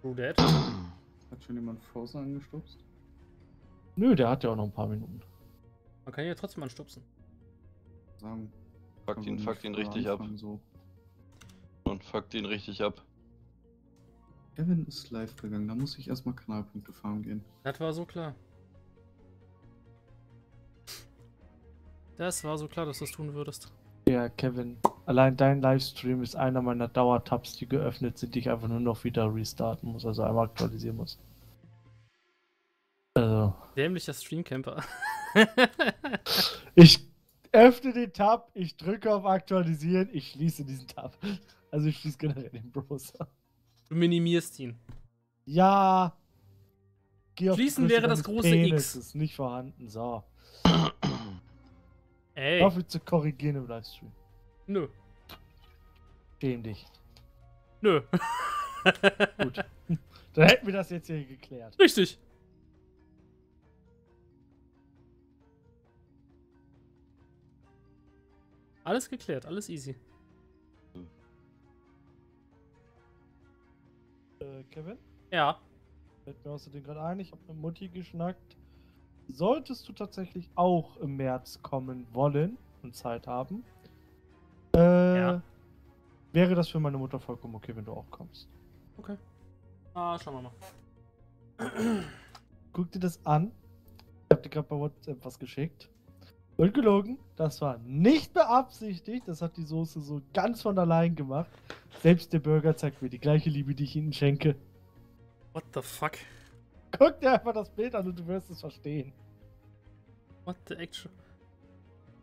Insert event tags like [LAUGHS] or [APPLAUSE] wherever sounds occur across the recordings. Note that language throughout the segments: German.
True Dead. Hat schon jemand Frozen angestupst? Nö, der hat ja auch noch ein paar Minuten. Man kann ihn ja trotzdem anstupsen. Sagen. Fuckt ihn, fuckt ihn richtig ab. So. Und fuckt ihn richtig ab. Kevin ist live gegangen, da muss ich erstmal Kanalpunkte farmen gehen. Das war so klar. Das war so klar, dass du das tun würdest. Ja, Kevin, allein dein Livestream ist einer meiner Dauertabs, die geöffnet sind, die ich einfach nur noch wieder restarten muss, also einmal aktualisieren muss. Also, Dämlicher Streamcamper. ich öffne den Tab, ich drücke auf Aktualisieren, ich schließe diesen Tab. Also ich schließe generell den Browser. Du minimierst ihn. Ja. Geh Schließen wäre das große X. Penises, nicht vorhanden, so. Ey. Hoffe zu korrigieren im Livestream. Nö. Schäm dich. Nö. [LAUGHS] Gut. Dann hätten wir das jetzt hier geklärt. Richtig. Alles geklärt, alles easy. Äh, Kevin? Ja. Fällt mir außerdem gerade ein, ich habe mit Mutti geschnackt. Solltest du tatsächlich auch im März kommen wollen und Zeit haben, äh, Ja. Wäre das für meine Mutter vollkommen okay, wenn du auch kommst. Okay. Ah, schauen wir mal. [CLEARS THROAT] Guck dir das an. Ich habe dir gerade bei WhatsApp was geschickt. Und gelogen, das war nicht beabsichtigt. Das hat die Soße so ganz von allein gemacht. Selbst der Burger zeigt mir die gleiche Liebe, die ich ihnen schenke. What the fuck? Guck dir einfach das Bild an und du wirst es verstehen. What the actual.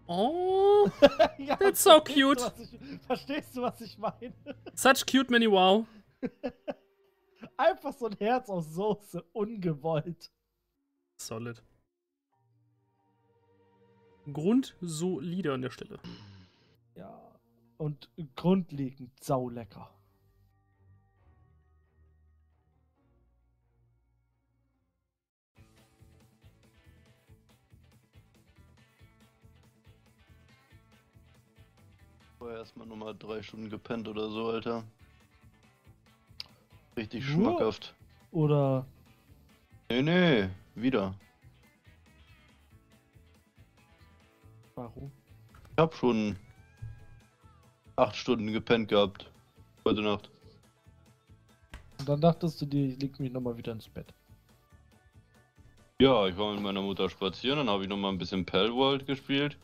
Oh, [LAUGHS] ja, That's so cute. Du, was ich, verstehst du, was ich meine? such cute mini wow. [LAUGHS] Einfach so ein Herz aus Soße, ungewollt. Solid. Grundsolide an der Stelle. Ja. Und grundlegend saulecker. Vorher erstmal nochmal drei Stunden gepennt oder so, Alter. Richtig schmackhaft. Oder Nee, nee, wieder. warum? Ich hab schon acht Stunden gepennt gehabt. Heute Nacht. Und dann dachtest du dir, ich leg mich nochmal wieder ins Bett. Ja, ich war mit meiner Mutter spazieren, dann habe ich nochmal ein bisschen Palworld gespielt.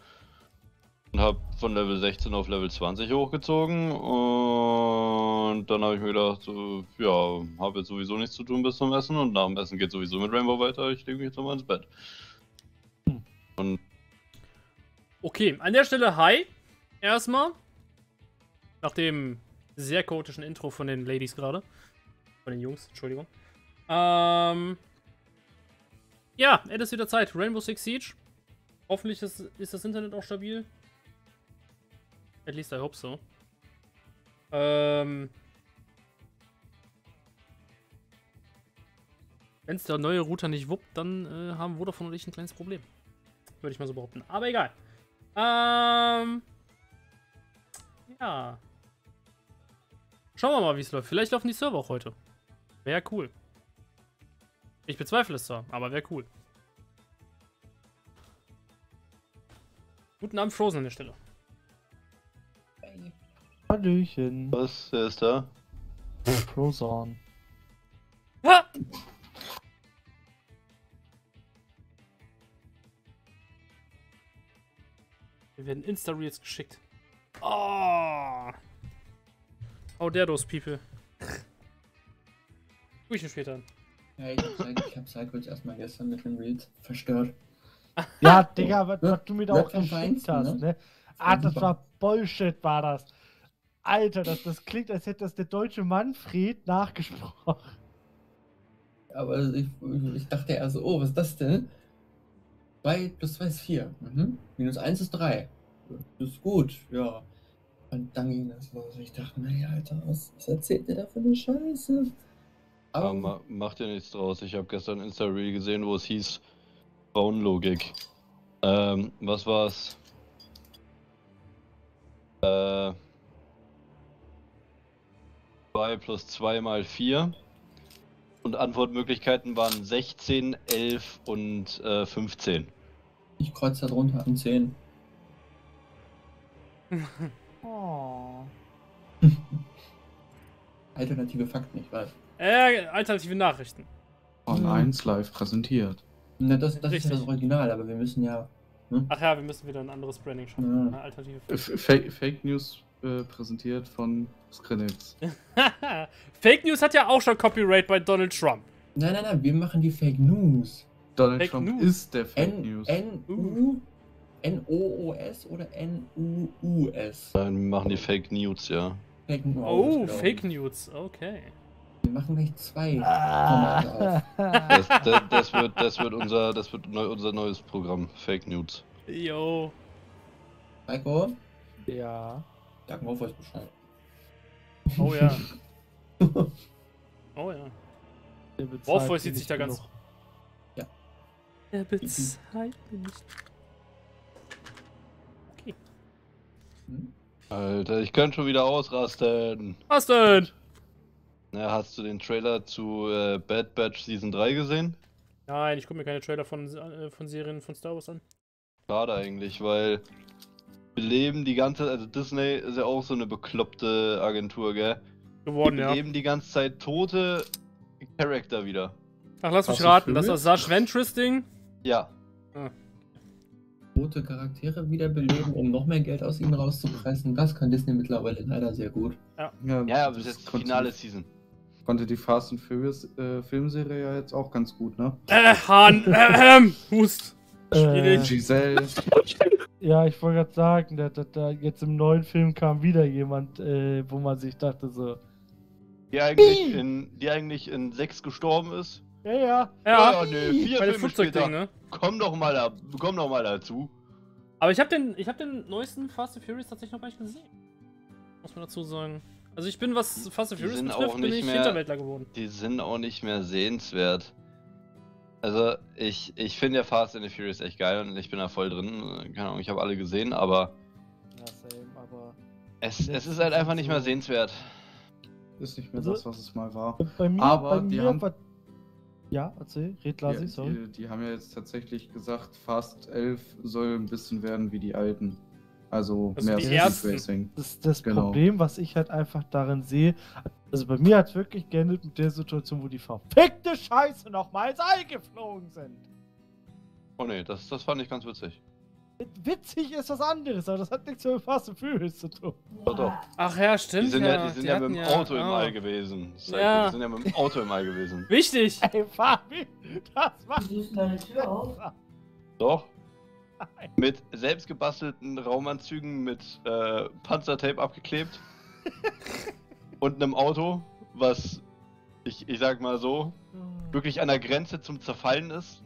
Und habe von Level 16 auf Level 20 hochgezogen. Und dann habe ich mir gedacht, so, ja, habe jetzt sowieso nichts zu tun bis zum Essen. Und nach dem Essen geht sowieso mit Rainbow weiter. Ich lege mich jetzt nochmal ins Bett. Und Okay, an der Stelle hi. Erstmal. Nach dem sehr chaotischen Intro von den Ladies gerade. Von den Jungs, Entschuldigung. Ähm. Ja, es ist wieder Zeit. Rainbow Six Siege. Hoffentlich ist, ist das Internet auch stabil. At least I hope so. Ähm. Wenn es der neue Router nicht wuppt, dann äh, haben Vodafone und ich ein kleines Problem. Würde ich mal so behaupten. Aber egal. Ähm. Ja. Schauen wir mal, wie es läuft. Vielleicht laufen die Server auch heute. Wäre cool. Ich bezweifle es zwar, aber wäre cool. Guten Abend, Frozen an der Stelle. Hallöchen. was? Wer ist da? Prozon. Ha! Wir werden Insta-Reels geschickt. Oh! How dare those people? Guck ich mir später an. Ja, ich hab's, ich hab's kurz erstmal gestern mit dem Reels verstört. Ja, Digga, was, was du mir da auch geschickt hast, ne? ne? Ah, das war Bullshit, war das. Alter, das, das klingt, als hätte das der deutsche Manfred nachgesprochen. Aber ich, ich dachte erst so, oh, was ist das denn? 2 plus 2 ist 4. Mhm. Minus 1 ist 3. Das ist gut, ja. Und dann ging das los. Ich dachte mir, ja, Alter, was, was erzählt der da für eine Scheiße? Aber Aber ma macht ja nichts draus. Ich habe gestern Insta-Reel gesehen, wo es hieß Frauenlogik. Ähm, was war's? Äh. 2 plus 2 mal 4 Und Antwortmöglichkeiten waren 16, 11 und äh, 15. Ich kreuze da drunter an 10. [LAUGHS] Oh. [LAUGHS] Alternative Fakten, ich weiß. Äh, alternative Nachrichten. Von Ja. 1 live präsentiert. Na, das, das ist ja das Original, aber wir müssen ja. Ach ja, wir müssen wieder ein anderes Branding schaffen. Ja. Eine alternative. F Fake, Fake News äh, präsentiert von Skrinix. [LAUGHS] Fake News hat ja auch schon Copyright bei Donald Trump. Nein, nein, nein, wir machen die Fake News. Donald Fake Trump News. ist der Fake N, News. N, U, N, O, O, S oder N, U, U, S? Dann machen die Fake News, ja. Fake News. Oh, Fake. News. Okay. Wir machen gleich zwei. [LAUGHS] Ah. Das, das, das, wird, das wird, unser, das wird neu, unser neues Programm. Fake News. Yo. Heiko, ja. Sag mal weiß Bescheid. Oh ja. [LAUGHS] Oh ja. Sie sieht sich da ganz. genug. Er bezahlt mich nicht. Okay. Hm? Alter, ich kann schon wieder ausrasten. Was denn? Na, hast du den Trailer zu äh, Bad Batch Season 3 gesehen? Nein, ich gucke mir keine Trailer von, äh, von Serien von Star Wars an. Schade eigentlich, weil leben die ganze also Disney ist ja auch so eine bekloppte Agentur, gell? Geworden, wir ja. leben die ganze Zeit tote Charakter wieder. Ach, lass mich Fast and raten. Das Furious? Sash Ventress-Ding? Ja. Tote Charaktere wiederbeleben, um noch mehr Geld aus ihnen rauszupressen. Das kann Disney mittlerweile leider sehr gut. Ja, Ja, aber bis das jetzt die finale Season. Konnte die Fast and Furious äh, Filmserie ja jetzt auch ganz gut, ne? Äh, Han, äh, ähm, Hust. Schwierig. Äh, Giselle, ja, ich wollte gerade sagen, da, da, da jetzt im neuen Film kam wieder jemand, äh, wo man sich dachte so, Die eigentlich in, die eigentlich in 6 gestorben ist. ja, ja, Ja, ne, vier bei Filme später. ne? Komm doch mal da, komm doch mal dazu. Aber ich habe den, ich hab den neuesten Fast and Furious tatsächlich noch gar nicht gesehen. Muss man dazu sagen. Also ich bin, was Fast and Furious sind betrifft, auch bin nicht ich mehr- Hinterwäldler geworden. Die sind auch nicht mehr sehenswert. Also, ich, ich finde ja Fast and the Furious echt geil und ich bin da voll drin. Keine Ahnung, ich habe alle gesehen, aber ja, same, aber es, es ist halt einfach nicht mehr sehenswert. ist nicht mehr Also- das, was es mal war. bei mir, Aber bei die mir haben- war, ja, erzähl, red Lasi, Die, sorry. die, die haben ja jetzt tatsächlich gesagt, Fast 11 soll ein bisschen werden wie die alten. Also, Also mehr Speed. Racing. Das, das Genau. Problem, was ich halt einfach darin sehe, also bei mir hat es wirklich geendet mit der Situation, wo die verfickte Scheiße nochmal ins All geflogen sind. Oh ne, das, das fand ich ganz witzig. Witzig ist was anderes, aber das hat nichts mit Fast and Furious zu tun. Doch, doch. Ach ja, stimmt. Die sind ja, die sind ja, hatten mit dem Auto im ah. All gewesen. Psycho, Ja. Die sind ja mit dem Auto im All gewesen. Wichtig. [LAUGHS] Ey, Fabi, das war. Schließt deine Tür auf. Doch. Mit selbstgebastelten Raumanzügen mit äh, Panzertape abgeklebt. [LAUGHS] und einem Auto, was ich, ich sag mal so, wirklich an der Grenze zum Zerfallen ist.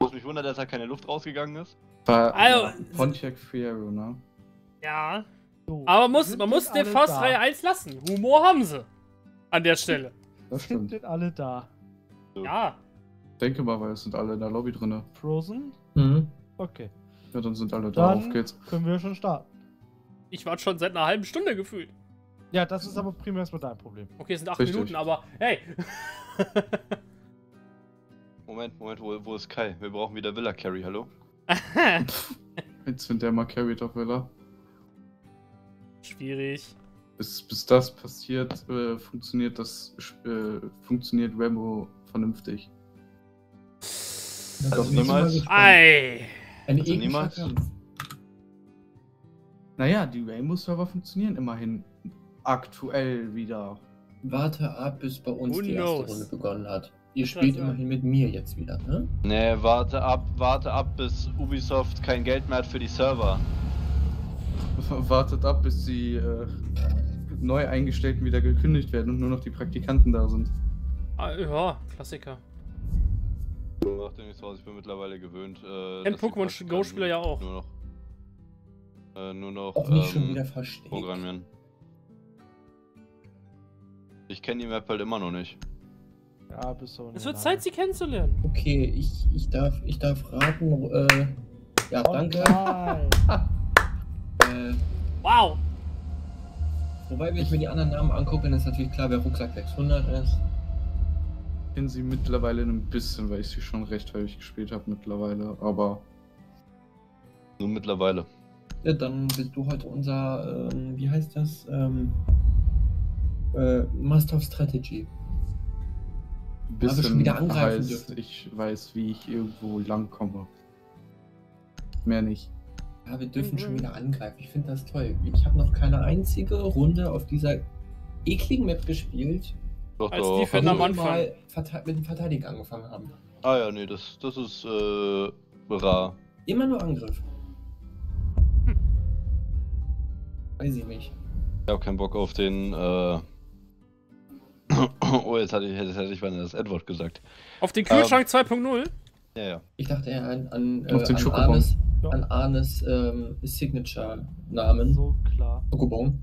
Wo es mich wundert, dass da keine Luft rausgegangen ist. War Also- Pontiac Fiero, ne? Ja. So, Aber muss, sind man muss der alle Fast da? Reihe 1 lassen. Humor haben sie. An der Stelle. Das Sind stimmt. denn alle da? Ja. Denke mal, weil es sind alle in der Lobby drin. Frozen? Mhm. Okay. Ja, dann sind alle da. Auf Dann geht's. können wir schon starten. Ich warte schon seit einer halben Stunde gefühlt. Ja, das ist aber primär erstmal dein Problem. Okay, es sind acht Richtig. Minuten, aber hey. [LAUGHS] Moment, Moment, wo, wo ist Kai? Wir brauchen wieder Villa Carry, hallo? [LAUGHS] Jetzt, wenn der mal carried auf Villa. Schwierig. Bis, bis das passiert, äh, funktioniert das, äh, funktioniert Rambo vernünftig. Das Also niemals-. Ei. Ein Also niemals? Naja, die Rainbow-Server funktionieren immerhin aktuell wieder. Warte ab, bis bei uns Who die erste knows? Runde begonnen hat. Ihr spielt immerhin mit mir jetzt wieder, ne? Nee, warte ab, warte ab, bis Ubisoft kein Geld mehr hat für die Server. [LAUGHS] Wartet ab, bis die äh, neu eingestellten wieder gekündigt werden und nur noch die Praktikanten da sind. Ah, ja, Klassiker. Macht nichts raus, ich bin mittlerweile gewöhnt. Äh, Kennt Pokémon Go-Spieler ja auch. Nur noch, äh, nur noch Auch nicht schon ähm, wieder verstehen. programmieren. Ich kenne die Map halt immer noch nicht. Ja, bis so. Es wird Zeit, sie kennenzulernen. Okay, ich, ich, darf, ich darf raten. Äh, ja, Oh danke. nein. [LAUGHS] Äh, Wow. wobei, wenn ich mir die anderen Namen angucke, dann ist natürlich klar, wer Rucksack 600 ist. kenne sie mittlerweile ein bisschen, weil ich sie schon recht häufig gespielt habe mittlerweile, aber Nur mittlerweile. Ja, dann bist du heute unser, ähm, wie heißt das? Ähm, äh, Master of Strategy. ein wir schon bisschen wieder angreifen heißt, dürfen. ich weiß, wie ich irgendwo lang komme. Mehr nicht. Ja, wir dürfen Mhm. schon wieder angreifen. Ich finde das toll. Ich habe noch keine einzige Runde auf dieser ekligen Map gespielt, Doch, Als doch. Defender wo am wir Anfang. mit dem Verteidigen angefangen haben. Ah ja, nee, das, das ist äh, rar. Immer nur Angriff. Hm. Weiß ich nicht. Ich habe keinen Bock auf den. Äh... oh, jetzt hatte ich, jetzt hätte ich mal das Edward gesagt. Auf den Kühlschrank 2.0? Ja, ja. Ich dachte eher an, an, Auf äh, den an. Arnes, Ja. an Arnes ähm, Signature-Namen. So klar. Schokobon.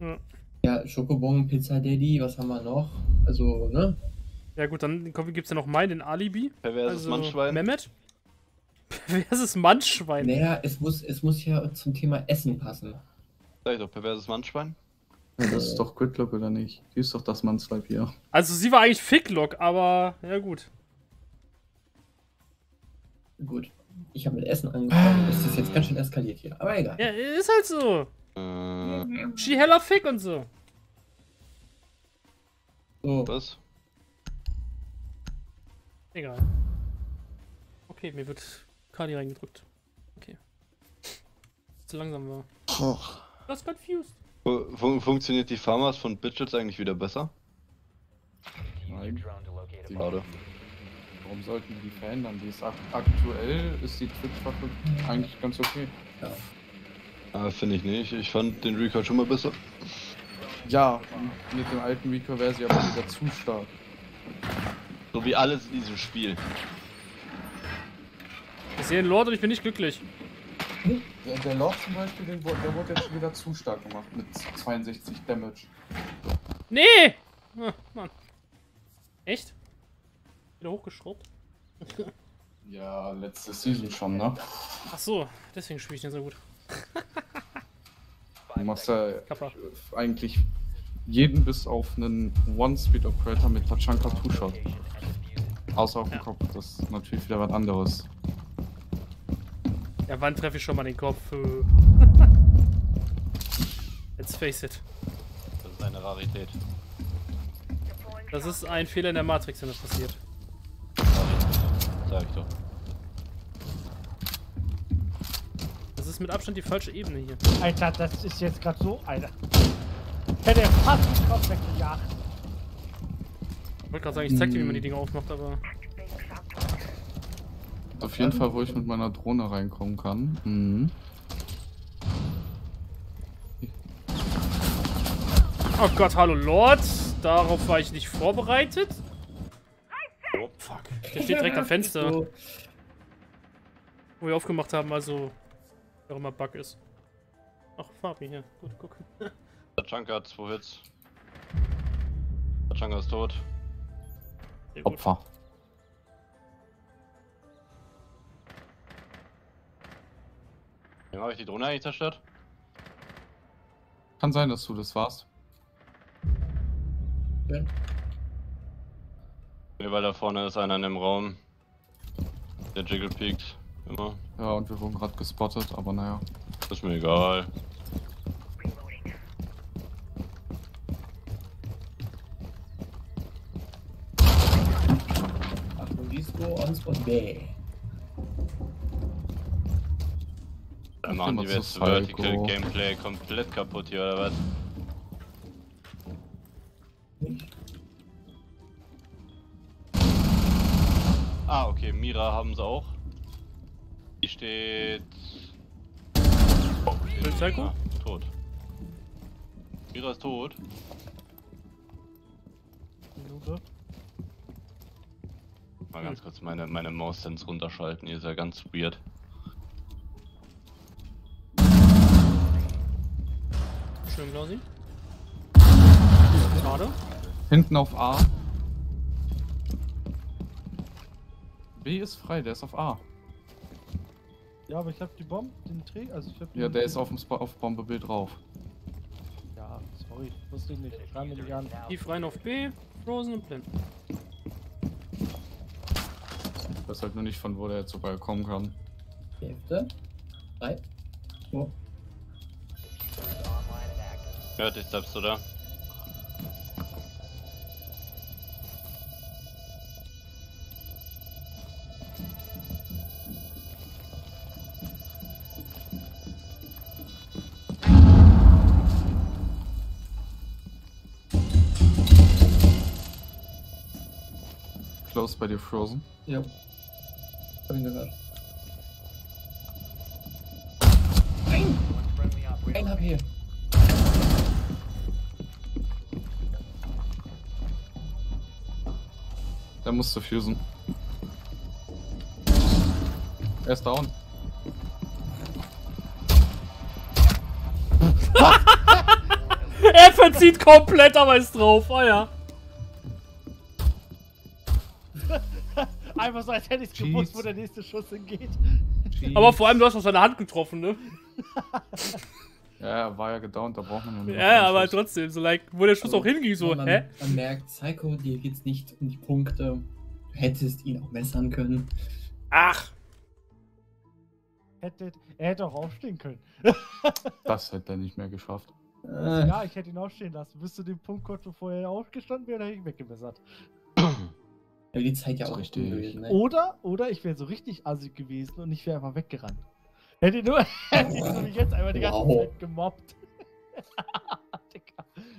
Ja. Ja, Schokobon, Pizza Daddy, was haben wir noch? Also, ne? Ja gut, dann gibt es ja noch meinen, den Alibi. Perverses Also Mannschwein. Mehmet. [LAUGHS] Perverses Mannschwein. Naja, es muss, es muss ja zum Thema Essen passen. Sag ich doch, perverses Mannschwein. Ja, das ist doch Gridlock oder nicht? Die ist doch das Mannsleib hier. Also sie war eigentlich Ficklock, aber ja gut. Gut. Ich habe mit Essen angefangen, das ist jetzt ganz schön eskaliert hier. Aber egal. Ja, ist halt so. Äh, She hella Fick und so. So, was? Egal. Okay, mir wird Kali reingedrückt. Okay. Zu langsam war. Das confused. Fu- Fun funktioniert die Farmers von Bitches eigentlich wieder besser? Nein. Die- Schade. Warum sollten die die verändern? Die ist ak aktuell ist die Twitch-Waffe eigentlich ganz okay. Ah, finde ich nicht. Ich fand den Record schon mal besser. Ja, mit dem alten Rico wäre sie aber wieder zu stark. So wie alles in diesem Spiel. Ich sehe einen Lord und ich bin nicht glücklich. Der, der Lord zum Beispiel, den, der wurde jetzt schon wieder zu stark gemacht mit 62 Damage. Nee! Ah, Mann. Echt? Wieder hochgeschraubt? [LAUGHS] Ja, letzte Season schon, ne? Ach so, deswegen spiele ich den so gut. Du machst ja Kappa. eigentlich jeden bis auf einen One-Speed-Operator mit Tachanka Two-Shot. Außer auf dem Ja. Kopf, das ist natürlich wieder was anderes. Ja, wann treffe ich schon mal den Kopf? Äh. [LAUGHS] Let's face it. Das ist eine Rarität. Das ist ein Fehler in der Matrix, wenn das passiert. Sag ich doch. Das ist mit Abstand die falsche Ebene hier. Alter, das ist jetzt gerade so, Alter. Hätte er fast den Kopf weggejagt. Ich wollte gerade sagen, ich zeig dir, wie man die Dinge aufmacht, aber. Auf jeden Fall, wo ich mit meiner Drohne reinkommen kann. Mhm. Oh Gott, hallo Lord! Darauf war ich nicht vorbereitet. Oh, fuck. Der steht direkt am [LAUGHS] Fenster, So, wo wir aufgemacht haben, also. Wer auch immer Bug ist. Ach, Fabi, hier. Gut, guck. Tachanka hat zwei Hits. Tachanka ist tot. Opfer. Wem habe ich die Drohne eigentlich zerstört? Kann sein, dass du das warst. ja. Nee, weil da vorne ist einer in dem Raum. Der Jiggle peakt. Immer. Ja, und wir wurden gerade gespottet, aber naja. Ist mir egal. Disco, on spot B. Dann machen die jetzt Vertical. Gameplay komplett kaputt hier, oder was? Ah, okay, Mira haben sie auch. Die steht. Oh, Will Psycho? Ah, tot. Mira ist tot. Minute. Mal ganz kurz meine, meine Maus-Sense runterschalten, hier ist ja ganz weird. Schön, Klausi. Schade. Hinten auf A. B ist frei, der ist auf A. Ja, aber ich hab die Bombe, den Träger, also ich hab Ja, den- der ist auf dem Sp auf Bombe B drauf. Ja, sorry, wusste ich nicht. Schreib mir nicht an. Tief rein auf B, Frozen und Blind. weiß halt nur nicht, von wo der jetzt sogar kommen kann. Hälfte. Drei. zwei, Hört dich selbst, oder? Close bei dir Frozen. Ja. Hab ihn gehört. Ein! Ein HP. Der musste fusen. Er ist down. [LAUGHS] Er verzieht komplett, aber ist drauf. Ah ja. [LAUGHS] Einfach so, als hätte ich Jeez. gewusst, wo der nächste Schuss hingeht. Aber vor allem, du hast aus seiner Hand getroffen, ne? [LAUGHS] Ja, er war ja gedownt, da braucht man nur Ja, einen aber Schuss. trotzdem, so like, wo der Schuss auch hinging, so, man, hä? Man merkt, Psycho, dir geht's nicht um die Punkte. Du hättest ihn auch messern können. Ach, Hätte, er hätte auch aufstehen können. [LAUGHS] Das hätte er nicht mehr geschafft. Äh, Ja, ich hätte ihn aufstehen lassen. Bis zu dem Punkt kurz bevor er aufgestanden wäre, hätte ich ihn weggemessert. aber die Zeit ja auch richtig. gewesen, ne? Oder, oder ich wäre so richtig assig gewesen und ich wäre einfach weggerannt. Hätte ich nur, [LAUGHS] hätte ich so wie jetzt einfach die ganze Wow. Zeit gemobbt. [LAUGHS]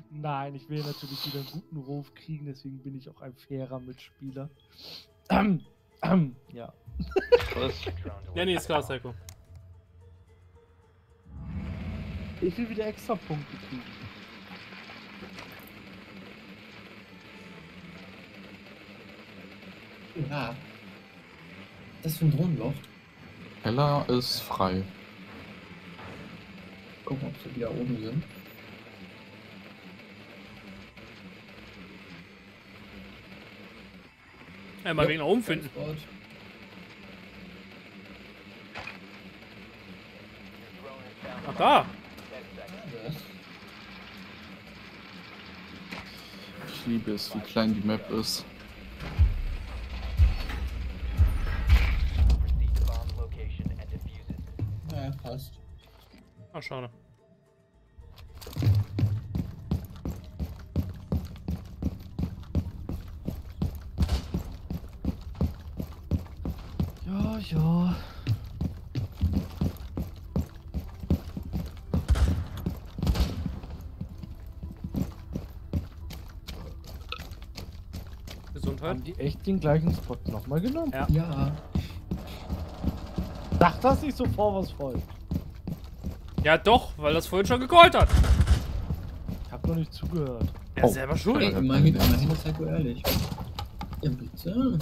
Nein, ich will natürlich wieder einen guten Ruf kriegen, deswegen bin ich auch ein fairer Mitspieler. Ähm, [CLEARS THROAT] ähm, ja. [LAUGHS] Ja, nee, ist klar, Psycho. Ich will wieder extra Punkte kriegen. Ja. Das für ein Drohnenloch. Keller ist frei. Gucken, ob sie wieder oben sind. Ja, mal Ja, wegen nach oben finden. Ach, da. Ich liebe es, wie klein die Map ist. Ah, schade. Ja, ja. Gesundheit. Haben die echt den gleichen Spot nochmal genommen? Ja. Ja. Sag das nicht so vorwurfsvoll. Ja, doch, weil das vorhin schon gecallt hat. Ich hab noch nicht zugehört. Er Oh. ist selber Ey, schuld. immerhin, immerhin ist Psycho ehrlich. Ja, bitte.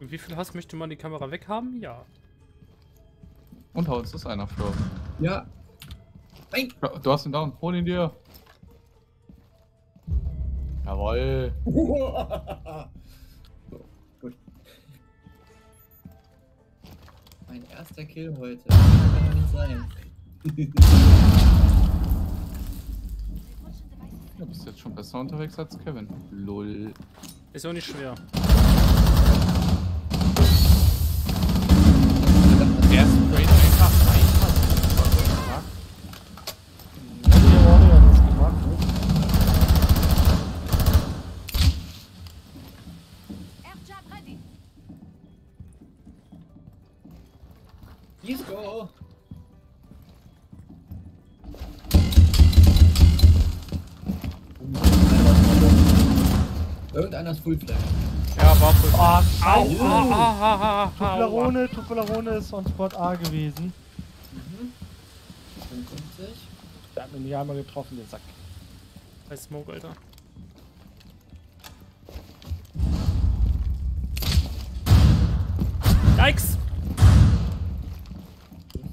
Wie viel Hass möchte man die Kamera weghaben? Ja. Und uns ist einer Frozen. Ja. Nein. Du hast ihn down, hol ihn dir. Jawoll. so, [LAUGHS] gut. Mein erster Kill heute. Das kann doch nicht sein. Du bist jetzt schon besser unterwegs als Kevin. Lol. Ist auch nicht schwer. Ah, ah, ist on Spot A gewesen. Mhm. 55. Der hat mich nicht einmal getroffen, der Sack. Bei Smoke, Alter. Yikes!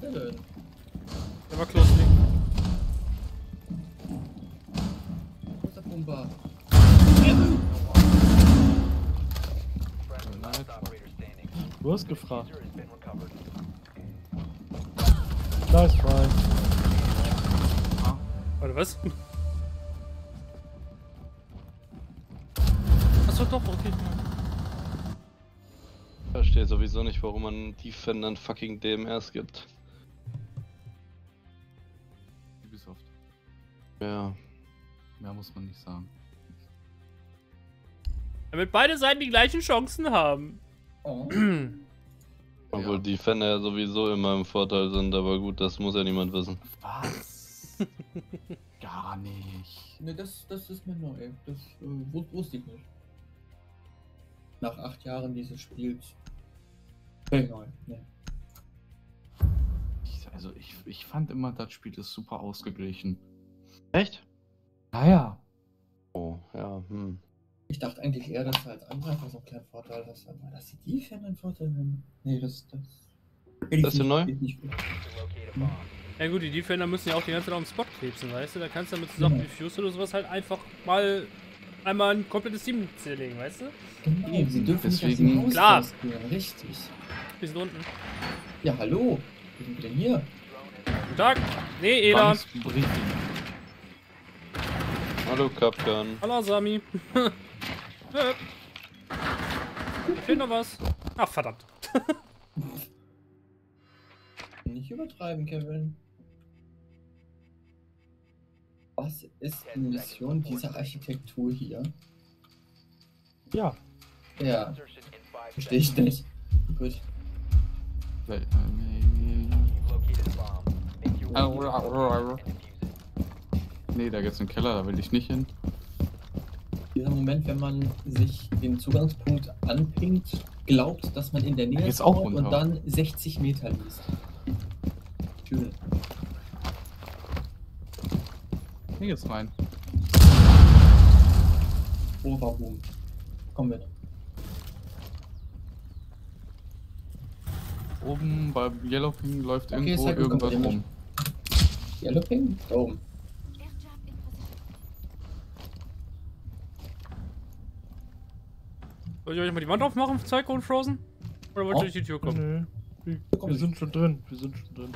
Der war close. Ding. Wo ist der Pumper? Du hast gefragt. Da ist frei. Warte, was? Achso, doch, okay. Verstehe sowieso nicht, warum man Defendern fucking DMRs gibt. Ubisoft. Ja. Mehr muss man nicht sagen. Damit beide Seiten die gleichen Chancen haben. Oh. [CLEARS THROAT] Obwohl Ja. Defender ja sowieso immer im Vorteil sind, aber gut, das muss ja niemand wissen. Was? [LAUGHS] Gar nicht. Ne, das, das ist mir neu. Das äh, wus- wusste ich nicht. Nach acht Jahren dieses Spiels. Völlig neu. Ne. Ich, also ich, ich fand immer, das Spiel ist super ausgeglichen. Echt? Naja. Oh, ja, hm. Ich dachte eigentlich eher, dass du als Angreifer so einen kleinen Vorteil hast, aber dass die Defender einen Vorteil haben. Nee, das. Das, Das ist ja neu? Nicht gut. Ja gut, die Defender müssen ja auch die ganze Zeit auf dem Spot klebsen, weißt du? Da kannst du mit so Sachen wie Fuse oder sowas halt einfach mal einmal ein komplettes Team zerlegen, weißt du? Eben, sie dürfen nicht Deswegen- Haus Klar. Richtig. Bisschen unten. Ja, hallo. Wir sind denn hier? Guten Tag. Nee, Ela. Wann ist Briefing? Hallo Kapkan. Hallo, Sami. [LAUGHS] Nö. Mir fehlt noch was. Ach, verdammt. [LAUGHS] Nicht übertreiben, Kevin. Was ist die Mission dieser Architektur hier? Ja, Ja, verstehe ich nicht. Gut. Äh. Nee, da geht's in den Keller, da will ich nicht hin. Dieser Moment, wenn man sich den Zugangspunkt anpingt, glaubt, dass man in der Nähe geht's auch runter. und dann 60 Meter liest. Schön. Hier geht's rein. Oh, warum? Komm mit. Oben bei Yellow Ping läuft Okay, irgendwo kommt irgendwas rum. Yellow Ping? Da oben. Airjab in Position. Wollt ihr euch mal die Wand aufmachen, Psycho und Frozen? Oder wollt ihr Oh. durch die Tür kommen? nö. Wir, wir sind schon drin. Wir sind schon drin.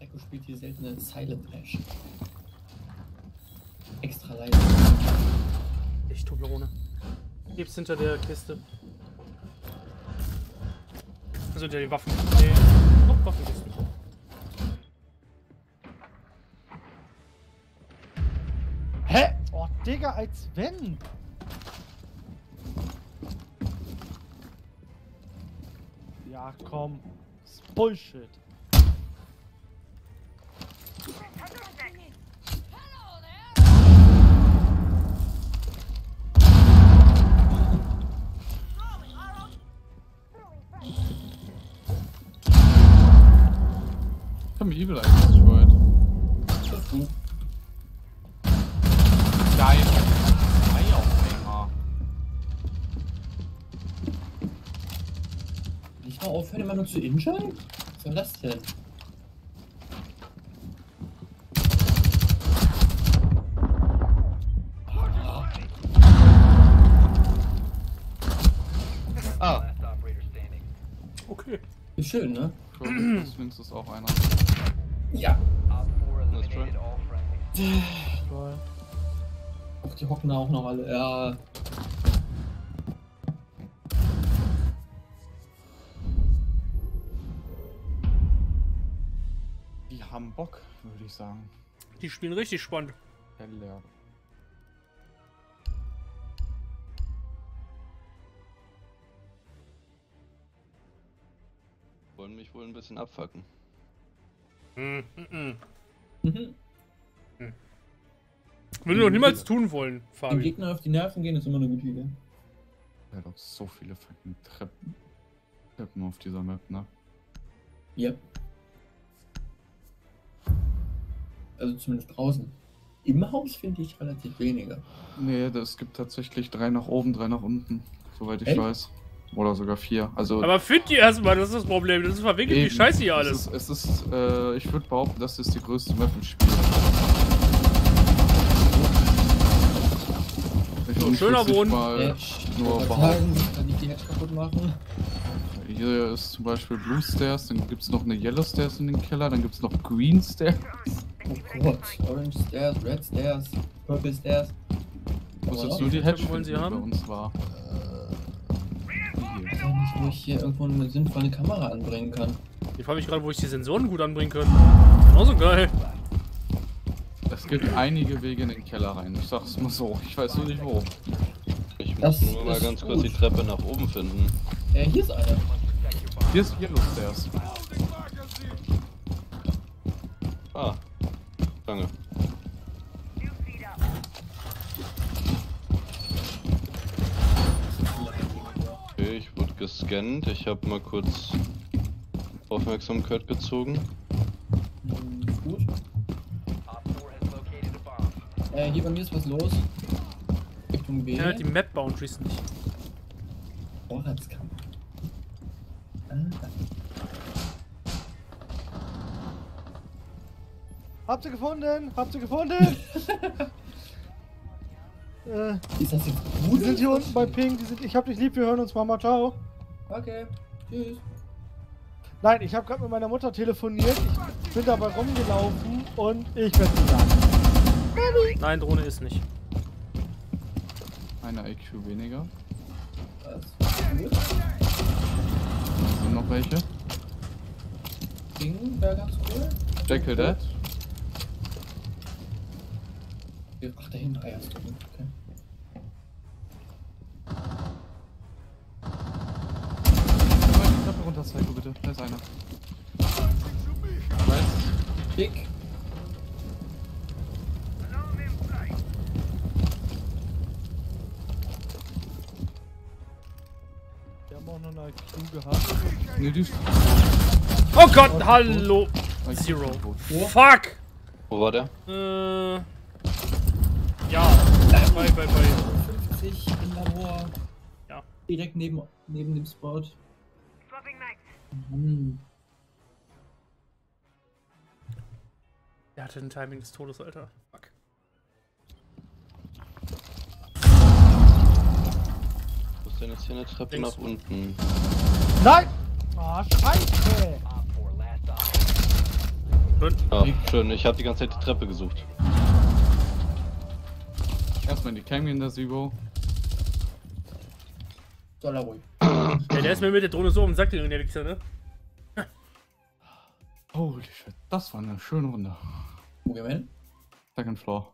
Echo spielt hier seltene Silent Ash. Extra leise. Ich Toblerone. Heb's hinter der Kiste. Also hinter die Waffen. Nee. Oh, Waffenkiste. Digga, als wenn. Ja, komm. Das ist Bullshit. Ich hab mich Evil eigentlich nur zu injuren? Was soll das denn? Ah, Okay. Ist schön, ne? Plus links ist auch einer. Ja. true. Toll. Auch die hocken da auch noch alle. Ja. Bock, würde ich sagen. Die spielen richtig spannend. Hell ja. Wollen mich wohl ein bisschen abfacken. Hm, hm, hm. Mhm. Würde doch niemals tun wollen, Dem Fabi. Gegner auf die Nerven gehen ist immer eine gute Idee. Ja, doch so viele fucking Treppen. Treppen auf dieser Map, ne? Ja. Also zumindest draußen. Im Haus finde ich relativ wenige. Nee, es gibt tatsächlich drei nach oben, drei nach unten, soweit ich Echt? weiß. Oder sogar vier. Also Aber find die erstmal, das ist das Problem. Das ist verwickelt wie scheiße hier alles. Es ist, es ist äh, ich würde behaupten, das ist die größte Map im Spiel. Ich so, schöner Boden. Mal ja, nur sagen, kann nicht die Hedge kaputt machen. Hier ist zum Beispiel Blue Stairs, dann gibt es noch eine Yellow Stairs in den Keller, dann gibt es noch Green Stairs. Oh Gott. Orange Stairs, Red Stairs, Purple Stairs. Wo ist Aber jetzt noch? nur die Hedge, wollen Sie die bei haben? uns war. Ich weiß nicht, wo ich hier irgendwo eine sinnvolle Kamera anbringen kann. Ich frage mich gerade, wo ich die Sensoren gut anbringen könnte. Genauso geil. Es gibt einige Wege in den Keller rein, ich sag's mal so. Ich weiß nur nicht wo. Ich Das muss nur mal ganz kurz die gut. Treppe nach oben finden. Äh, hier ist einer. Hier ist Yellow Stairs. Ah, danke. Okay, ich wurde gescannt. Ich habe mal kurz Aufmerksamkeit gezogen. Ist gut. Äh, hier bei mir ist was los. Richtung B. Ja, die Map Boundaries nicht. Vorratskampf. Ah, Habt ihr gefunden? Habt ihr gefunden? [LAUGHS] äh, ist das jetzt die gut? sind hier unten bei Ping. Die sind, ich hab dich lieb, wir hören uns, Mama. Ciao. Okay. Tschüss. Nein, ich habe gerade mit meiner Mutter telefoniert. Ich bin dabei rumgelaufen und ich werde sie sagen. Nein, Drohne ist nicht. Eine IQ weniger. Was? Sind noch welche? Ding wäre ganz cool. Jekyll Dead. Ach, da hinten. Ah, ja, ist drin. Okay. Treppe runter, Psycho, bitte. Da ist einer. Dick. Wir haben auch noch eine IQ gehabt. Nee, die ist. Oh Gott, hallo. Zero. Fuck. Wo war der? Äh. Ja. Bei, bei, bei. 50 im Labor. Ja. Direkt neben, neben dem Spot. Mann. Der hatte ein Timing des Todes, Alter. Fuck. Wo ist denn jetzt hier eine Treppe Links. nach unten? Nein! Ah, scheiße! Schön. Ah, schön. Ich habe die ganze Zeit die Treppe gesucht. Erstmal die Cam in der Zero. Soll er ruhig. [CLEARS THROAT] Ja, der ist mir mit der Drohne so um den Sack gegangen, der Wichser, ne? [LAUGHS] Holy shit, das war eine schöne Runde. Wo gehen wir hin? Second Floor.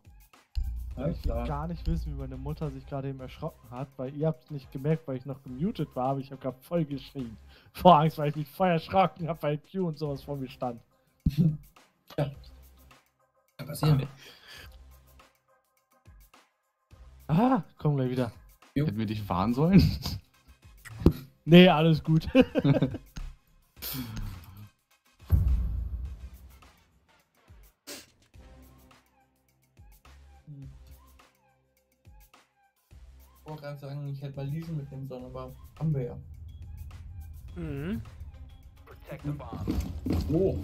Alles klar. Gar nicht wissen, wie meine Mutter sich gerade eben erschrocken hat, weil ihr habt es nicht gemerkt, weil ich noch gemutet war, aber ich habe gerade voll geschrien. Vor Angst, weil ich mich voll erschrocken habe, weil Q und sowas vor mir stand. [LAUGHS] Ja. Kann passieren. [LAUGHS] Ah, komm gleich wieder. Jo. Hätten wir dich warnen sollen? [LAUGHS] Nee, alles gut. [LAUGHS] Ich wollte gerade sagen, ich hätte mal Legion mitnehmen sollen, aber haben wir ja. Mhm. Wo?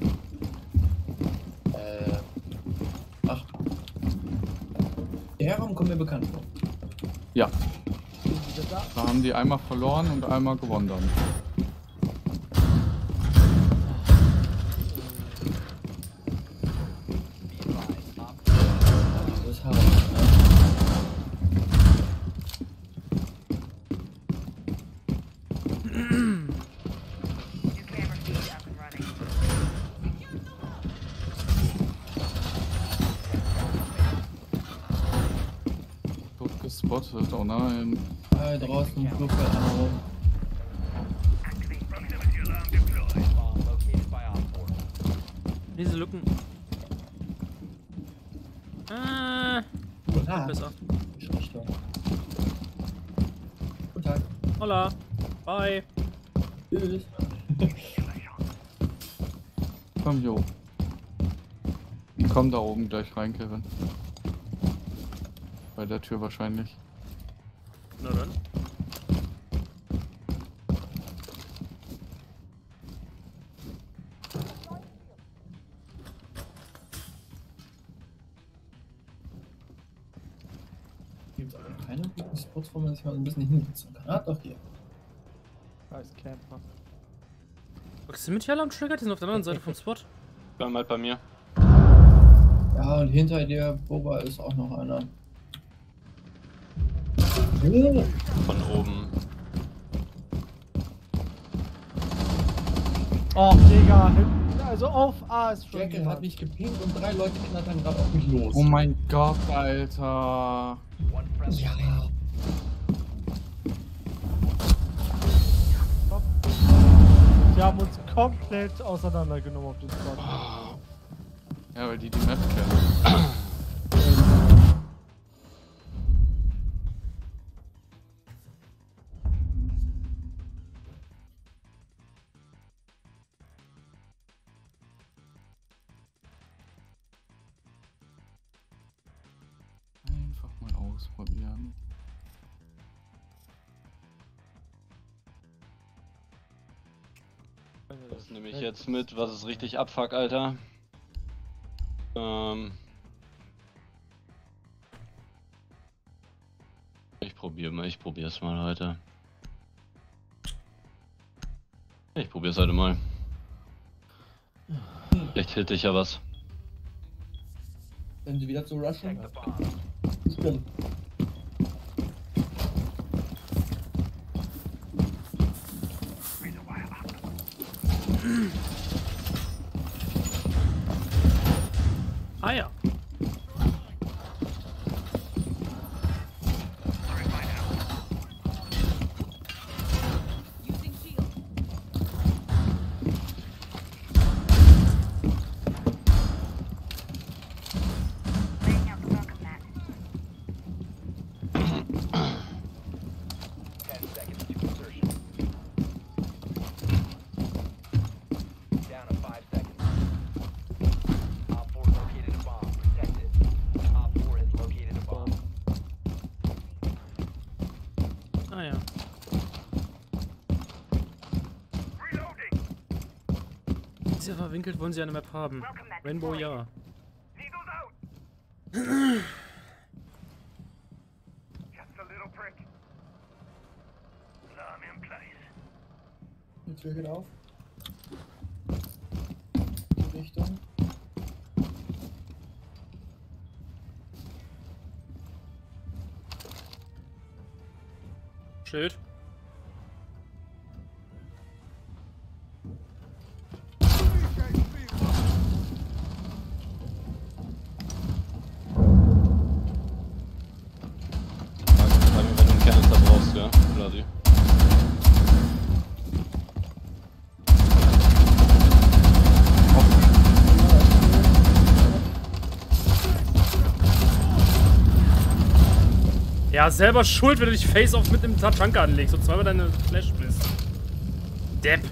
Äh. Ach. Der Raum kommt mir bekannt vor. Ja, da haben die einmal verloren und einmal gewonnen dann. Das ist hart. Ne? Tot gespottet, oh nein. Ah, draußen im Flugfeld einer rum. Diese Lücken. Äh. Ah, Besser. Richtung. Guten Tag. Hola. Bye. Tschüss. Komm, jo. Komm da oben gleich rein, Kevin. Bei der Tür wahrscheinlich. Na dann. Doch hier. Ist Camper. Was sind mit hier alle am Trigger? Die sind auf der anderen Seite vom Spot. [LAUGHS] Bleib mal bei mir. Ja, und hinter dir, Boba, ist auch noch einer. Oh, Von oben. Och, Digga, hinten. Also auf A ist schon. Jekyll hat mich gepinkt und drei Leute knattern gerade auf mich los. Oh mein Gott, Alter. Ja. Die haben uns komplett auseinandergenommen auf den Spot. Ja, weil die die Map kennen. Nehme ich jetzt mit, was ist richtig abfuck, Alter. Ähm. Ich probiere mal, ich probier's mal heute. Ich probier's heute mal. Vielleicht hitte ich ja was. Wenn sie wieder zu rushen. Stimmt. Ah ja. Using shield. Ten seconds to insertion. Down to five seconds. Op 4 located a bomb. Protect it. Op 4 has located a bomb. Ah ja. Verwinkelt wollen sie eine Map haben. Rainbow ja. [CLEARS THROAT] Die Tür geht auf. Ja, selber schuld, wenn du dich face-off mit dem Tachanka anlegst und zweimal deine Flash bist. Depp. [LAUGHS]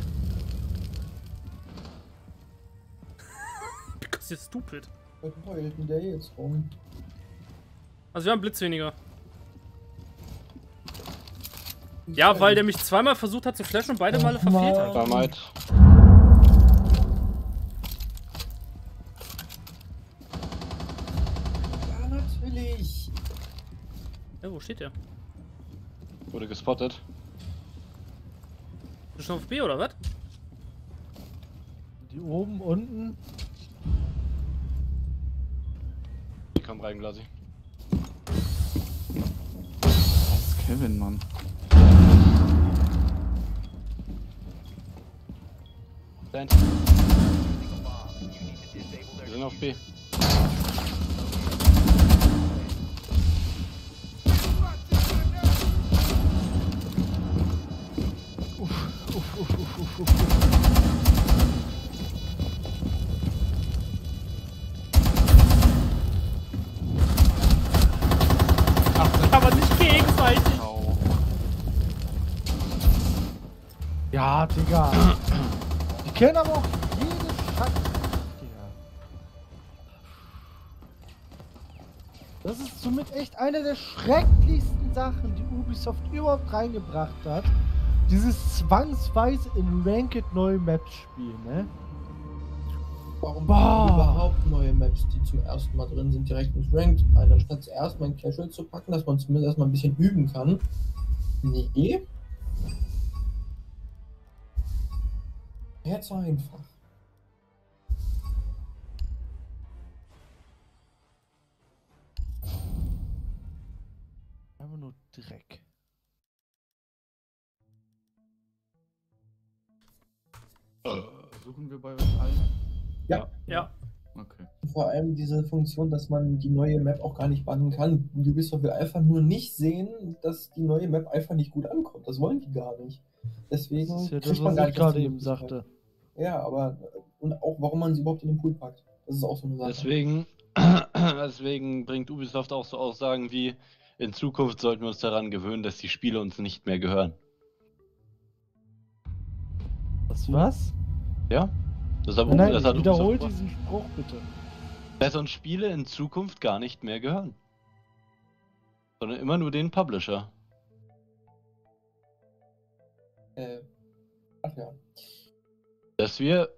Because you're stupid. Was heult denn der jetzt rum? Also wir haben Blitz weniger. Ja, weil der mich zweimal versucht hat zu flashen und beide Male verfehlt hat. Dynamite. Ja, natürlich. Ja, wo steht der? Wurde gespottet. Bist du schon auf B oder was? Die oben, unten. Die kommen rein, Glasi. Das ist Kevin, Mann. Their Wir sind auf B. Kann man nicht gegenseitig. Au. Ja, Digga. Die kennen aber auch jede Scheiße. Das ist somit echt eine der schrecklichsten Sachen, die Ubisoft überhaupt reingebracht hat. Dieses zwangsweise in Ranked neue Maps spielen, ne? Warum Boah. überhaupt neue Maps, die zum ersten Mal drin sind, direkt ins Ranked rein, anstatt zuerst mal in Casual zu packen, dass man zumindest erstmal ein bisschen üben kann. Nee. Zu einfach. Einfach nur Dreck. Suchen wir bei euch allen? Ja. Ja. Okay. Vor allem diese Funktion, dass man die neue Map auch gar nicht bannen kann. Ubisoft will einfach nur nicht sehen, dass die neue Map einfach nicht gut ankommt. Das wollen die gar nicht. Deswegen Das ist ja kriegt das, man was gar ich gerade eben sagte. Ja, aber und auch warum man sie überhaupt in den Pool packt. Das ist auch so eine Sache. Deswegen, [CLEARS THROAT] deswegen bringt Ubisoft auch so Aussagen wie, in Zukunft sollten wir uns daran gewöhnen, dass die Spiele uns nicht mehr gehören. Das was? Ja? Das hat, Nein, das hat wiederhol diesen Spruch bitte. dass uns Spiele in Zukunft gar nicht mehr gehören. Sondern immer nur den Publisher. Äh, ach ja. Dass wir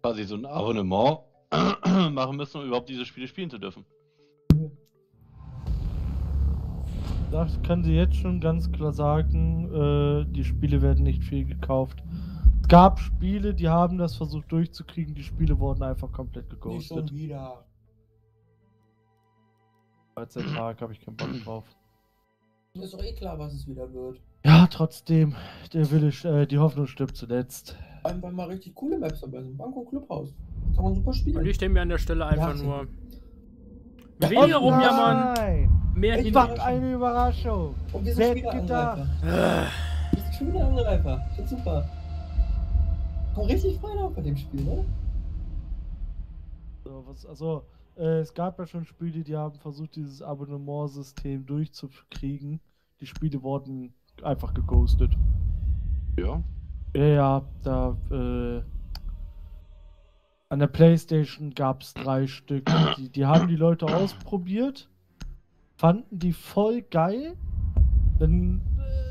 quasi so ein Abonnement [CLEARS THROAT] machen müssen, um überhaupt diese Spiele spielen zu dürfen. Das kann sie jetzt schon ganz klar sagen, äh, die Spiele werden nicht viel gekauft. Es gab Spiele, die haben das versucht durchzukriegen, die Spiele wurden einfach komplett Nicht schon geghostet. wieder. Als der Tag habe ich keinen Bock drauf. Mir ist doch eh klar, was es wieder wird. Ja, trotzdem, der Wille, äh, die Hoffnung stirbt zuletzt. Vor allem, weil mal richtig coole Maps dabei sind. Banco Clubhaus. Kann man super spielen. Und ich denke mir an der Stelle einfach Ja, nur. Ja, Weniger oh rumjammern, Nein! mehr Ich. Was eine Überraschung! Und wir Wer sind hätte wieder gedacht? Angreifer. Wir sind schon wieder Angreifer. Schon super. Komm richtig Freude auf bei dem Spiel, ne? So, was, also, äh, es gab ja schon Spiele, die haben versucht, dieses Abonnementsystem durchzukriegen. Die Spiele wurden einfach geghostet. Ja. Ja, ja, da, äh, an der Playstation gab es drei Stück. Die, die haben die Leute ausprobiert, fanden die voll geil. Dann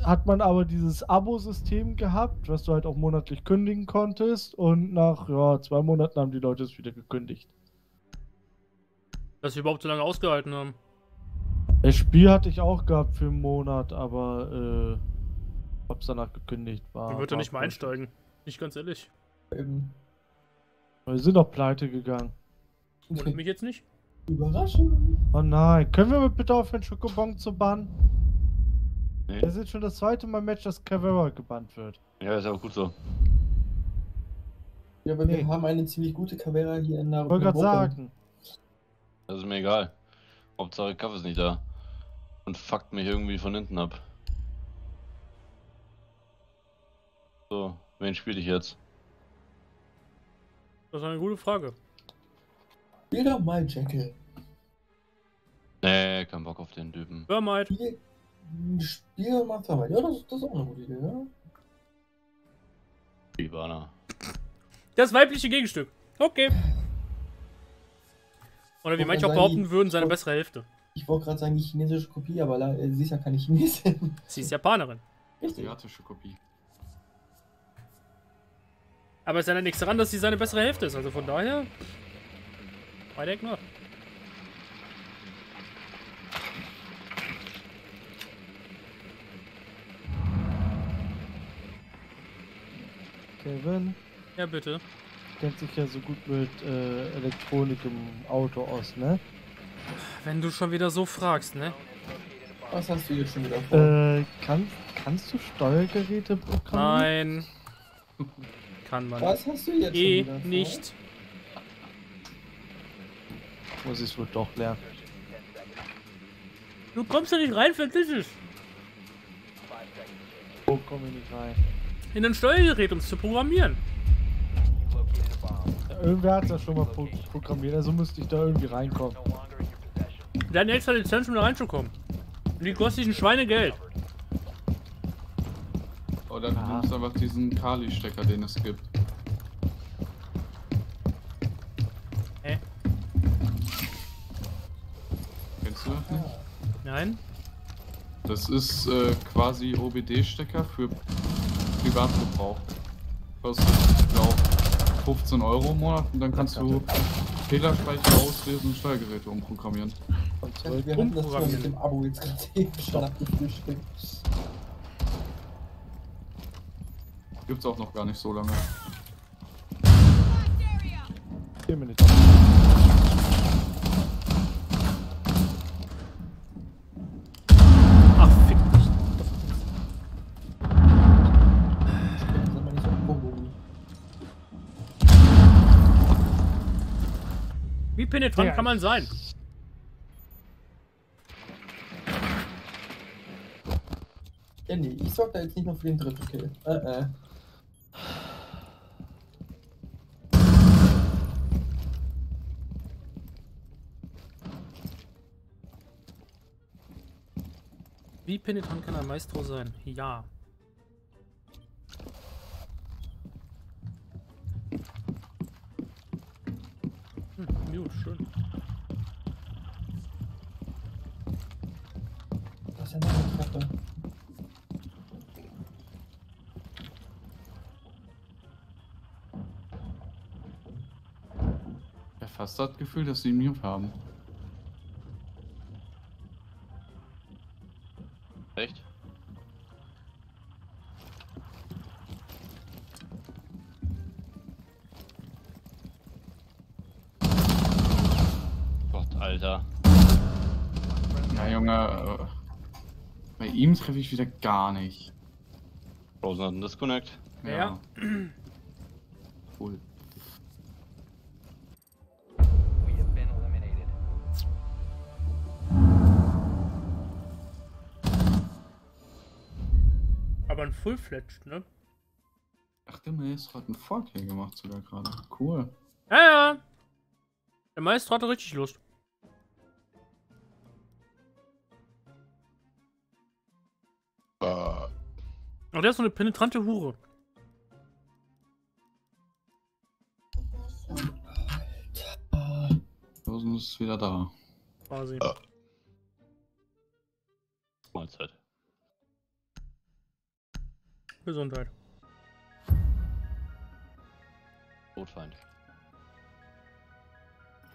hat man aber dieses Abo-System gehabt, was du halt auch monatlich kündigen konntest. Und nach ja, zwei Monaten haben die Leute es wieder gekündigt. Dass wir überhaupt so lange ausgehalten haben. Das Spiel hatte ich auch gehabt für einen Monat, aber äh, hab's danach gekündigt. War, Ich würde nicht mal einsteigen. Nicht ganz ehrlich. Eben. Wir sind doch pleite gegangen. Wundert mich jetzt nicht. Überraschung. Oh nein, können wir bitte aufhören, Schokobon zu bannen? Nee. Das ist jetzt schon das zweite Mal Match, dass Cavera gebannt wird. Ja, ist auch gut so. Ja, aber Nee. wir haben eine ziemlich gute Cavera hier in der Ich wollte gerade sagen. Das ist mir egal. Hauptsache Kaffee ist nicht da. Und fuckt mich irgendwie von hinten ab. So, wen spiele ich jetzt? Das ist eine gute Frage. Spiel doch mal Jekyll. Nee, kein Bock auf den Typen. Hörmite. Spiel, Spiel mal Thermite. Ja, das, das ist auch eine gute Idee, ja? Ivana. Das weibliche Gegenstück. Okay. Oder wie manche auch behaupten würden, seine bessere Hälfte. Ich wollte gerade sagen, die chinesische Kopie, aber äh, sie ist ja keine Chinesin. [LAUGHS] Sie ist Japanerin. Richtig. Asiatische Kopie. Aber es ist ja nichts daran, dass sie seine bessere Hälfte ist. Also von daher. Why the heck not? Kevin Ja, bitte. kennt sich ja so gut mit äh, Elektronik im Auto aus, ne? Wenn du schon wieder so fragst, ne? Was hast du jetzt schon wieder vor? Äh, kann, kannst du Steuergeräte programmieren? Nein. Kann man. Was hast du jetzt Eh schon wieder vor? nicht. Muss ich es wohl doch lernen. Du kommst ja nicht rein, vergiss es. Wo komme ich nicht rein? In ein Steuergerät, um es zu programmieren. Ja, irgendwer hat das schon mal pro programmiert, also müsste ich da irgendwie reinkommen. Possession. Deine extra Lizenz, um da reinzukommen. Und die kostet dich ein Schweinegeld. Oder du Aha. nimmst einfach diesen Kali-Stecker, den es gibt. Hä? Kennst du das nicht? Nein? Das ist äh, quasi OBD-Stecker für Privatgebrauch. Kostet, ich glaube, 15 Euro im Monat und dann kannst du Fehlerspeicher auslesen und Steuergeräte umprogrammieren. Wir hatten das schon mit dem Abo jetzt gerade eben schon abgefrühstückt. Gibt's auch noch gar nicht so lange. Vier Minuten. Penetrant Ja. kann man sein? Ja, nee, ich sorg da jetzt nicht noch für den dritten Kill. Äh, äh. Wie penetrant kann ein Maestro sein? Ja. Gut, schön. Das ist ja noch eine Treppe. Ich hab fast das Gefühl, dass sie ihn Mute haben. Echt? Alter. Ja, Junge. äh, Bei ihm treffe ich wieder gar nicht. Frozen hat einen Disconnect. Ja. [CLEARS THROAT] Cool. We have been eliminated. Aber ein Full-Fledged, ne? Ach, der Maestro hat einen Vorkill gemacht sogar gerade. Cool. Ja, ja. Der Maestro hatte richtig Lust. Aber der ist so eine penetrante Hure. Rosen ist wieder da. Quasi. Mahlzeit. Gesundheit. Todfeind.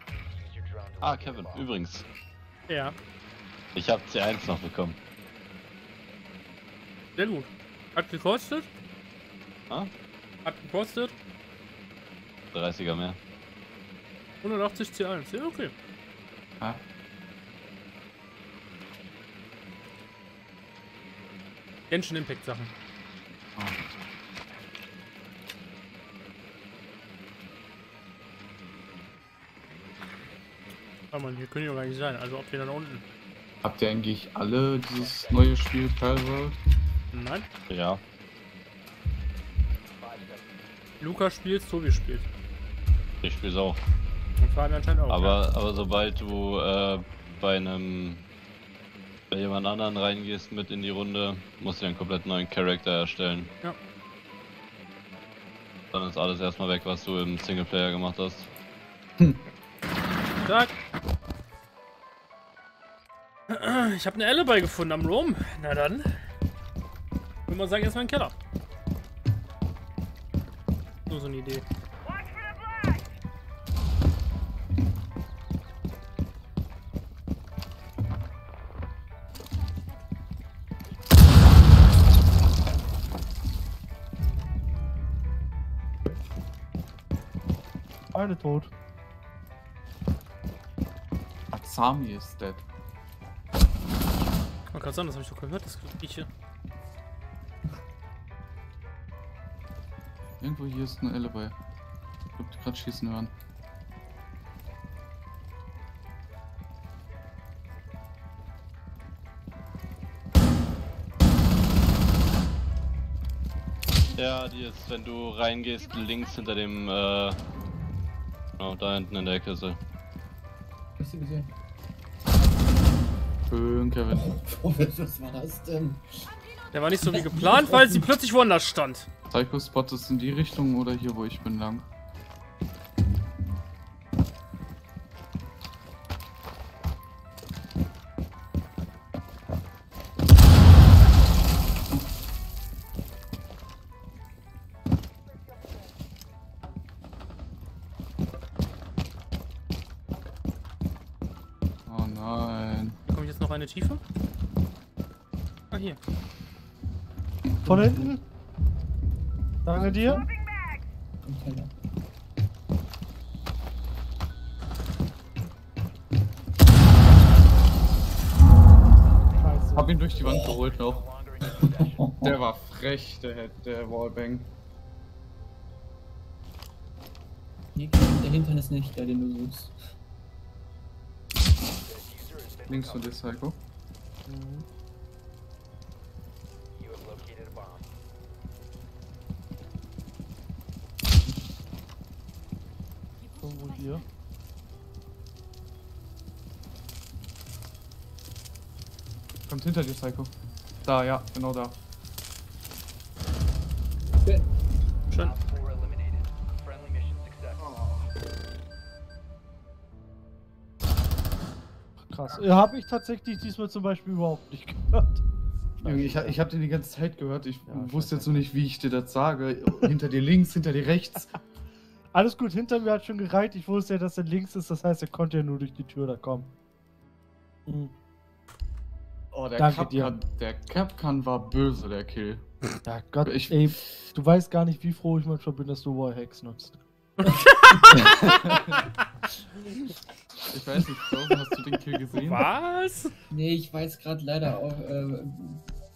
To Ah, Kevin, übrigens. Ja, Ich habe C1 noch bekommen. Sehr gut. Hat gekostet? Ah? Hat gekostet? 30er mehr. 180 C1. Ja, okay. Hä? Genshin Impact Sachen. Ah. Oh man, hier können die doch gar nicht sein. Also ob die dann unten. Habt ihr eigentlich alle dieses neue Spiel Palworld? Nein. Ja. Lukas spielt, Tobi spielt. Ich spiel's auch. Und Fabian anscheinend auch. Aber, aber sobald du äh, bei einem bei jemand anderen reingehst mit in die Runde, musst du einen komplett neuen Charakter erstellen. Ja. Dann ist alles erstmal weg, was du im Singleplayer gemacht hast. Tag. Ich habe eine Alibi gefunden am Rom. Na dann. Würde man sagen, erstmal ein Keller. Nur so eine Idee. Eine tot. Atsami ist dead. Man kann sagen, das habe ich doch gehört, das Grieche. Irgendwo hier ist eine Alibi. Ich hab die gerade schießen hören. Ja, die ist, wenn du reingehst, links hinter dem, äh, genau, da hinten in der Ecke ist sie. Ich sie gesehen? Schön, Kevin. [LAUGHS] Oh, was war das denn? Der war nicht so wie geplant, weil sie plötzlich woanders stand. Psycho Spot ist in die Richtung oder hier, wo ich bin, lang? Von hinten. Danke dir. Scheiße. Hab ihn durch die Wand geholt noch. Der war frech, der, der Wallbang. Nee, der Hintern ist nicht der, den du suchst. Links von dir, Psycho. Mhm. Hinter dir, Psycho. Da, ja, genau da. Schön. Op 4 eliminated. Friendly mission successful. Krass. Ja, habe ich tatsächlich diesmal zum Beispiel überhaupt nicht gehört. Ich, ich hab den die ganze Zeit gehört. Ich Ja, wusste jetzt nur nicht, wie ich dir das sage. hinter dir links, hinter dir rechts. [LAUGHS] Alles gut, hinter mir hat schon gereicht. Ich wusste ja, dass er links ist. Das heißt, er konnte ja nur durch die Tür da kommen. Mhm. Oh, der Danke Capcan, der Capcan war böse, der Kill. [LAUGHS] Ja, Gott, Ich- ey, du weißt gar nicht, wie froh ich manchmal bin, dass du Wallhacks nutzt. [LAUGHS] Ich weiß nicht, Flo, hast du den Kill gesehen? Was? Nee, ich weiß gerade leider auf, äh,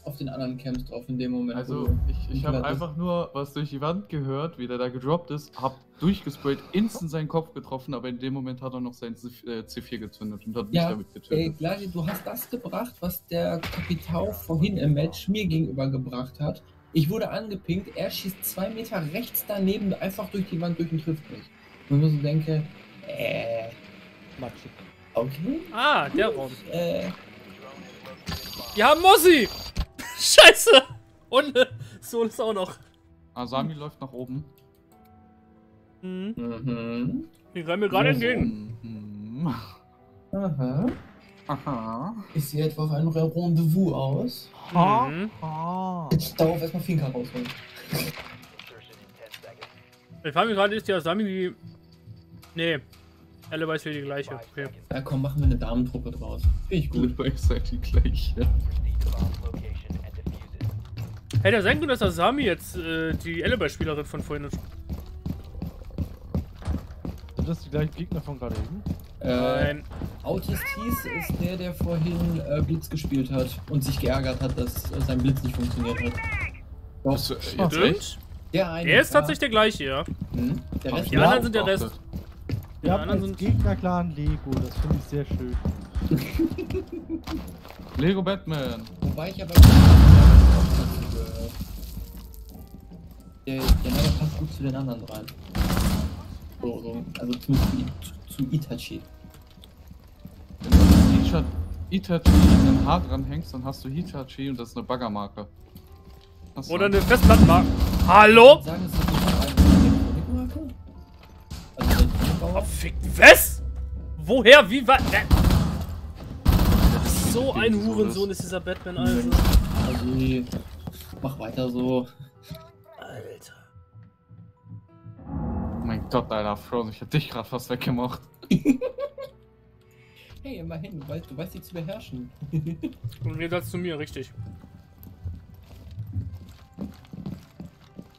auf den anderen Camps drauf in dem Moment. Also, ich, ich habe einfach nur was durch die Wand gehört, wie der da gedroppt ist, hab durchgesprayt, instant seinen Kopf getroffen, aber in dem Moment hat er noch sein C- äh, C4 gezündet und hat mich Ja, damit Ey, getötet. Gladi, du hast das gebracht, was der Kapitao vorhin im Match mir gegenüber gebracht hat. Ich wurde angepinkt, er schießt zwei Meter rechts daneben einfach durch die Wand durch und trifft mich. Und ich so denke, äh, Matschig. okay. Ah, der Raum. Äh. Wir haben Mossi! Scheiße! Und Sol ist auch noch. Asami läuft nach oben. Mhm. mhm. Die rennen mir gerade entgegen. Mhm. Aha. Aha. Ich sehe etwa auf ein Rendezvous aus. Ha, Mhm. ha. Jetzt darauf erstmal Finca rausholen. Insertion in 10 seconds. Ich frage mich gerade, ist die Asami die. Nee. Alibi ist wieder die gleiche. 5 Okay. Ja, komm, machen wir eine Damentruppe draus. Finde ich gut. Gut, ihr seid die gleiche. Hätte ja sein können, dass Asami jetzt äh, die Alibi-Spielerin von vorhin ist. Sind das die gleichen Gegner von gerade eben? Äh, Nein. Autist hieß ist der, der vorhin äh, Blitz gespielt hat und sich geärgert hat, dass äh, sein Blitz nicht funktioniert hat. Doch, Ach, echt? Stimmt. der eine. Der ist tatsächlich der gleiche, ja. Hm? Der Rest Die Ja, anderen sind der. Rest. Wir Ja, anderen als sind- Gegner-Clan Lego. Das finde ich sehr schön. [LAUGHS] Lego Batman. Wobei ich aber. Gehört. Der, der Name passt gut zu den anderen rein. So, so. Also zu, zu, zu Itachi. Wenn du Itachi ein Haar dran hängst, dann hast du Hitachi und das ist eine Baggermarke. Hast Oder eine Festplattenmarke. Hallo? Sagen Sie nicht eine Elektronikmarke? Also der Oh, fick. Was? Woher? Wie war. Äh. So ein Hurensohn ist dieser Batman, also. Also, mach weiter so. Alter. Mein Gott, Alter, Frozen, ich hab dich gerade fast weggemacht. [LAUGHS] Hey, immerhin, du weißt, du weißt die zu beherrschen. [LAUGHS] Und wie das zu mir, richtig.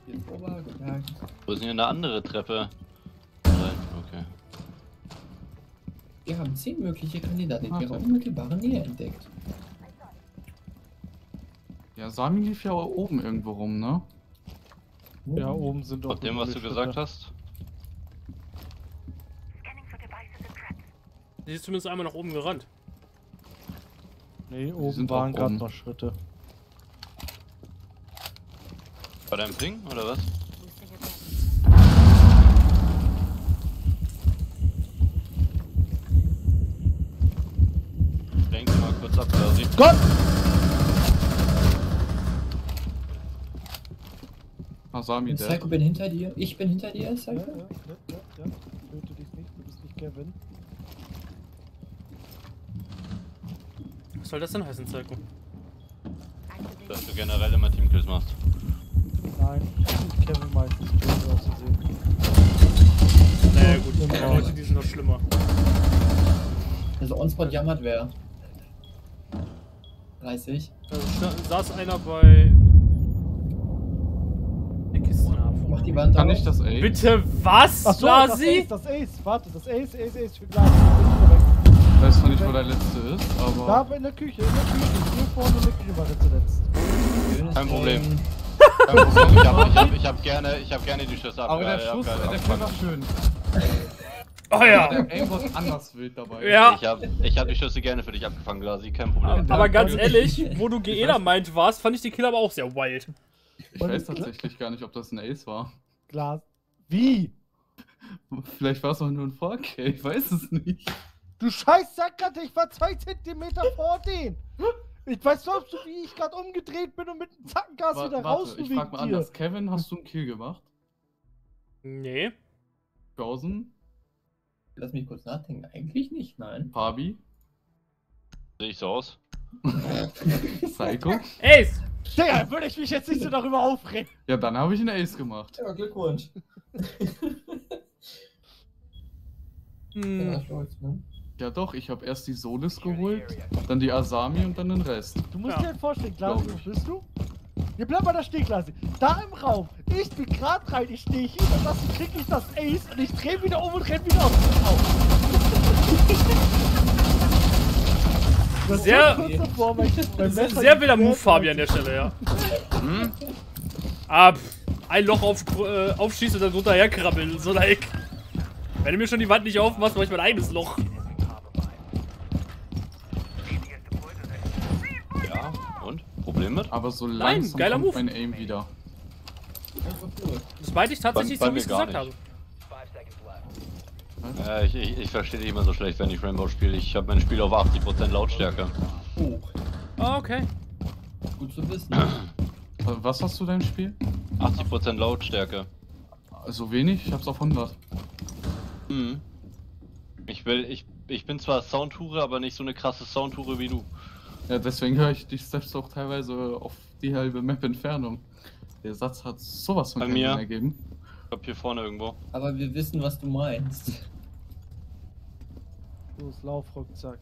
Jetzt Ober, guten Tag. Wo ist denn hier eine andere Treppe? Okay. Wir haben zehn mögliche Kandidaten in Ach ihrer unmittelbaren Nähe entdeckt. Ja, Sami lief ja oben irgendwo rum, ne? Ja, oben sind doch. Auf dem, was du gesagt hast? Sie ist zumindest einmal nach oben gerannt. Nee, oben sind waren gerade oben. noch Schritte. Bei deinem Ping, oder was? Again. Lenk mal kurz ab, da sieht Gott! Asami, Und der. Psycho bin hinter dir. Ich bin hinter dir, Ja, ja, Psycho. ja, ja, ja. Töte dich nicht, du bist nicht Kevin. Was soll das denn heißen, Psycho? dass du generell immer Teamkills machst. Nein, Kevin meistens töte auszusehen. Naja, gut. Ja. Leute, die sind noch schlimmer. Also On-Spot jammert wer? 30. Da sta- saß einer bei. Mach die Wand Kann auf. ich das, ey? Bitte was, Ach so, das Blasi? Ace, das Ace. Warte, das Ace, Ace, Ace für Glas. Korrekt. Ich weiß noch nicht, wo der letzte ist, Da aber. aber in der Küche, in der Küche. Hier vorne in der Küche war der zuletzt. Kein Problem. Ding. Kein Problem, [LAUGHS] ich hab, ich hab, ich hab gerne, ich hab gerne die Schüsse ab. Aber der äh, Schuss, ab- der abgefangen. war schön. Oh ja. Der Aimbot anders wild dabei. Ja. Ich hab, ich hab die Schüsse gerne für dich abgefangen, Glasi, kein Problem. Aber ganz ehrlich, wo du [LAUGHS] Geela meint warst, fand ich die Kill aber auch sehr wild. Ich weiß tatsächlich gar nicht, ob das ein Ace war. Glas. Wie? Vielleicht war es auch nur ein 4K, ich weiß es nicht. Du scheiß Sackgatte, ich war zwei Zentimeter vor denen. Ich weiß glaubst du, wie ich gerade umgedreht bin und mit dem Zackengas Wa- wieder warte, ich frag mal anders. Kevin, hast du einen Kill gemacht? Nee. Gausen? Lass mich kurz nachdenken. Eigentlich nicht, nein. Fabi? Sehe ich so aus? [LAUGHS] Psycho? Ace! Digga, würde ich mich jetzt nicht so darüber aufregen. Ja, dann habe ich einen Ace gemacht. Ja, Glückwunsch. [LAUGHS] Hm. Ja, stolz, ne? Ja doch, ich habe erst die Solis geholt, dann die Asami und dann den Rest. Du musst Ja. dir halt vorstellen, Glasi, wo bist du? Wir bleiben bei der Stehklasse. Da im Raum. Ich bin gerade rein. Ich stehe hier, dann krieg ich das Ace und ich drehe wieder um und renn wieder aus dem Raum. Das Sehr- kurz davor, mein Messer sehr wilder Move, geklärt Fabi, an der Stelle, ja. Hm? Ah, pff, ein Loch auf, äh, aufschießen und dann drunter herkrabbeln, so like. Wenn du mir schon die Wand nicht aufmachst, mach ich mein eigenes Loch. Ja, und? Problem mit? Aber so Nein, langsam geiler kommt Move. mein Aim wieder. Das meinte ich tatsächlich Bei- bei so, wie ich gesagt nicht. habe. Äh, ich ich, ich verstehe dich immer so schlecht, wenn ich Rainbow spiele. Ich habe mein Spiel auf 80% Lautstärke. Ah, okay. Gut zu wissen. [CLEARS THROAT] Was hast du dein Spiel? 80% Lautstärke. So wenig? Ich hab's auf 100. Hm. Ich will, ich, ich bin zwar Soundhure, aber nicht so eine krasse Soundhure wie du. Ja, deswegen höre ich die Steps auch teilweise auf die halbe Map Entfernung. Der Satz hat sowas von Bei mir? Ergeben. Ich glaub hier vorne irgendwo. Aber wir wissen, was du meinst. Los, lauf, Rucksack.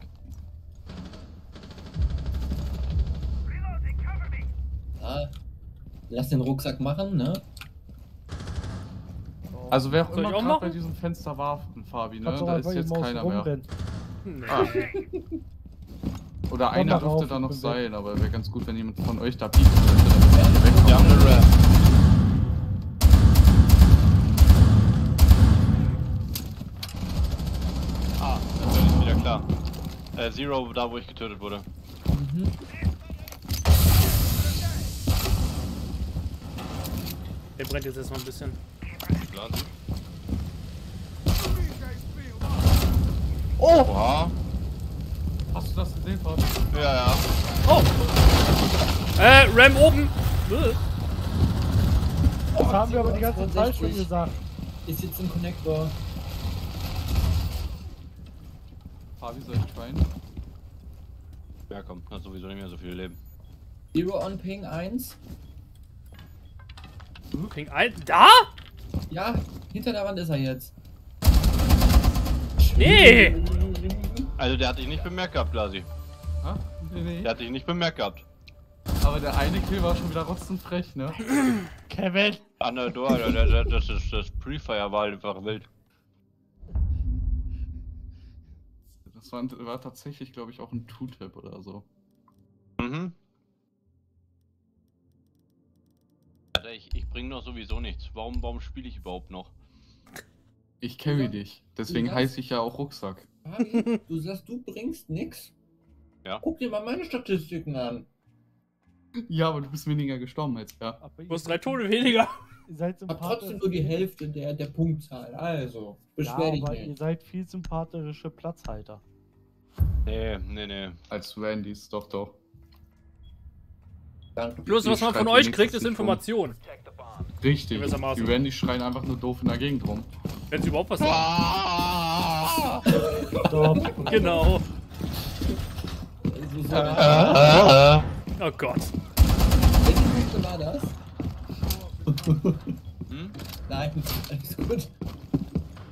Ah, lass den Rucksack machen, ne? Also wer auch Soll ich immer auch gerade bei machen? diesem Fenster war, Fabi, ne? Kannst Da einfach ist jetzt keiner mehr. rumrennen. Nee. Ah. Oder einer dürfte da noch sein, aber wäre ganz gut, wenn jemand von euch da bieten könnte, damit wir hier wegkommen. Klar. Äh, Zero, da wo ich getötet wurde. Mhm. Der brennt jetzt erstmal ein bisschen. Glasi. Oh! Oha. Hast du das gesehen, Fabi? Ja, ja. Oh! Äh, Ram oben! Das haben wir aber die ganze Zeit schon 62. gesagt. Ist jetzt im Connector. Fabi soll ich Schwein? Ja, komm, hat sowieso nicht mehr so viel Leben. Zero on Ping 1. Ping ein. Da? Ja, hinter der Wand ist er jetzt. Nee! Also, der hat dich nicht bemerkt gehabt, Glasi. Ha? Nee, nee. Der hat dich nicht bemerkt gehabt. Aber der eine Kill war schon wieder rotzend frech, ne? Kevin! An der Door, der, der, der, das, ist, das Pre-Fire war einfach wild. Das war, war tatsächlich, glaube ich, auch ein Two-Tap oder so. Mhm. Alter, ich, ich bring doch sowieso nichts. Warum, warum spiele ich überhaupt noch? Ich carry dich. Deswegen Ja. heiße ich ja auch Rucksack. Fabi, [LAUGHS] du sagst, du bringst nix? Ja. Guck dir mal meine Statistiken an. Ja, aber du bist weniger gestorben als er. Aber Du hast drei Tode weniger. Ihr seid Aber trotzdem nur die Hälfte der, der Punktzahl. Also, beschwer ja, dich aber ihr nicht. seid viel sympathische Platzhalter. Nee, nee, nee. Als Randys, doch, doch. Danke. Bloß, was Ich man von euch kriegt, ist Information. Richtig. Die Randys schreien einfach nur doof in der Gegend rum. Wenn es überhaupt was! Stopp. Genau. Oh Gott. Hm? Nein, alles gut.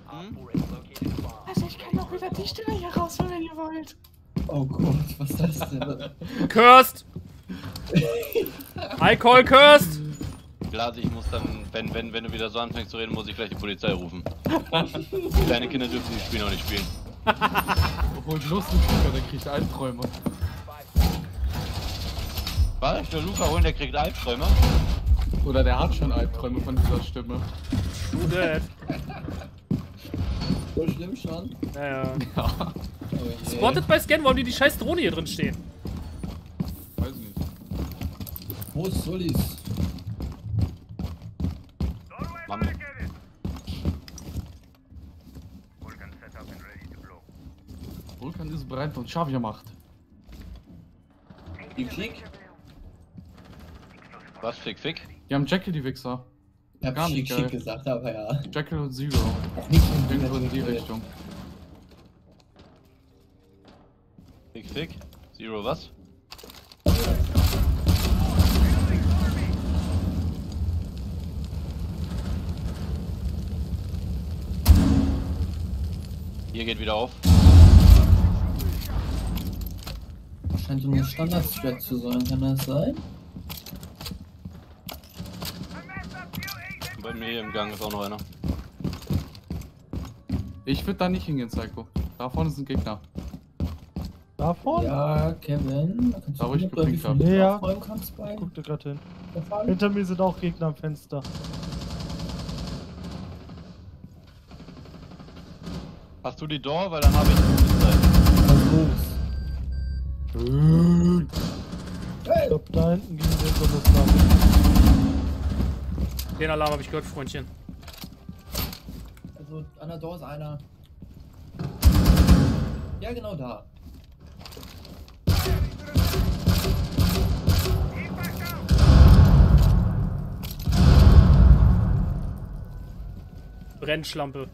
Op 4 has located a bomb. Also ich kann doch wieder die Stelle hier raus, wenn ihr wollt. Oh Gott, was ist das denn? Cursed! I call Cursed! Klar, ich muss dann, wenn, wenn, wenn du wieder so anfängst zu reden, muss ich gleich die Polizei rufen. Kleine Kinder dürfen dieses Spiel noch nicht spielen. Hol bloß einen Kicker, der kriegt Albträume. Was? Der Luca holen, der kriegt Albträume? Oder der hat schon Albträume von dieser Stimme. True that. So schlimm schon? Ja, ja. Je. Spotted bei Scan, warum die die scheiß Drohne hier drin stehen. weiß nicht. Wo ist Solis? Mami. Vulkan ist bereit und Schavia macht. Die Krieg? Was? Fick, fick? Die haben Jekyll, die Wichser. Ich hab Gar schick, nicht schick gesagt, aber ja. Jekyll und Zero. Auch nicht Irgendwo in die Richtung. Fick, fick? Zero, was? Hier geht wieder auf. Scheint so eine Standard-Strat zu sein, kann das sein? Bei mir hier im Gang ist auch noch einer. Ich würde da nicht hingehen, Psycho. Da vorne sind Gegner. Davon? Ja, Kevin. Da, wo ich gepinkt die hab. Fliege Ja. bei Guck dir gerade hin. Hinter mir sind auch Gegner am Fenster. Hast du die Door? Weil dann habe ich Zeit. Was los? Ich glaube, da hinten ging der so los lang. Den Alarm habe ich gehört, Freundchen. Also, an der Door ist einer. Ja, genau da. Brennschlampe.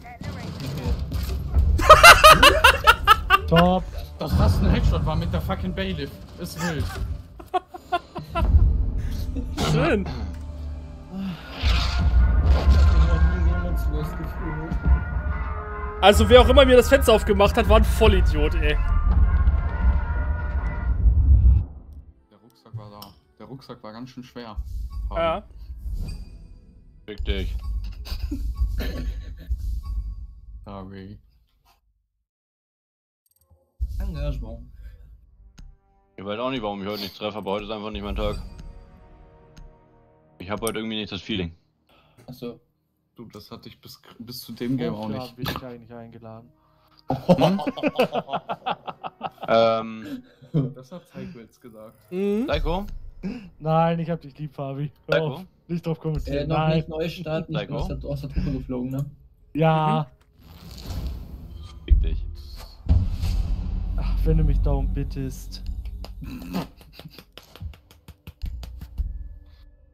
[LAUGHS] Top. Dass das ein Headshot war mit der fucking Bailiff. Ist wild. Schön. Also wer auch immer mir das Fenster aufgemacht hat, war ein Vollidiot, ey. Der Rucksack war da. Der Rucksack war ganz schön schwer. Ja. Fick dich. Sorry. Engagement. Ich weiß auch nicht, warum ich heute nichts treffe, aber heute ist einfach nicht mein Tag. Ich habe heute irgendwie nicht das Feeling. Achso. Du, das hatte ich bis, bis zu dem Game auch Wofür nicht. ich eigentlich eingeladen. [LAUGHS] Ähm, Das hat Psycho jetzt gesagt. Mhm. Psycho? Nein, ich hab dich lieb, Fabi. Hör auf. Nicht drauf Äh, kommentieren. noch Nein. nicht neu starten, ich bin Psycho? aus der, aus der Truppe geflogen, ne? Ja. Fick dich. Ach, wenn du mich darum bittest. [LAUGHS]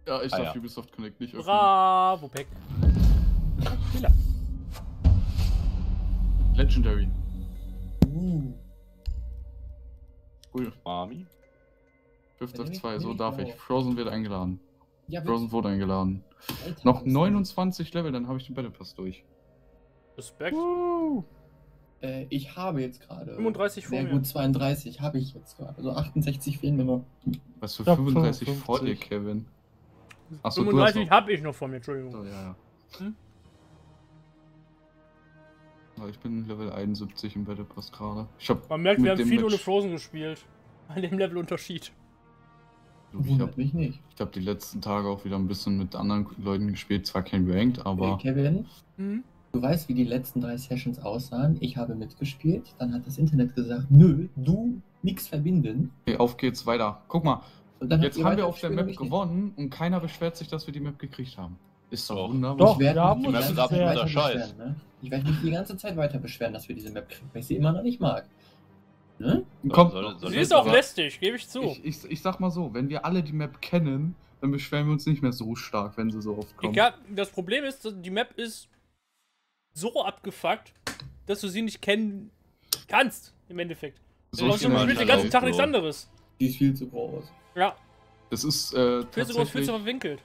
Ja, ich Ah, darf ja. Ubisoft Connect nicht öffnen. Bravo, Peck. Legendary. Uh. Cool. Mami? 5 Ja, auf nee, 2, so darf ich. Frozen wird eingeladen. Ja, Frozen wurde eingeladen. Alter, Noch was ist 29 Level, dann habe ich den Battle Pass durch. Respekt. Uh. Äh, ich habe jetzt gerade. 35 vor Sehr mir. gut, 32 habe ich jetzt gerade. Also 68 fehlen mir noch. Was für Ich hab 35 vor dir, 55. Kevin? Achso, 35 du hast habe ich noch vor mir, Entschuldigung. So, ja, ja. Hm? Ja, ich bin Level 71 im Battle Pass gerade. Man merkt, wir haben viel ohne Frozen gespielt. [LAUGHS] An dem Levelunterschied. Ich hab, Wundert mich nicht. ich hab die letzten Tage auch wieder ein bisschen mit anderen Leuten gespielt. Zwar kein Ranked, aber Hey, Kevin, Mhm. du weißt, wie die letzten drei Sessions aussahen. Ich habe mitgespielt. Dann hat das Internet gesagt, nö, du, nix verbinden. okay, auf geht's weiter. Guck mal, jetzt haben wir auf der Map ich nicht. gewonnen und keiner beschwert sich, dass wir die Map gekriegt haben. Ist doch wunderbar. Doch, Ich werde wir haben mich die Map weiter Scheiß. beschweren, ne? Ich werde mich die ganze Zeit weiter beschweren, dass wir diese Map kriegen, weil ich sie immer noch nicht mag. Ne? Komm, Soll- soll- Sie ist auch lästig, gebe ich zu. ich, ich, ich sag mal so, wenn wir alle die Map kennen, dann beschweren wir uns nicht mehr so stark, wenn sie so oft kommen. Egal, das Problem ist, die Map ist so abgefuckt, dass du sie nicht kennen kannst, im Endeffekt. So du spielst den ganzen Tag nichts anderes. Die ist viel zu groß. Ja, Das ist äh, viel zu groß, viel zu verwinkelt.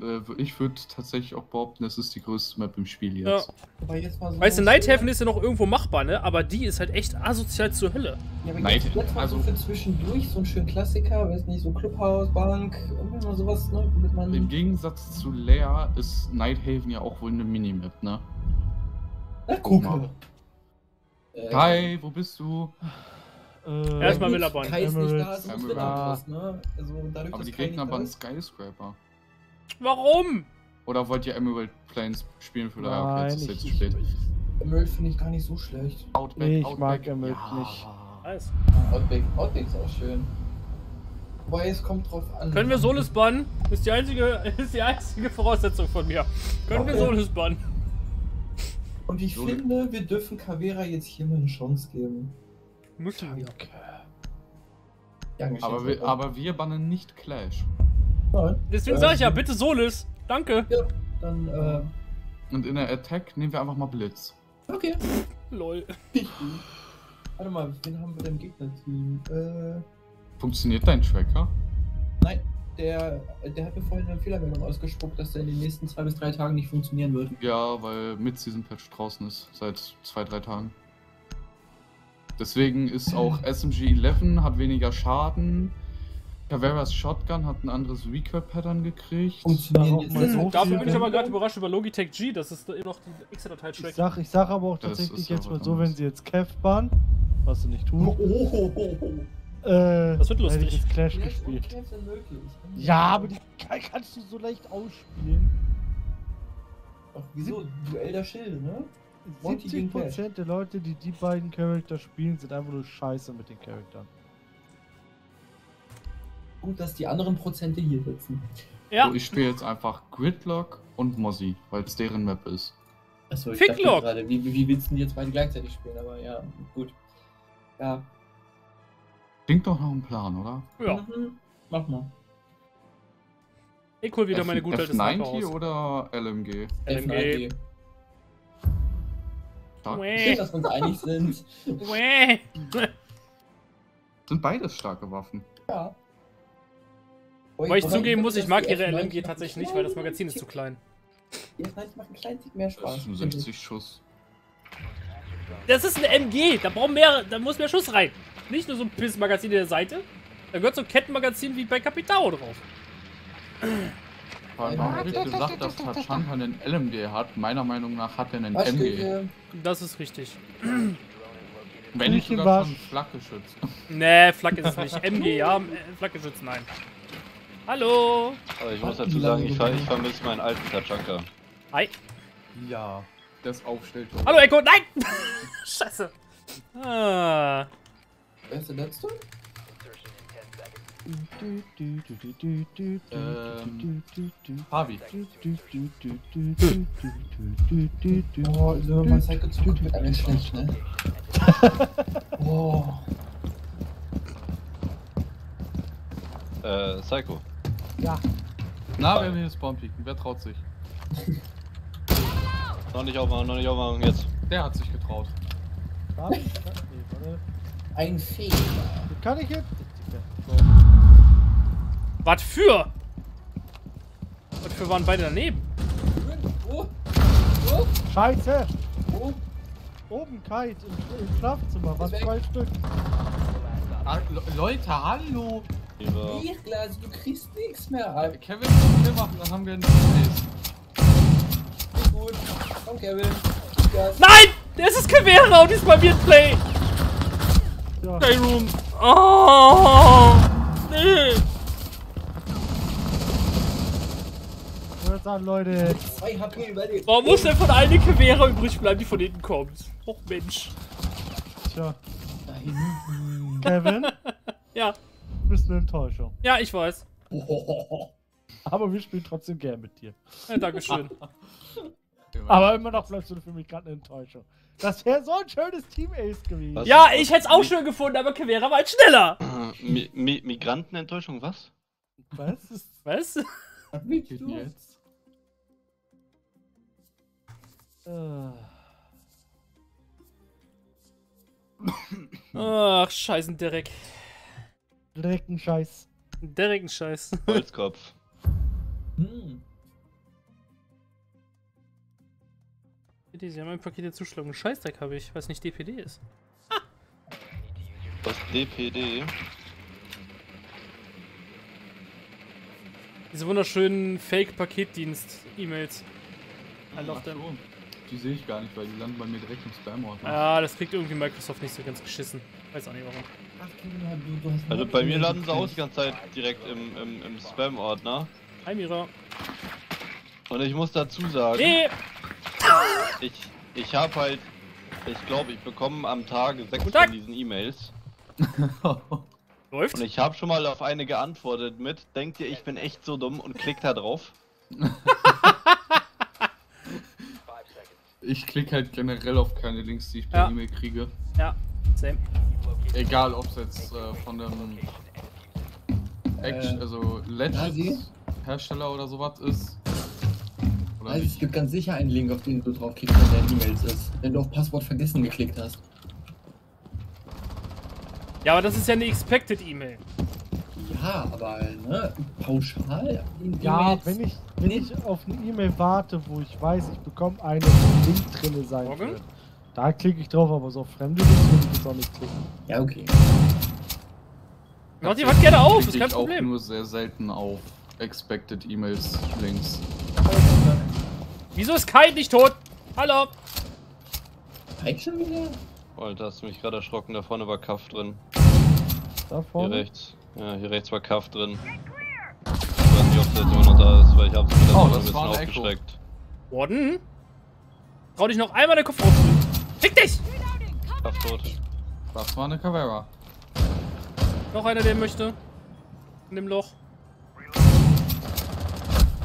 Äh, ich würde tatsächlich auch behaupten, das ist die größte Map im Spiel Ja. jetzt. Aber jetzt so Weißt du, Nighthaven ist ja noch irgendwo machbar, ne? Aber die ist halt echt asozial zur Hölle. Ja, aber Night- jetzt, jetzt mal also- so für zwischendurch so ein schöner Klassiker, weiß nicht, so Clubhaus, Bank, irgendwie mal sowas, ne? Womit man. Im Gegensatz zu Lair ist Nighthaven ja auch wohl eine Minimap, ne? Na, guck mal. Äh, Kai, wo bist du? Äh, Erstmal Millerborn. Kai ist nicht da, anderes, ne? Also dadurch, Aber die Gegner waren ist- Skyscraper. Warum? Oder wollt ihr Emerald Plains spielen für Lair? Nein, jetzt ist jetzt ich, spät. Emerald finde ich gar nicht so schlecht. Outback, Ich Outback. mag Emerald nicht. Nice. Outback, Outback ist auch schön. Wobei es kommt drauf an. Können wir Solis bannen? Ist die einzige, [LAUGHS] ist die einzige Voraussetzung von mir. Können wir Okay. Solis bannen? Und ich So- finde, wir dürfen Cavera jetzt hier mal eine Chance geben. Müssen wir. Ja, geschenkt, Aber wir, aber wir bannen nicht Clash. Nein. Deswegen Äh, sag ich ja, bitte Solis. Danke. Ja, dann, äh, Und in der Attack nehmen wir einfach mal Blitz. okay. Lol. [LAUGHS] Warte mal, wen haben wir denn im Gegnerteam? Äh, Funktioniert dein Tracker? nein, der, der hat mir vorhin eine Fehlermeldung ausgespuckt, dass der in den nächsten zwei bis drei Tagen nicht funktionieren wird. Ja, weil Mid-Season Patch draußen ist, seit zwei, drei Tagen. Deswegen ist auch SMG 11 hat weniger Schaden. Caveras Shotgun hat ein anderes Recoil-Pattern gekriegt. Funktionieren Darauf jetzt so Dafür bin ich aber gerade überrascht über Logitech G, dass es da immer noch die Excel-Datei ich, trackt. sag, ich sag aber auch Das tatsächlich ja jetzt mal so, wenn sie jetzt Kev bannen, was sie nicht tun, Oh, oh, oh, oh, äh, Das wird lustig. hätte ich jetzt Clash Vielleicht gespielt. Ja, aber die kann- kannst du so leicht ausspielen. Ach, wieso? Duell der Schilde, ne? Monty gegen 70% der Leute, die die beiden Charakter spielen, sind einfach nur scheiße mit den Charakteren. Gut, dass die anderen Prozente hier sitzen. Ja, So, ich spiele jetzt einfach Gridlock und Mozzie, weil es deren Map ist. Achso, ich Ficklock. dachte gerade, wie, wie, wie willst du denn die jetzt beide gleichzeitig spielen? Aber ja, gut. Ja. Klingt doch nach einem Plan, oder? ja. Mhm. Mach mal. Ich hol wieder F- meine gute alte Sniper F90 raus. oder LMG? LMG. Stark. Schön, dass wir uns einig sind. Sind beides starke Waffen. Ja. Wobei ich zugeben muss, ich mag die ihre F90 LMG tatsächlich nicht, weil das Magazin ist zu klein. Die F90 machen einen kleinen Tick mehr Das Spaß. ist ein finde ich. 60 Schuss. Das ist ein MG, da brauchen mehr, da muss mehr Schuss rein. Nicht nur so ein Piss-Magazin in der Seite. Da gehört so ein Kettenmagazin wie bei Capitao drauf. Vor allem Ja, habe ich ja, gesagt, dass Tachanka einen LMG hat. Meiner Meinung nach hat er einen Was MG. Das ist richtig. Wenn im sogar schon Flakgeschütz. Nee, Flak ist es nicht. MG, ja, Flakgeschütz, nein. Hallo. Aber ich muss dazu sagen, ich, ver ich vermisse meinen alten Tachanka. Hi. Ja. Das aufstellt. Hallo, Echo, nein! [LAUGHS] Scheiße. Ah. Wer ist der letzte? Ähm, Fabi. Oh, so man Cycle zurück mit einem schlecht, ne? [LAUGHS] Oh. Äh, Psycho. Ja, Na, wer will hier Spawn pieken? Wer traut sich? [LAUGHS] Noch nicht aufmachen, noch nicht aufmachen, jetzt. Der hat sich getraut. warte, warte. Ein Fehler. Kann ich jetzt? Was für? Was für waren beide daneben? Oh. Oh. Scheiße! Oh. Oben Kite im, im Schlafzimmer, was zwei Stück. Ah, Le Leute, hallo! Lieber. Bierglas, du kriegst nichts mehr ab. Kevin, was wir machen, dann haben wir einen Space. Nicht gut. Komm, Kevin. Nein! Das ist Quera und ist bei mir Play! Ja, Playroom! Oh! Nee! ich würde sagen, Leute, Zwei HP überlebt. Warum muss denn von allen die Quera übrig bleiben, die von hinten kommt? Och Mensch. tja, Da hinten. Kevin, [LAUGHS] Ja, bist eine Enttäuschung. ja, ich weiß. Oh. [LAUGHS] Aber wir spielen trotzdem gern mit dir. Ja, Dankeschön. Aber immer noch bleibst du für mich gerade eine Enttäuschung. Das wäre so ein schönes Team-Ace gewesen. Was? Ja, ich hätte es auch schön gefunden, aber Quera war halt schneller. Mi Mi Migrantenenttäuschung, was? Was? [LAUGHS] Was? Was willst Geht du? jetzt? Äh, Ach, scheißen Derek. Direkten Scheiß. Direkten Scheiß. [LAUGHS] Holzkopf. hm. Sie haben ein Paket der Zuschlagung. Scheißdreck habe ich, weil es nicht DPD ist. Ah. Was DPD? Diese wunderschönen Fake-Paketdienst-E-Mails. I love them. Die sehe ich gar nicht, weil die landen bei mir direkt im Spam-Ordner. Ja, das kriegt irgendwie Microsoft nicht so ganz geschissen. Weiß auch nicht warum. Also bei mir landen sie auch die ganze Zeit direkt im, im, im Spam-Ordner. Hi Mira. Und ich muss dazu sagen, Nee! ich, ich habe halt, ich glaube, ich bekomme am Tag sechs Tag. von diesen E-Mails. Läuft? Und ich habe schon mal auf eine geantwortet mit, denkt ihr, ich bin echt so dumm und klickt da drauf. Ich klicke halt generell auf keine Links, die ich per Ja. E-Mail kriege. Ja, same. Egal, ob es jetzt äh, von einem Action, Äh, also Nasi? Legends Hersteller oder sowas ist. Oder Also, es gibt ganz sicher einen Link, auf den du draufklickst, wenn der E-Mails ist. Wenn du auf Passwort vergessen geklickt hast. Ja, aber das ist ja eine Expected E-Mail. Ja, aber ne, pauschal in Ja, wenn ich, wenn ich auf eine E-Mail warte, wo ich weiß, ich bekomme eine, wo ein Link drin sein Morgen? wird. Da klicke ich drauf, aber so auf fremde würde ich jetzt auch nicht klicken. Ja, okay. Macht jemand gerne auf, ist Klicke kein ich auch Problem. nur sehr selten auf Expected E-Mails Links. Wieso ist Kai nicht tot? Hallo? Halt schon wieder? Alter, hast du mich gerade erschrocken, da vorne war Kaff drin. Da Hier vorne. rechts. Ja, hier rechts war Kaff drin. Ich weiß nicht, ob der jetzt immer noch da ist, weil ich hab's mit der Oh, das ein bisschen war ein aufgeschreckt. Warden? Trau dich noch einmal den Kopf aufzudrücken. Fick dich! Kaff tot. Das war eine Cavera. Noch einer, der möchte. In dem Loch.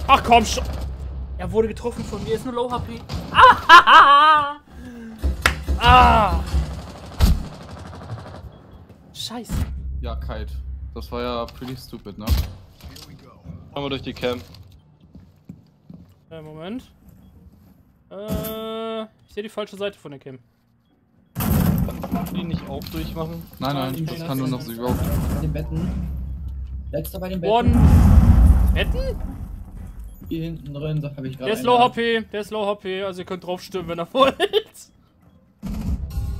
Ach komm schon! Er wurde getroffen von mir, ist nur Low HP. Ah! [LAUGHS] ah! Scheiße. Ja, Kite. Das war ja pretty stupid, ne? Schauen wir durch die Cam. Äh, Moment. Äh, ich sehe die falsche Seite von der Cam. Die nicht auch durchmachen? Nein, nein, das kann nur noch Zero. Bei den Betten. Letzter bei den Betten. Warden. Betten? Hier hinten drin, da habe ich gerade. Der ist Low HP, der ist Low HP, also ihr könnt drauf stürmen, wenn ihr wollt.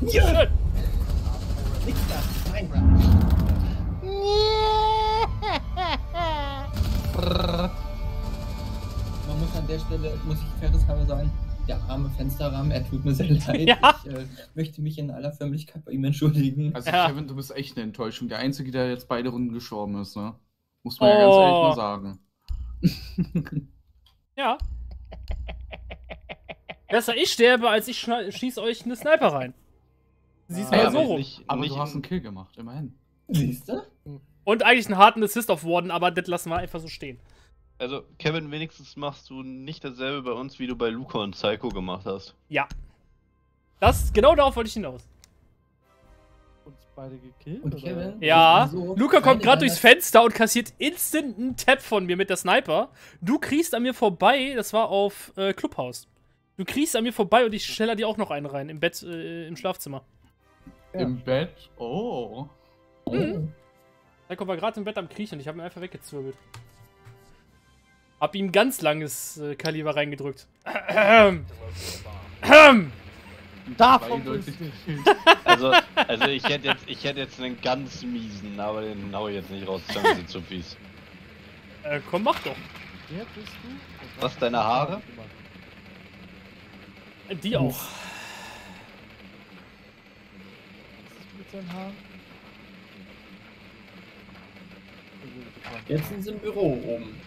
Ja! Schön. [LAUGHS] Man muss an der Stelle, muss ich fairerweise sagen, der arme Fensterrahmen, er tut mir sehr [LAUGHS] leid. Ja. Ich äh, möchte mich in aller Förmlichkeit bei ihm entschuldigen. Also, Ja. Kevin, du bist echt eine Enttäuschung. Der Einzige, der jetzt beide Runden gestorben ist, ne? Muss man ja ganz ehrlich Oh. mal sagen. [LAUGHS] Ja. Besser ich sterbe, als ich schna- schieß euch eine Sniper rein. Siehst Ah, mal so aber rum. Nicht, Aber nicht du hast einen Kill gemacht, immerhin. Siehst du? Und eigentlich einen harten Assist auf Warden, aber das lassen wir einfach so stehen. Also, Kevin, wenigstens machst du nicht dasselbe bei uns, wie du bei Luca und Psycho gemacht hast. Ja. Das, genau darauf wollte ich hinaus. Uns beide gekillt? Und oder? Kevin? Ja, So, Luca kommt gerade durchs Fenster und kassiert instant einen Tap von mir mit der Sniper. Du kriechst an mir vorbei, das war auf äh, Clubhaus. Du kriechst an mir vorbei und ich scheller dir auch noch einen rein, im Bett, äh, im Schlafzimmer. Ja. Im Bett? Oh. Oh. Heiko war gerade im Bett am Kriechen, ich habe ihn einfach weggezwirbelt. Hab ihm ganz langes äh, Kaliber reingedrückt. Ahem. Ahem. Davon. Also, also ich hätte jetzt, ich hätte jetzt einen ganz miesen, aber den hau ich jetzt nicht raus, das ist zu fies. Äh, komm, mach doch. Wer bist du? Was, deine Haare? Die auch. Was ist mit seinen Haaren? Jetzt sind sie im Büro oben.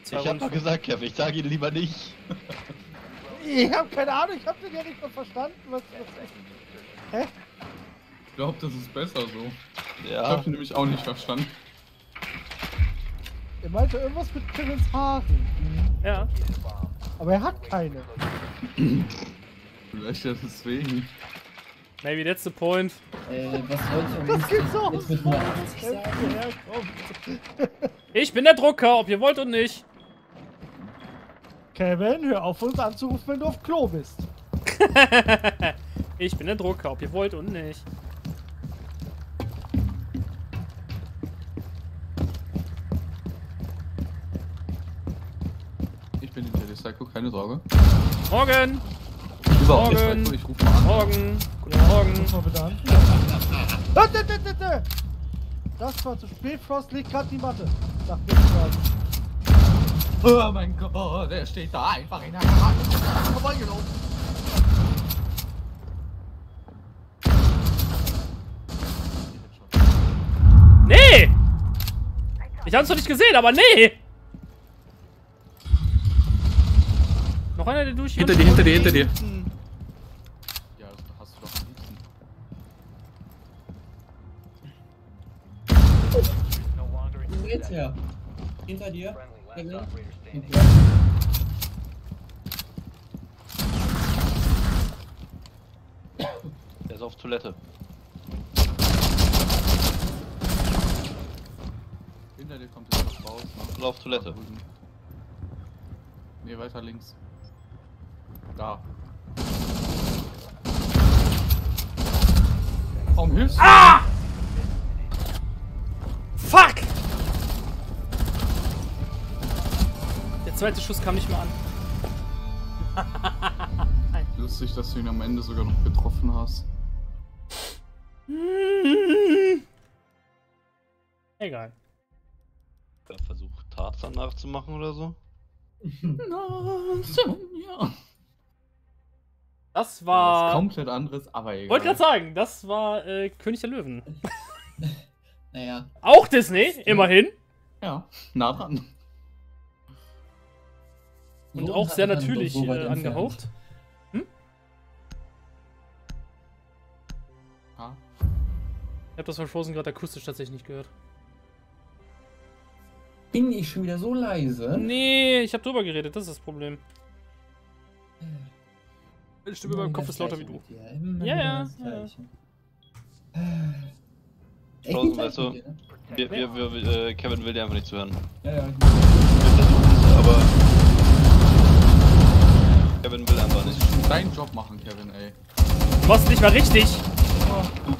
Zwei Ich hab doch gesagt, Kevin, ich sage ihn lieber nicht. Ich hab keine Ahnung, ich hab den ja nicht mal verstanden, was was Ich glaube, das ist besser so. Ich Ja, habe nämlich auch nicht verstanden. Er meinte irgendwas mit Kevins Haaren. Ja. Aber er hat keine. Vielleicht ja deswegen. Maybe that's the point. Äh, was sollst du Das gibt's auch. jetzt mit 180 sagen? herkommt. Ich bin der Drucker, ob ihr wollt und nicht. Kevin, hör auf uns anzurufen, wenn du auf Klo bist. [LAUGHS] ich bin der Drucker, ob ihr wollt und nicht. Ich bin hinter dir, Psycho. Keine Sorge. Morgen! Überhaupt Morgen. Psycho, ich ruf mal an. Morgen! Guten Morgen! Mal bitte an. Das war zu spät, Frost legt gerade die Matte. Sag mir. Oh mein Gott, der steht da einfach in der Hand. Vorbeigelaufen. Nee! Ich hab's doch nicht gesehen, aber nee! Noch einer, der durch Hinter dir, hinter dir, hinter dir. Ja, hast du doch am liebsten. Wo geht's her? Hinter dir? Der ist auf Toilette. Hinter dir kommt jetzt was raus. ne? Oder auf Toilette. Nee, weiter links. Da. Warum hilfst du? Ah! Fuck! Zweite Schuss kam nicht mehr an. [LAUGHS] Lustig, dass du ihn am Ende sogar noch getroffen hast. [LAUGHS] Egal. Der versucht Tarzan nachzumachen oder so. [LAUGHS] ja. Das Was war. komplett anderes, aber egal. Wollte gerade sagen, das war äh, König der Löwen. Naja. Auch Disney, immerhin. Ja, nah dran. Und so auch sehr natürlich äh, angehaucht. Ja. Ich habe das von Frozen gerade akustisch tatsächlich nicht gehört. Bin ich schon wieder so leise? Nee, ich habe drüber geredet, das ist das Problem. Äh, Meine Stimme in meinem Kopf ist lauter wie du. Ja, ja, ja. Tausend, nicht weißt du? ne? Wir, wir, wir, wir, äh, Kevin will dir einfach nicht zuhören. Ja, ja. Wir versuchen es, aber. Kevin will einfach nicht. deinen Job machen, Kevin, ey. Du machst nicht mal richtig.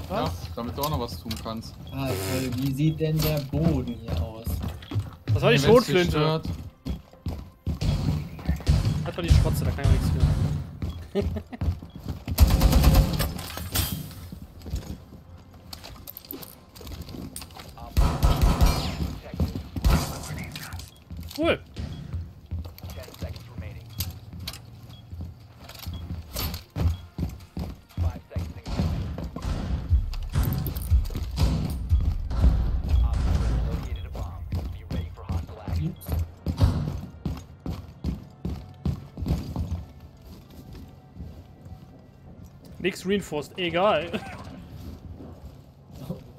Ja, damit du auch noch was tun kannst. Toll. Wie sieht denn der Boden hier aus? Das war die Schrotflinte. Das war die Schrotze, da kann ich auch nichts für. [LAUGHS] Cool. Nix reinforced, egal. [LAUGHS]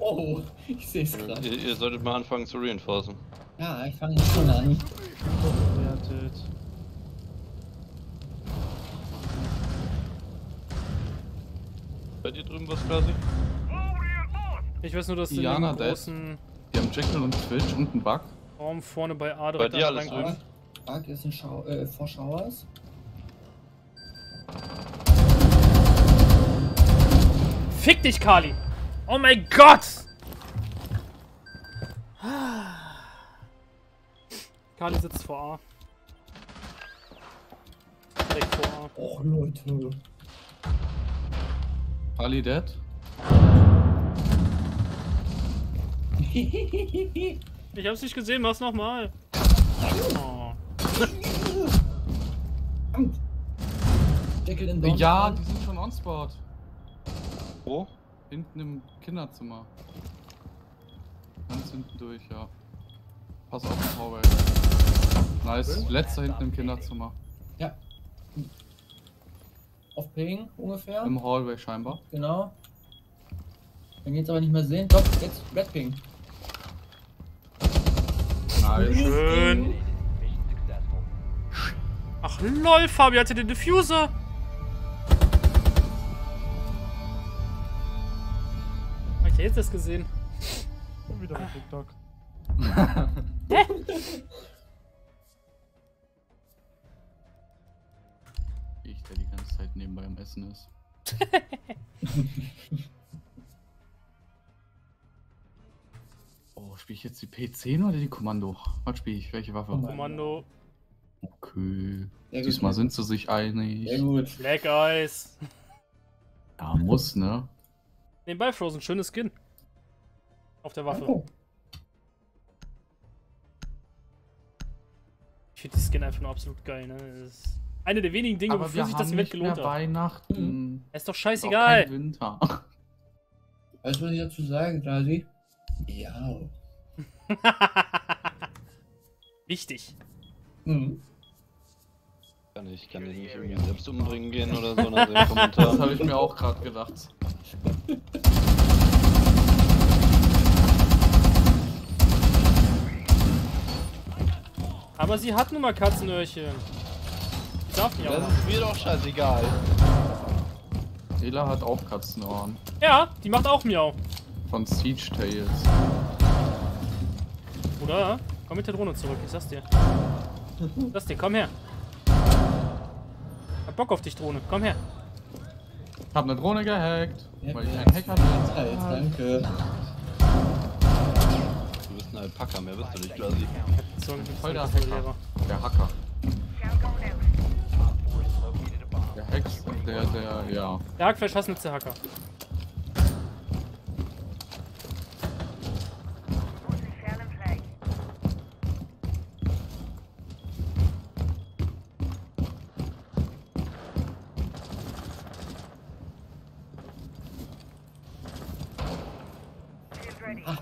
Oh, ich sehe es gerade. Ihr, ihr solltet mal anfangen zu reinforcen. Ja, ich fange schon an. Bewertet. Bei dir drüben was quasi? Ich weiß nur, dass dem Dead. großen Die haben Jekyll und Twitch und einen Bug. Raum vorne bei A Bei direkt dir an alles drüben? Ark ist in Schau äh, vor Fick dich, Kali! Oh mein Gott! Kali sitzt vor A. Direkt vor A. Och, Leute. Ali dead. [LAUGHS] Ich hab's nicht gesehen, mach's nochmal. Oh. Jekyll in Dawn. Ja, die sind schon on spot. Wo? Hinten im Kinderzimmer. Ganz hinten durch, ja. Pass auf den Hallway. Nice. Letzter hinten im Kinderzimmer. Ja. Auf Ping ungefähr. Im Hallway scheinbar. Genau. Wenn jetzt aber nicht mehr sehen. Doch, jetzt Red Ping. Nice. Schön. Ach lol, Fabi hatte den Diffuser. Jetzt das gesehen? Und wieder bei TikTok. Ich, der die ganze Zeit nebenbei am Essen ist. [LAUGHS] oh, spiele ich jetzt die P10 oder die Kommando? Was spiele ich? Welche Waffe? Kommando. Okay. Gut. Diesmal sind sie sich einig. Sehr gut. Black Eyes. Ja, muss, ne? Nebenbei Frozen, schönes Skin. Auf der Waffe. Oh. Ich finde die Skin einfach nur absolut geil, ne? Das ist eine der wenigen Dinge, Aber wofür sich das Event nicht gelohnt hat. Weihnachten. Ist doch scheißegal. kein Winter. Weißt [LAUGHS] du, was ich dazu sagen, Glasi? Ja. [LAUGHS] Wichtig. Mhm. Kann ich, kann ich nicht irgendwie selbst umbringen gehen oder so [LAUGHS] nach dem Das Kommentar? habe ich mir auch gerade gedacht. Aber sie hat nun mal Katzenöhrchen. Die darf auch Das ist mir doch scheißegal. Ela hat auch Katzenohren. Ja, die macht auch Miau. Von Siege Tales. Oder? Komm mit der Drohne zurück, ich sag's dir. Sag's dir, komm her. Hab Bock auf dich, Drohne. Komm her. Ich habe eine Drohne gehackt, Ja, weil ich ja. ein Hacker bin. Zeit, danke. Du bist ein Alpaka, mehr bist du nicht, quasi. So, ich bin Voll der Hacker. Der Hacker. Op 4 has located a bomb. Der Hex, der, der, ja. Der Hackfleisch hasst der Hacker.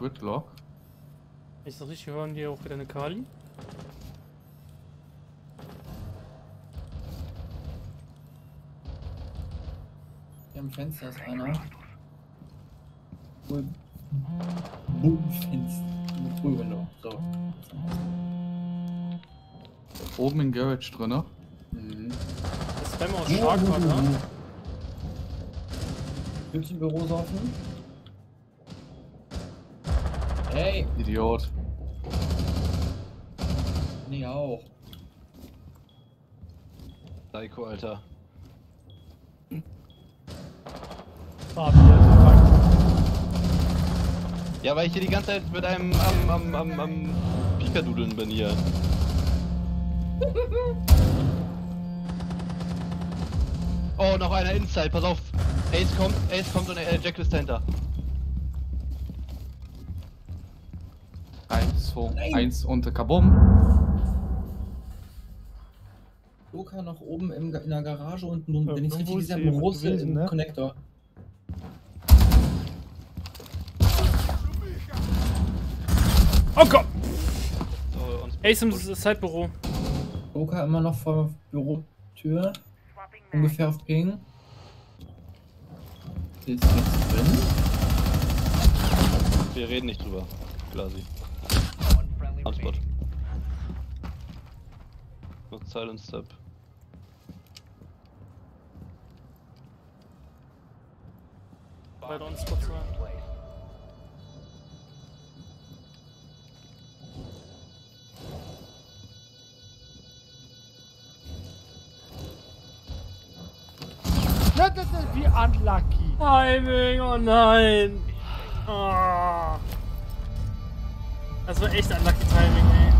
Gridlock. Wenn ich das richtig höre, haben die auch wieder eine Kali. Hier am Fenster ist einer. Cool. Boom-Fenster. Cool Window. So. Oben in Garage drinne. Mhm. Das Spam aus Shark war da. Willst du im Büro saufen? Hey, Idiot. Nee auch. Psycho, Alter. Fabian, Ja, weil ich hier die ganze Zeit mit einem am, am, am, am Pikadudeln bin hier. [LAUGHS] Oh, noch einer Inside, pass auf. Ace kommt, Ace kommt und äh, Jack ist dahinter. Eins, zwei, eins und Kabum. Luca noch oben im, in der Garage unten, drum, Ja, wenn ich richtig gesehen habe, im ne? Connector. Oh Gott! So, und Ace im Sidebüro. Luca immer noch vor der Bürotür, ungefähr auf Ping. Ist jetzt drin? wir reden nicht drüber. Quasi. Hotspot. silent step. Weiter on Spot sein. Place. Das ist wie unlucky. Timing, oh nein! Ah. Das war echt unlucky Timing, ey.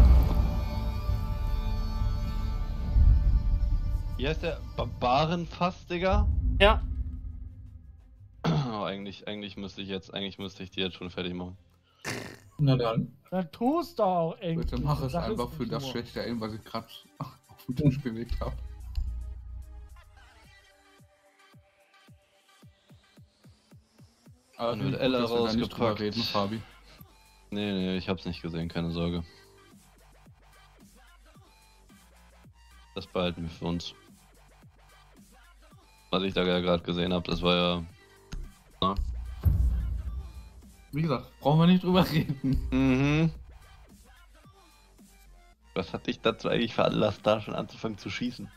Wie heißt der? Barbarenfass, Digga? Ja, Oh, eigentlich, eigentlich müsste ich jetzt, eigentlich müsste ich die jetzt schon fertig machen. Na dann. Dann tust du auch endlich. Bitte mach es einfach für das schlechte Aim, was ich gerade [LAUGHS] auf dem Tisch bewegt habe. Aber Dann wird Ella rausgepackt. reden, Fabi. Nee, nee, ich hab's nicht gesehen, keine Sorge. Das behalten wir für uns. Was ich da gerade gesehen habe, das war ja. Na? Wie gesagt, brauchen wir nicht drüber [LAUGHS] reden. Mhm. Was hat dich dazu eigentlich veranlasst, da schon anzufangen zu schießen?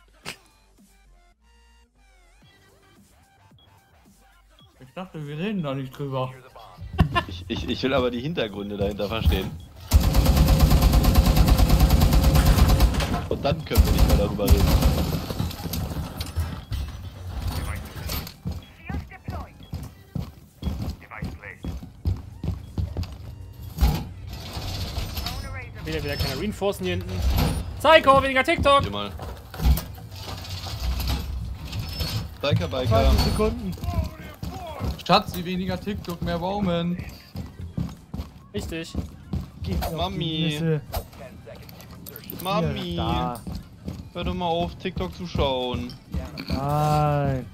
Ich dachte, wir reden da nicht drüber. Ich, ich, ich will aber die Hintergründe dahinter verstehen. Und dann können wir nicht mehr darüber reden. Wieder keiner Reinforcen hier hinten. Psycho, weniger TikTok. Hier mal. Biker, 20 Biker. Sekunden. Schatzi, weniger TikTok, mehr Baumen. Richtig. Die Mami. Nüsse. 10 seconds to insertion. Mami, hör doch mal auf, TikTok zu schauen. Nein.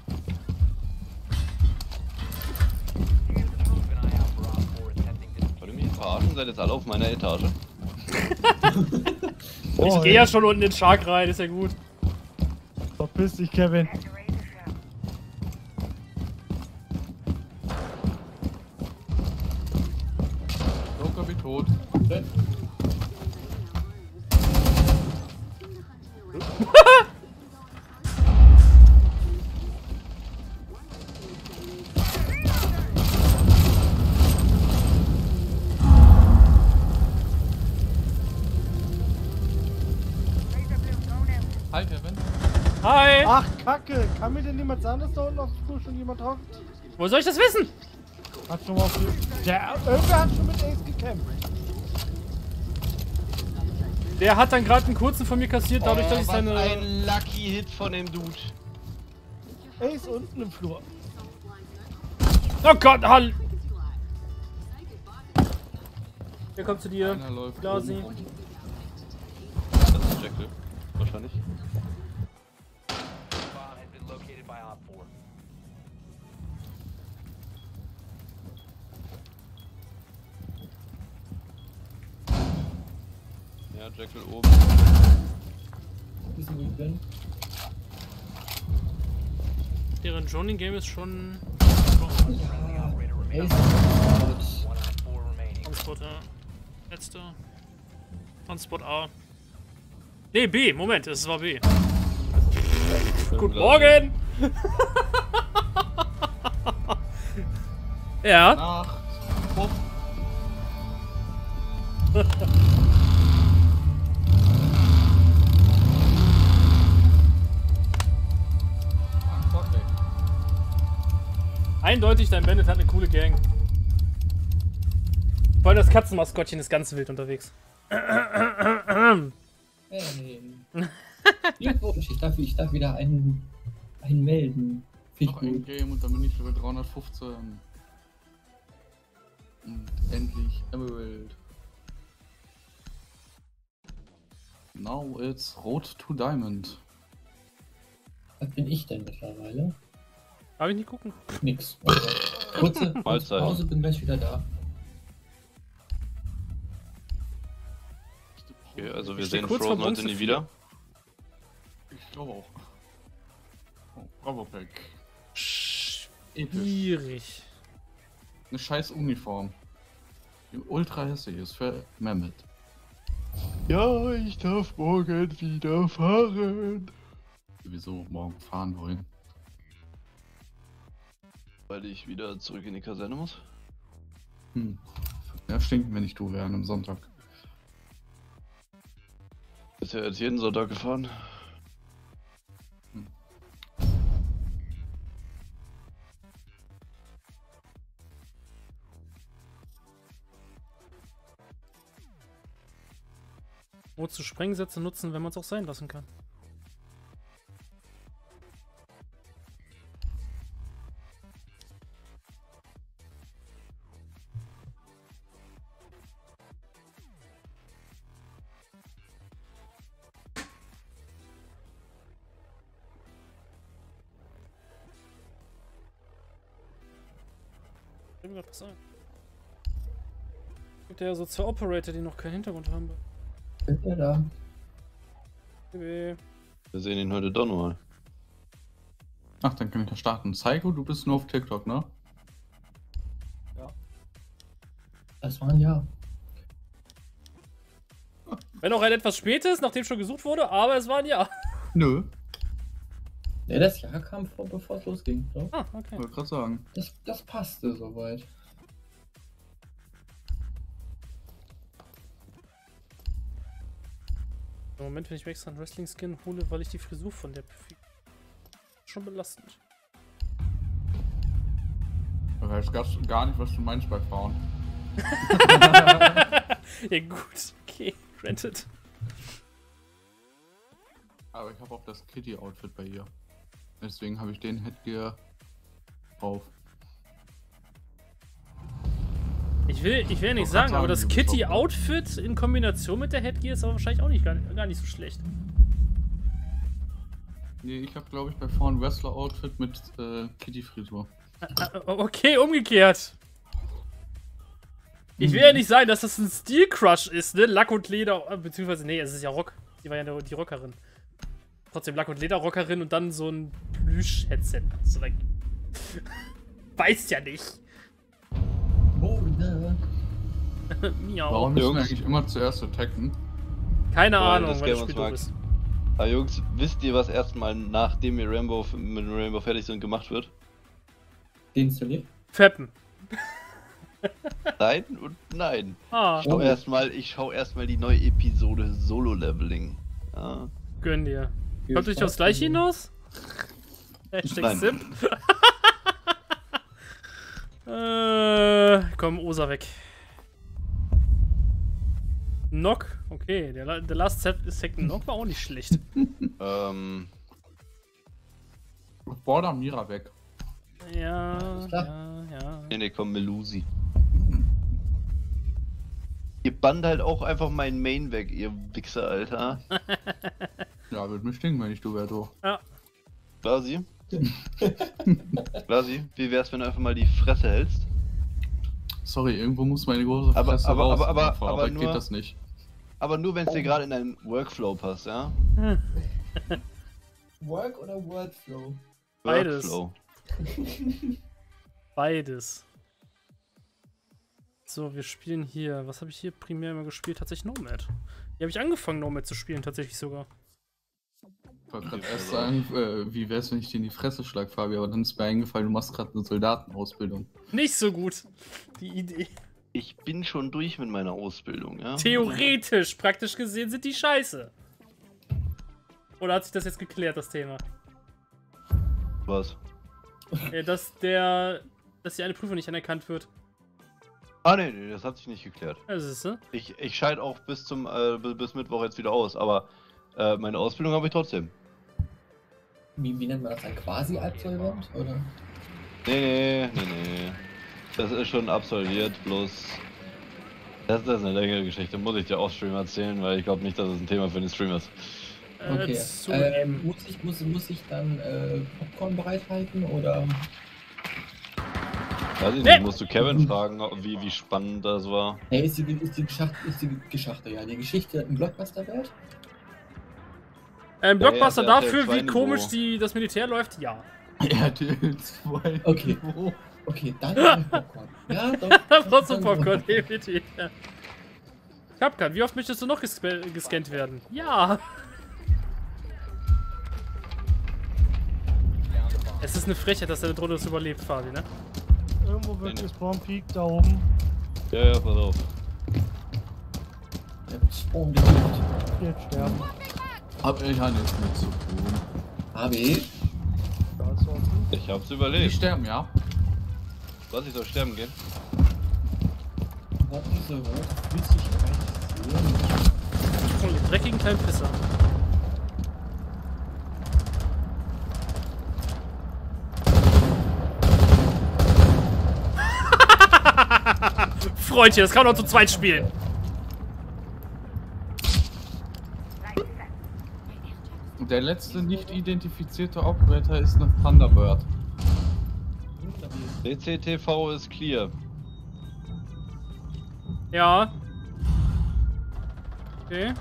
Keep an eye out for Op 4 attempting to Wollt ihr mich verarschen? Seid jetzt alle auf meiner Etage? Ich gehe ja schon unten in den Shark rein, ist ja gut. Verpiss dich, Kevin. Joker wie tot. Kann mir denn niemand sagen, dass da unten auf dem Flur schon jemand hockt? Wo soll ich das wissen? Hat schon mal auf die... Der, irgendwer hat schon mit Ace gekämpft. Der hat dann gerade einen kurzen von mir kassiert, dadurch, dass ich Oh, seine. ein Lucky Hit von dem Dude. Ace unten im Flur. Oh Gott, Hall. Der kommt zu dir. Einer läuft Glasi. Das ist Jackal. Wahrscheinlich. Deren Joning-Game ist schon. Operator remaining. Ace ist One Op 4 remaining. Transport A. Letzte. Transport A. Nee, B. Moment, es war B. Guten Morgen! ja. Nacht. Eindeutig, dein Bandit hat eine coole Gang. Vor allem das Katzenmaskottchen ist ganz wild unterwegs. Ich darf, ich darf wieder einen, einen melden. Finde Noch ein. Game und dann bin ich Level 315. Und endlich Emerald. Now it's Rot to Diamond. Was bin ich denn mittlerweile? Darf ich nicht gucken? Nix. Okay. Kurze, kurze Mahlzeit. Pause, bin gleich wieder da. Okay, also wir Ich sehen Frozen heute nie vier. wieder. Ich glaube auch. Oh, Bravo Pack. Episch. Schwierig. Eine scheiß Uniform. Die ultra hässlich ist für Mehmet. Ja, ich darf morgen wieder fahren. Wieso morgen fahren wollen? Weil ich wieder zurück in die Kaserne muss. Hm. Ja, stinken, wenn ich du wäre an einem Sonntag. Ist ja jetzt jeden Sonntag gefahren. Wozu Sprengsätze nutzen, wenn man es auch sein lassen kann? Ich hab grad gesagt. Gibt ja so zwei Operator, die noch keinen Hintergrund haben. Ist er da? Wir sehen ihn heute doch nochmal. Ach, dann kann ich ja starten. Psycho, du bist nur auf TikTok, ne? Das war ein Ja. Wenn auch ein etwas spätes, nachdem schon gesucht wurde, aber es war ein Ja. Nö. Ja, das Jahr kam vor, bevor es losging. So. Ah, okay. Wollte gerade sagen. Das, das passte soweit. Im Moment, wenn ich mir extra einen Wrestling-Skin hole, weil ich die Frisur von der Pfiffi- Schon belastend. Ich weiß gar, gar nicht, was du meinst bei Frauen. [LAUGHS] ja, gut. Okay, granted. aber ich habe auch das Kitty-Outfit bei ihr. Deswegen habe ich den Headgear drauf. Ich will, ich will ja nicht sagen, aber das? Kitty-Outfit in Kombination mit der Headgear ist aber wahrscheinlich auch nicht, gar, gar nicht so schlecht. Nee, ich habe glaube ich bei vorn Wrestler-Outfit mit äh, Kitty-Frisur. Äh, Okay, umgekehrt. Ich will ja nicht sagen, dass das ein Steel-Crush ist, ne? Lack und Leder, äh, beziehungsweise, nee, es ist ja Rock. Die war ja die Rockerin. Trotzdem Lack- und Leder-Rockerin und dann so ein Plüsch-Headset. So, like, [LAUGHS] weiß ja nicht. Mode. [LAUGHS] Miau. Warum müssen wir Jungs. eigentlich immer zuerst attacken? Keine Weil Ahnung, das weil das Spiel doof ist. Aber Jungs, wisst ihr, was erstmal nachdem wir Rainbow mit Rainbow fertig sind gemacht wird? Deinstalliert. Feppen. [LAUGHS] Nein und nein. Ah, Ich schau erstmal, ich schau erstmal die neue Episode Solo Leveling. Ja. gönn dir. Viel Kommt euch aufs Gleiche hinaus? [LAUGHS] Hashtag Nein. Simp. [LAUGHS] äh, komm, Osa weg. Knock, okay. Der, der Last Set Second Knock war auch nicht schlecht. [LAUGHS] Ähm, Border Mira weg. Ja, klar. ja, ja. nee, nee, komm, Melusi. Ihr bannt halt auch einfach meinen Main weg, ihr Wichser, Alter. Ja, wird mir stinken, wenn ich du wäre. Blasi? [LAUGHS] Blasi, wie wär's, wenn du einfach mal die Fresse hältst? Sorry, irgendwo muss meine große Aber- Fresse aber- raus. aber- aber- aber Arbeit nur- geht das nicht. Aber nur, wenn es dir gerade in deinen Workflow passt, ja? [LAUGHS] Work oder Workflow? Beides. Workflow. [LAUGHS] Beides. So, wir spielen hier. Was habe ich hier primär immer gespielt? Tatsächlich Nomad. Hier habe ich angefangen, Nomad zu spielen, tatsächlich sogar. Ich wollte gerade erst sagen, äh, wie wär's, wenn ich dir in die Fresse schlag, Fabi, aber dann ist mir eingefallen, du machst gerade eine Soldatenausbildung. Nicht so gut, die Idee. Ich bin schon durch mit meiner Ausbildung, ja? Theoretisch, praktisch gesehen sind die scheiße. Oder hat sich das jetzt geklärt, das Thema? Was? Ja, dass der. dass die eine Prüfung nicht anerkannt wird. Ah, nee, nee, das hat sich nicht geklärt. Das ist ne? Ich, ich scheide auch bis zum äh, bis bis Mittwoch jetzt wieder aus, aber äh, meine Ausbildung habe ich trotzdem. Wie, wie nennt man das? Ein Quasi-Absolvent? Oder? Nee, nee, nee, nee. Das ist schon absolviert, bloß. Das, das ist eine längere Geschichte, muss ich dir auf Stream erzählen, weil ich glaube nicht, dass es ein Thema für den Stream ist. Äh, Okay. zugeben. Ähm, muss, ich, muss, muss ich dann äh, Popcorn bereithalten oder? Weiß ich Nee. nicht, musst du Kevin fragen, ob- wie, wie spannend das war. Hey, ist die, ist die Geschichte, ist die Geschichte, ja, die Geschichte ein Blockbuster-Wert? Ein Blockbuster ja, RTL dafür, wie 2 komisch die, das Militär läuft? Ja. [LAUGHS] RTL 2. Okay. Niveau. Okay, dann [LAUGHS] ein Popcorn. Ja, doch. Da brauchst du Popcorn, definitiv. Ja. Capcan, wie oft möchtest du noch gesca- gescannt werden? Ja. Es ist eine Frechheit, dass der Drohne das überlebt, Fabi, ne? Irgendwo wird gespawnt Peak da oben. Ja, ja, pass auf. Ja, Spawn gelegt. Jetzt sterben. Hab ich ja nichts mit zu tun. Offen. Ich hab's Die überlegt. sterben, ja? Was, ich soll sterben gehen? Warte so, warte. Willst du dich rein? Oh, ihr dreckigen kleinen Pisser. [LAUGHS] Freundchen, das kann man doch zu zweit spielen. Der letzte nicht identifizierte Operator ist eine Thunderbird. DCTV ist clear. Ja. Okay. Ja,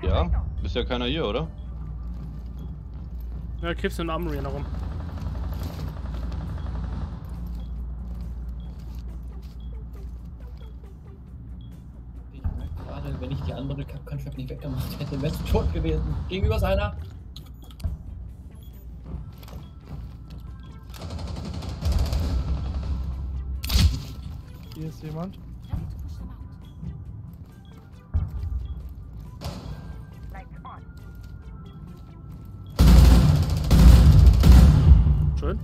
total. Ja? Ist ja keiner hier, oder? Ja, kippst du einen Armory herum. Wenn ich die andere Capcom-Trap nicht weggemacht hätte, wäre es tot gewesen. Gegenüber seiner. Hier ist jemand. Schön.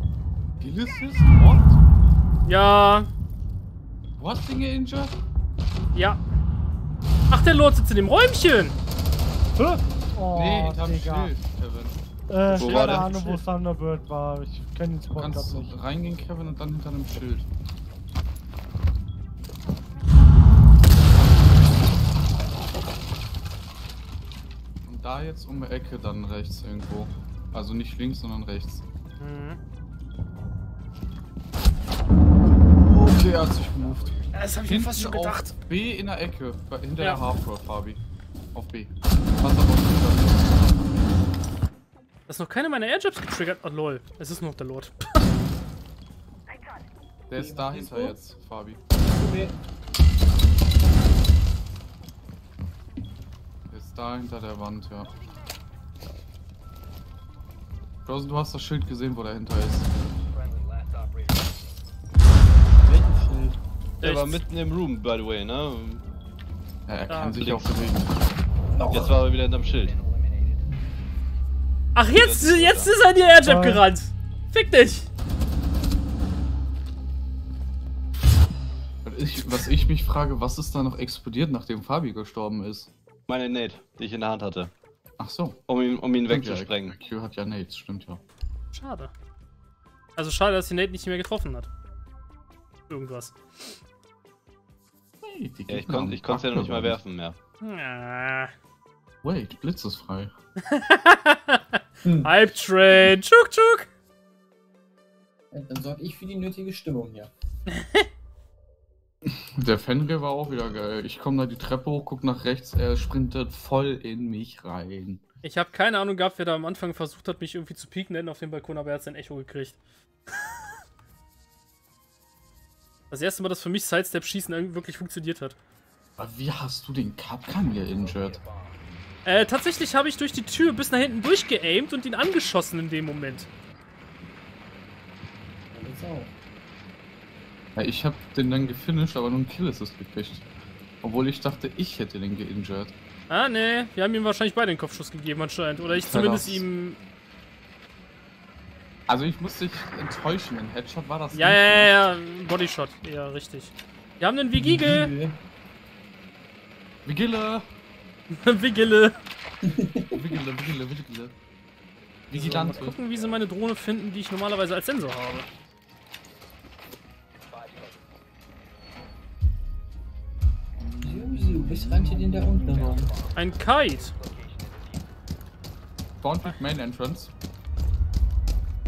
Ulysses? What? Ja. What, Dinge injured? Ja. Ach, der Lord sitzt in dem Räumchen. Hä? Oh, nee, hinterm Digga. Schild, Kevin. Äh, Wo keine war der Ahnung, wo? Thunderbird war. Ich kenne den Du Spot kannst grad nicht. reingehen, Kevin, und dann hinter einem Schild. Und da jetzt um die Ecke dann rechts irgendwo. Also nicht links, sondern rechts. Mhm. Okay, er hat sich gemoved. Das habe ich mir fast schon auf gedacht. B in der Ecke, hinter Ja. der Hardcore, Fabi. Auf B. Pass auf, auf Das ist noch keine meiner Airjabs getriggert. Oh lol, es ist noch der Lord. Der ist dahinter jetzt, Fabi. Okay. Der ist da hinter der Wand, ja. Frozen, du hast das Schild gesehen, wo der hinter ist. Welches Schild? Der war mitten im Room, by the way, ne? Ja, er Ah, kann sich links. auch bewegen. Jetzt war er wieder hinterm Schild. Ach, jetzt, jetzt ist er in die Airjab Ja. gerannt. Fick dich. Was ich, was ich mich frage, was ist da noch explodiert, nachdem Fabi gestorben ist? Meine Nate, die ich in der Hand hatte. Ach so. Um ihn, um ihn Stimmt ja, wegzusprengen. Q hat ja Nate, stimmt ja. Schade. Also schade, dass die Nate nicht mehr getroffen hat. Irgendwas. Die Ja, ich konnte konnte ja noch nicht mal werfen mehr. Ah. Wait, Blitz ist frei. Hm. [LAUGHS] Hype Train. Tschuk, tschuk. Dann sorge ich für die nötige Stimmung hier. [LAUGHS] Der Fenrir war auch wieder geil. Ich komme da die Treppe hoch, guck nach rechts, er sprintet voll in mich rein. Ich habe keine Ahnung gehabt, wer da am Anfang versucht hat, mich irgendwie zu pieken nennen auf dem Balkon, aber er hat sein Echo gekriegt. [LAUGHS] Das erste Mal, dass für mich Sidestep-Schießen wirklich funktioniert hat. Aber wie hast du den Kapkan geinjured? Äh, tatsächlich habe ich durch die Tür bis nach hinten durchgeaimt und ihn angeschossen in dem Moment. Alles auch. Ja, ich hab den dann gefinisht, aber nur einen Kill Assist gekriegt. Obwohl ich dachte, ich hätte den geinjured. Ah, nee, wir haben ihm wahrscheinlich beide den Kopfschuss gegeben anscheinend. Oder ich zumindest ihm... Also ich muss dich enttäuschen, ein Headshot war das Ja, nicht. ja, ja, ja, Bodyshot. Ja, richtig. Wir haben einen Vigigel. [LAUGHS] Vigile! Vigile. Vigile, Vigile, Vigile. Mal Vigilante. gucken, wie sie meine Drohne finden, die ich normalerweise als Sensor habe. Bis rannte den da unten rum? Ein Kite. Bounty Main Entrance.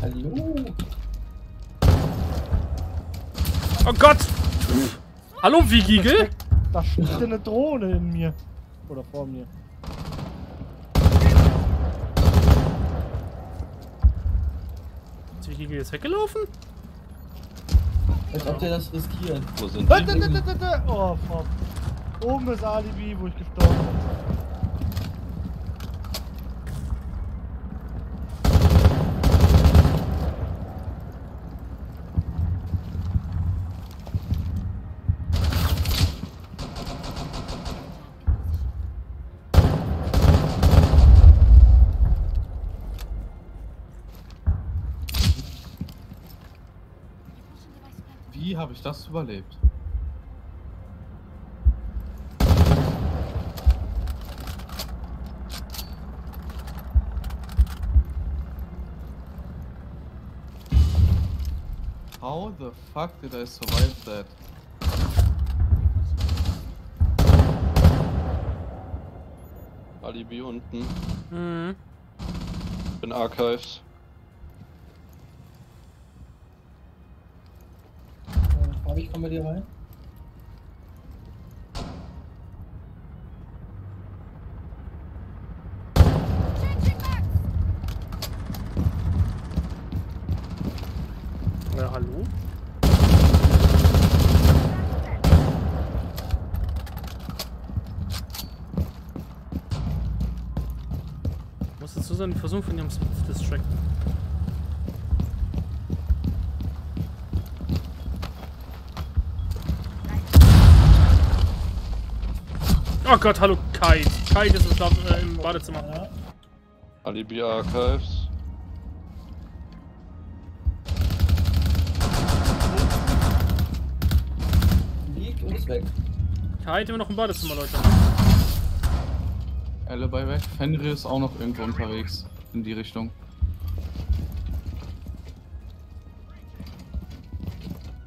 Hallo? Oh Gott! Hallo, Vigigel? Da schießt eine Drohne in mir. Oder vor mir. Ist Vigigel jetzt weggelaufen? Als ob der das riskiert. Wo sind Äh, die? Oh, fuck. Oben ist Alibi, wo ich gestorben bin. Wie habe ich das überlebt? How the fuck did I survive that? Alibi unten. Mhm. Bin Archives. Äh, Fabi, komm bei dir rein. Ja, hallo? Muss dazu sein, die versuchen von ihrem Smith distracten. Oh Gott, hallo Kite. Kite ist im, Schlaf äh, im Badezimmer. Ja. Alibi Archives. Liegt und ist weg. Kite immer noch im Badezimmer, Leute. Alibi weg. Fenrir ist auch noch irgendwo unterwegs in die Richtung.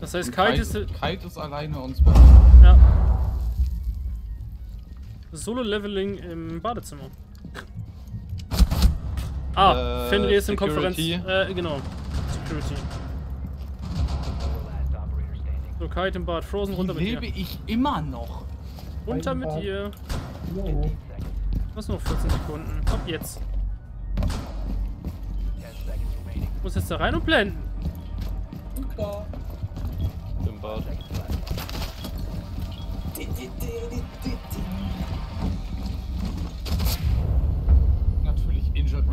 Das heißt, Kite ist. Kite ist alleine und Spawn. Ja. Solo-Leveling im Badezimmer. Ah, Äh, Fenrir ist in Konferenz. Security. Äh, genau. Security. So, Kite im Bad. Frozen runter mit Lebe dir. ich immer noch. Runter mit dir. Jo. Was noch 14 Sekunden. Ab jetzt. 10 seconds remaining. Muss jetzt da rein und blenden. Klar. Im Bad.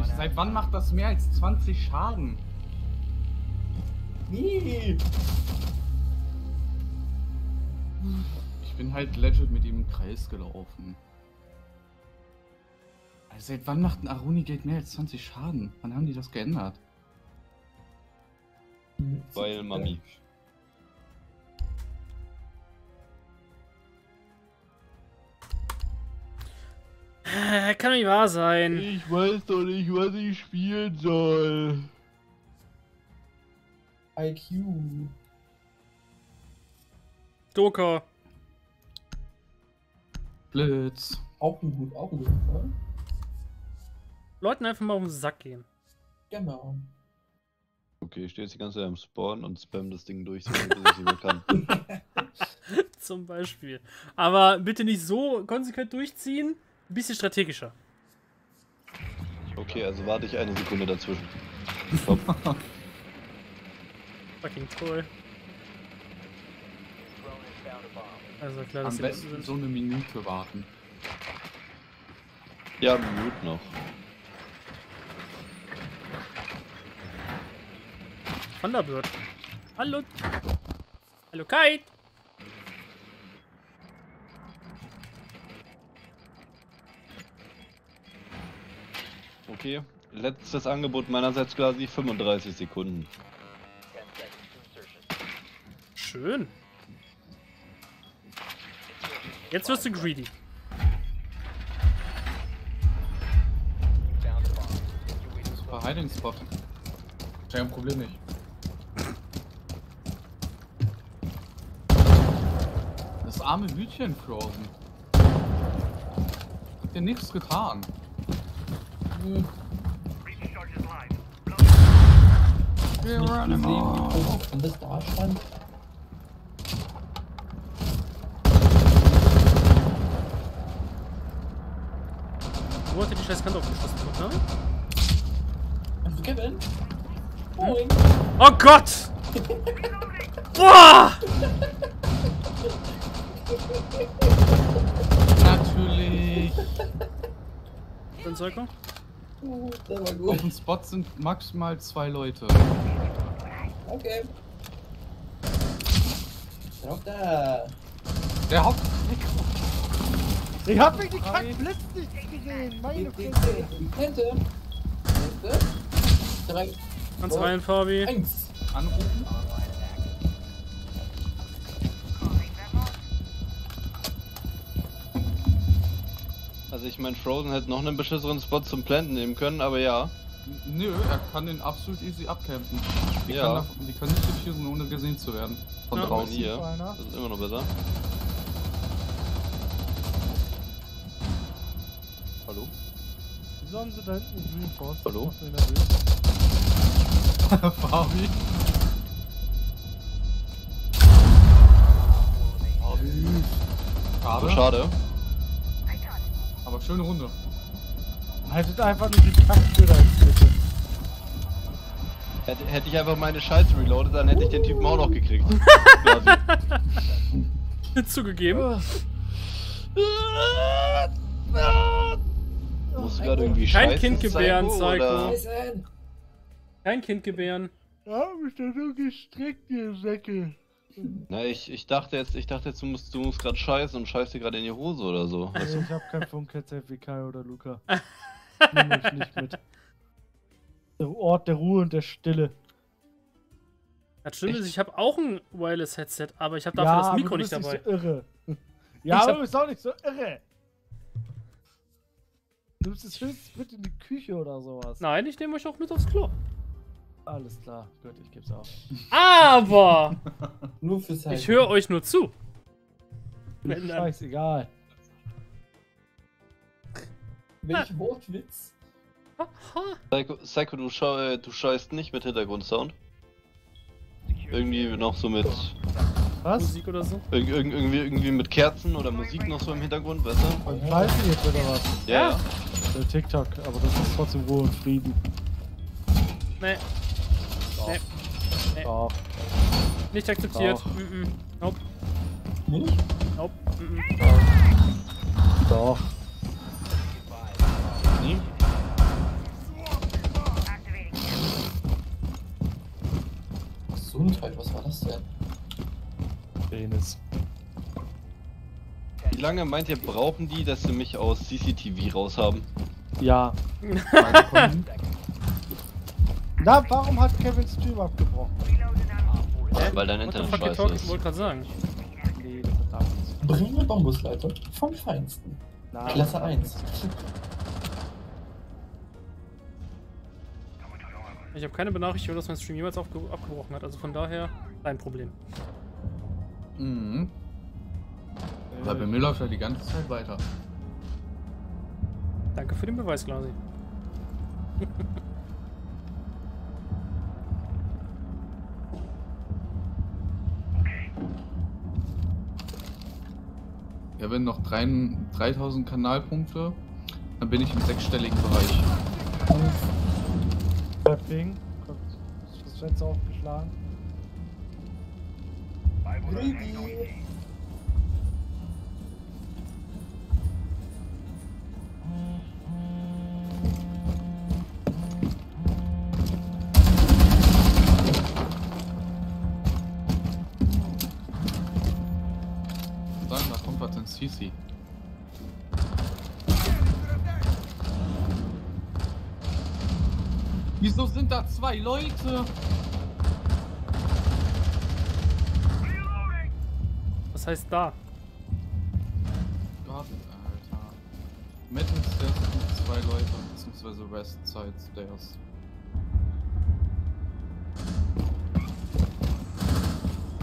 Mich. Seit wann macht das mehr als 20 Schaden? Wie? Ich bin halt legit mit ihm im Kreis gelaufen. Also seit wann macht ein Aruni Gate mehr als 20 Schaden? Wann haben die das geändert? Weil Mami. Kann doch nicht wahr sein. Ich weiß doch nicht, was ich spielen soll. IQ. Doker. Blitz. Auch ein gut, auch ein gut. Ne? Leuten einfach mal auf den Sack gehen. Genau. Okay, ich stehe jetzt die ganze Zeit am Spawn und spam das Ding durch, so bis ich kann. [LAUGHS] Zum Beispiel. Aber bitte nicht so konsequent durchziehen. Ein bisschen strategischer. Okay, also warte ich eine Sekunde dazwischen. [LAUGHS] Fucking toll. Also klar, Am besten sind. so eine Minute warten. Ja, Mute noch. Thunderbird. Hallo. Hallo Kite. Okay, letztes Angebot meinerseits quasi 35 Sekunden. 10 seconds to insertion. Schön. Jetzt wirst du greedy. Super location. Hiding Spot. Kein Problem nicht. Das arme Hütchen Frozen. Hat dir nichts getan. Live. Wir gesehen, wo und das da stand. Wo hat die scheiß Kante aufgeschossen? Ne? Kevin? Moin. Oh Gott! Boah! Natürlich. Dann Psycho? Der war Auf gut. dem Spot sind maximal zwei Leute. Okay. Bin auch da. Der Haupt. Ich hab mich die kack Blitz nicht gesehen. Meine Die Fresse. Kente. Kente. Drei. Kannst rein, Fabi. Eins. Anrufen. Also ich meine, Frozen hätte noch einen beschissenen Spot zum Planten nehmen können, aber ja. N- Nö, er kann den absolut easy abcampen. Die, Ja. können, da- die können nicht diffusen, ohne gesehen zu werden. Von Ja. draußen. Hier. einer. Das ist immer noch besser. Hallo? Wieso haben sie da hinten einen? Hallo? Macht mich nervös. [LAUGHS] Fabi. Fabi. So Schade, schade. Aber schöne Runde. Haltet einfach nur die Kacktür da bitte. Hätte, hätte ich einfach meine Scheiße reloadet, dann hätte ich den Typen auch noch gekriegt. Zugegeben. Musst du gerade irgendwie Kein Scheiße Kind gebären, Psycho. Kein Kind gebären. Ja, hab ich da so gestrickt, ihr Säcke. Na, ich, ich dachte jetzt, ich dachte jetzt, du musst, du musst gerade scheißen und scheißt dir gerade in die Hose oder so. Nee, ich hab kein Funkheadset wie Kai oder Luca. [LAUGHS] Nimm mich nicht mit. Der Ort der Ruhe und der Stille. Das Schlimme ist, ich habe auch ein Wireless-Headset, aber ich habe dafür das aber Mikro du nicht bist dabei. so irre. [LAUGHS] Ja, Ich aber hab- du bist auch nicht so irre. Nimmst du es höchstens mit in die Küche oder sowas? Nein, ich nehme euch auch mit aufs Klo. Alles klar, gut, ich geb's auf. Aber [LAUGHS] Nur fürs ich höre euch nur zu. Wenn dann- Scheißegal. Welch Wortwitz? Psycho, Psycho du, schau, äh, du scheißt nicht mit Hintergrundsound. Irgendwie noch so mit. Was? Musik oder so. irg- irg- irgendwie, irgendwie mit Kerzen oder Musik noch so im Hintergrund, weißt du? Beim Scheißen jetzt oder was? Ja, ja. TikTok, aber das ist trotzdem Ruhe und Frieden. Nee, Doch. nicht akzeptiert. Doch. Mm -mm. Nope, Nicht? nope. Mm -mm. Doch. Nie? Gesundheit, was war das denn? Penis. Wie lange meint ihr, brauchen die, dass sie mich aus CCTV raushaben? Ja. [LAUGHS] Na, warum hat Kevin Stream abgebrochen? Weil dein Internet scheiße ist. wollte gerade sagen. Nee, das hat damals. Bringende Bambusleiter vom Feinsten. Nein. Klasse 1. Ich habe keine Benachrichtigung, dass mein Stream jemals abgebrochen hat. Also von daher, dein Problem. Mhm. Weil bei mir läuft er die ganze Zeit weiter. Danke für den Beweis, Glasi. [LAUGHS] Ja, wenn noch drei, 3000 Kanalpunkte, dann bin ich im sechsstelligen Bereich. Der Ping. Kommt das Fenster aufgeschlagen. Dann, Wieso sind da zwei Leute? Was heißt da? Gott, Alter. Metal Stairs sind zwei Leute, beziehungsweise West Side Stairs.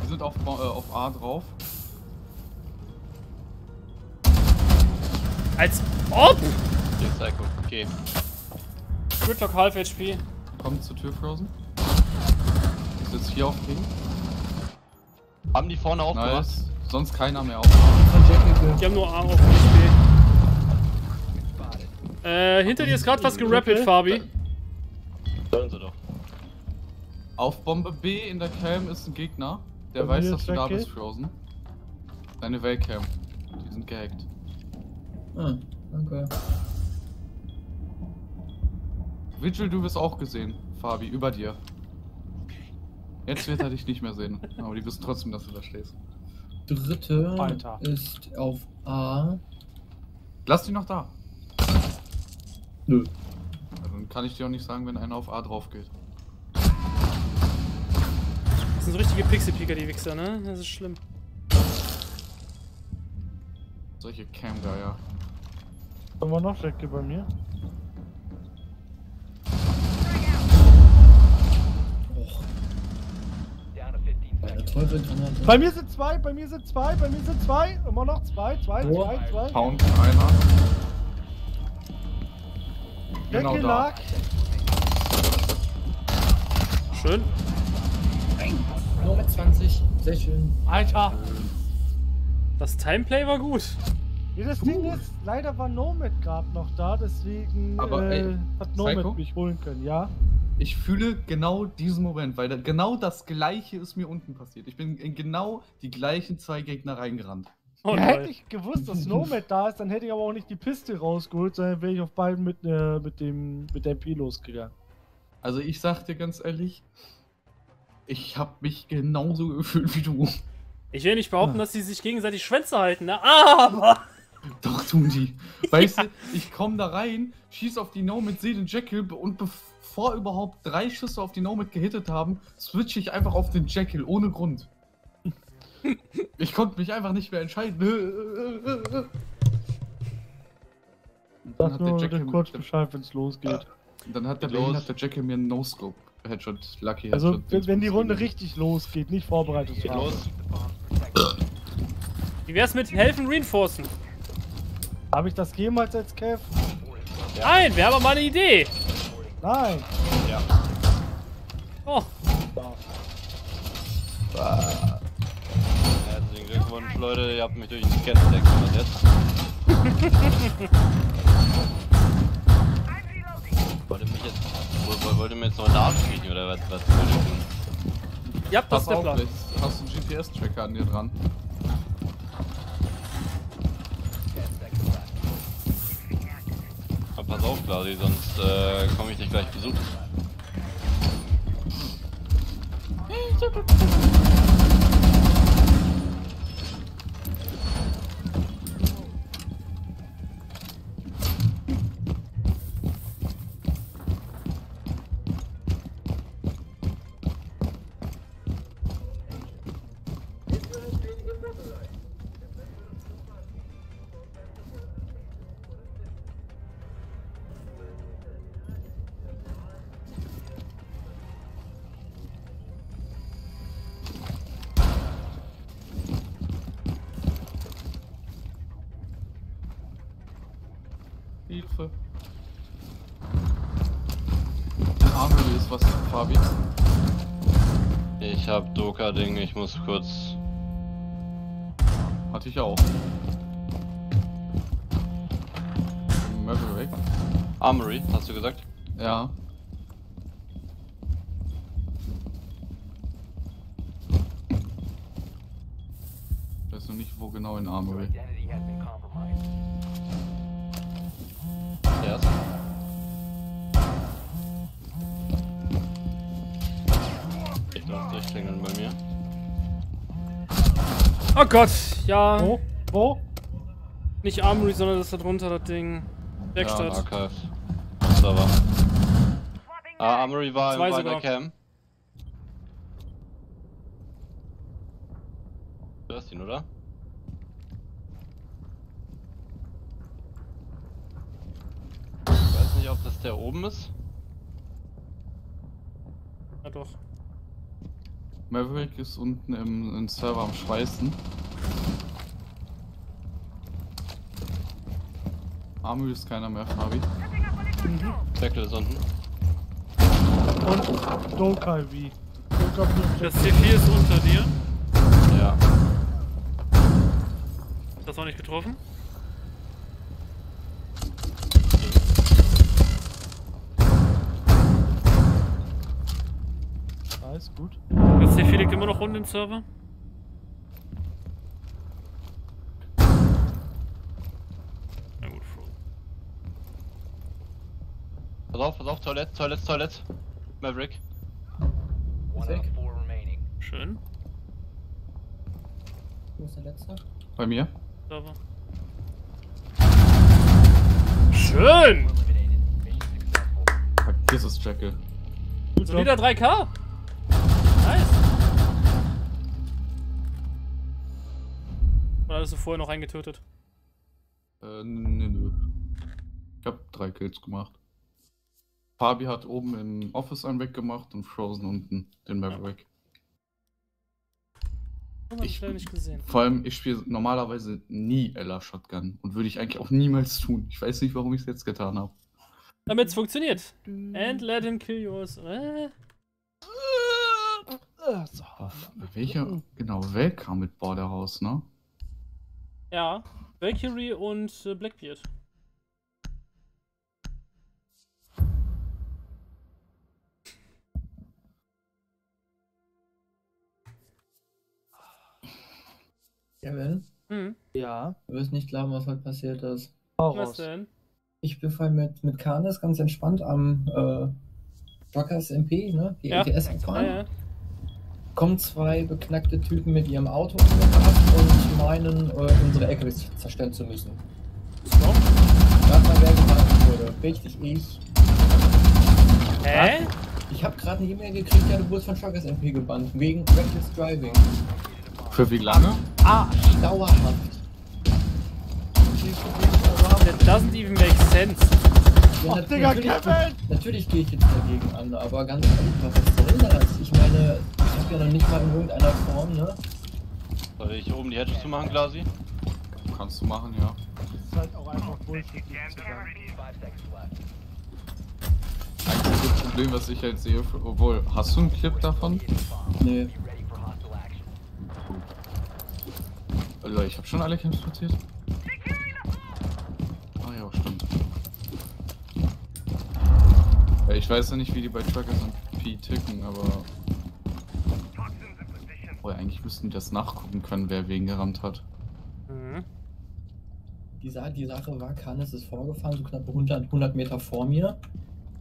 Die sind auf, äh, auf A drauf. Als ob! Okay, Psycho, okay. Gridlock Half HP. Kommt zur Tür Frozen. Ist jetzt hier auf King. Haben die vorne auch gemacht? Nice. Sonst keiner mehr auf. Die haben nur A auf HP. Äh, hinter dir ist gerade was gerappelt, Fabi. Sollen sie doch. Auf Bombe B in der Cam ist ein Gegner. Der weiß, dass du da bist, Frozen. Deine Wellcam. Die sind gehackt. Ah, danke. Vigil, du wirst auch gesehen, Fabi, über dir. Jetzt wird er [LAUGHS] dich nicht mehr sehen. Aber die wissen trotzdem, dass du da stehst. Dritte Alter. ist auf A. Lass die noch da. Nö. Dann kann ich dir auch nicht sagen, wenn einer auf A drauf geht. Das sind so richtige Pixie-Pieker, die Wichser, ne? Das ist schlimm. Solche Cam-Geier. Haben wir noch Jackie bei mir? Eine seconds. Teufelgranate. Bei mir sind zwei, bei mir sind zwei, bei mir sind zwei. Immer noch zwei, zwei, Wo? zwei, zwei. Pound einer. Genau Jackie da. lag. Schön. Nur mit 20. Sehr schön. Alter. Das Timeplay war gut. Ja, das Ding ist, leider war Nomad gerade noch da, deswegen Aber, äh, ey, hat Nomad Psycho? mich holen können, ja? Ich fühle genau diesen Moment, weil da, genau das gleiche ist mir unten passiert. Ich bin in genau die gleichen zwei Gegner reingerannt. Oh, ja, hätte ich gewusst, dass Nomad da ist, dann hätte ich aber auch nicht die Piste rausgeholt, sondern wäre ich auf beiden mit, äh, mit dem mit der MP losgegangen. Also ich sag dir ganz ehrlich, ich habe mich genauso gefühlt wie du. Ich will nicht behaupten, Ja. dass sie sich gegenseitig Schwänze halten, ne? Aber! Doch tun die. Weißt [LAUGHS] du, ich komme da rein, schieß auf die Nomad, sehe den Jekyll und bevor überhaupt drei Schüsse auf die Nomad gehittet haben, switche ich einfach auf den Jekyll ohne Grund. [LAUGHS] Ich konnte mich einfach nicht mehr entscheiden. [LAUGHS] Dann Sag hat nur Jackie, kurz Bescheid, wenn es losgeht. dann hat der los. hat der Jackie mir einen No-Scope Headshot, Lucky Also, Headshot. wenn, wenn die Runde richtig losgeht, nicht vorbereitet Geht haben. los. Wie wär's mit helfen, reinforcen? Habe ich das jemals als Kev? Nein, wir haben aber mal eine Idee. Nein. Oh, Herzlichen Glückwunsch, Leute. Ihr habt mich durch den Scan-Deck gemacht jetzt. Wollt ihr mich jetzt. woll- woll- Wollt ihr mir jetzt noch nachkriechen oder was, was wollt ihr tun? ja, das Pass ist der auf, Plan. hast du einen GPS-Tracker an dir dran. Aber pass auf, Claudi, sonst äh, komme ich dich gleich besuchen. Ich muss kurz. Hatte ich auch. Maverick. Armory, hast du gesagt? Ja. Ich weiß noch nicht, wo genau in Armory. Been compromised. Erst. Ich darf durchklingeln bei mir. Oh Gott, ja. Wo? Wo? Nicht Armory, sondern das da drunter, das Ding. Werkstatt. Archive. Server. Ah, Armory war, Zwei in der. Cam. Du hast ihn, oder? Ich weiß nicht, ob das der oben ist. ja, doch. Maverick ist unten im, im Server am Schweißen. Armory ist keiner mehr, Fabi. Deckel ist unten. Und Dokai wie. Das C4 ist unter dir. Ja. Das auch nicht getroffen. Nice, gut. Das C4 liegt immer noch unten im Server. Na gut, Fro. Pass auf, pass auf, Toilette, Toilette, Toilette. Maverick. Schön. Wo ist der letzte? Bei mir. Server. Schön! Vergiss es, Jackal. Solider 3K. Nice. Hast du vorher noch einen getötet? Äh, nö, nö. Ich hab drei Kills gemacht. Fabi hat oben im Office einen weggemacht und Frozen unten den Maverick. Hab ich Ich- leider nicht gesehen. Vor allem, ich spiele normalerweise nie Ella Shotgun und würde ich eigentlich auch niemals tun. Ich weiß nicht, warum ich es jetzt getan habe. Damit es funktioniert. And let him kill yours. Äh? Äh, So. Welcher? Genau, kam mit Border raus, ne? Ja. Valkyrie und äh, Blackbeard. Kevin, Hm. Ja. du wirst nicht glauben, was heute passiert ist. Hau Was denn? Ich bin vorhin mit, mit Kanes ganz entspannt am äh, Rockers MP, ne? Die Ja. LTS Ja, gefahren. ja. Kommen zwei beknackte Typen mit ihrem Auto und meinen, äh, unsere LKWs zerstören zu müssen. Stop. Rat mal, wer gebannt wurde. Richtig ich. Hä? Ich habe gerade eine E-Mail gekriegt, ja, du wurdest von Truckers MP gebannt, wegen Reckless Driving. Für wie lange? Ah, Dauerhaft. That doesn't even make sense. Ja, nat- Digga, natürlich, Kevin! Natürlich gehe ich jetzt dagegen an, aber ganz einfach, was soll das? Ich meine, ich habe ja noch nicht mal in irgendeiner Form, ne? Soll ich oben die Hedge zu machen, Glasi? Kannst du machen, ja. Das ist halt auch einfach Bullshit. Einziges Problem, was ich halt sehe, obwohl, hast du einen Clip davon? Nee. Alter, ich habe schon alle Camps platziert. Ah ja, stimmt. Ja, ich weiß ja nicht, wie die bei Trackers und P ticken, aber... Boah, eigentlich müssten die das nachgucken können, wer wen gerammt hat. Mhm. Die, Sa die Sache war, Kanis ist vorgefahren, so knapp 100, 100 Meter vor mir.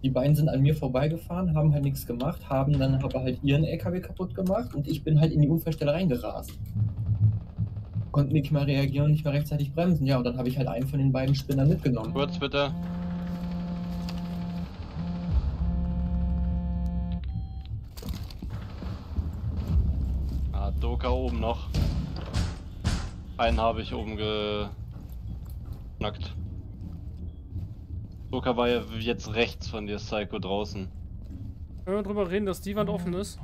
Die beiden sind an mir vorbeigefahren, haben halt nichts gemacht, haben dann aber halt ihren LKW kaputt gemacht und ich bin halt in die Unfallstelle reingerast. Konnte nicht mehr reagieren und nicht mehr rechtzeitig bremsen. Ja, und dann habe ich halt einen von den beiden Spinnern mitgenommen. Kurz bitte. Doka oben noch. Einen habe ich oben geknackt. Doka war ja jetzt rechts von dir, Psycho, draußen. Können wir drüber reden, dass die Wand offen ist?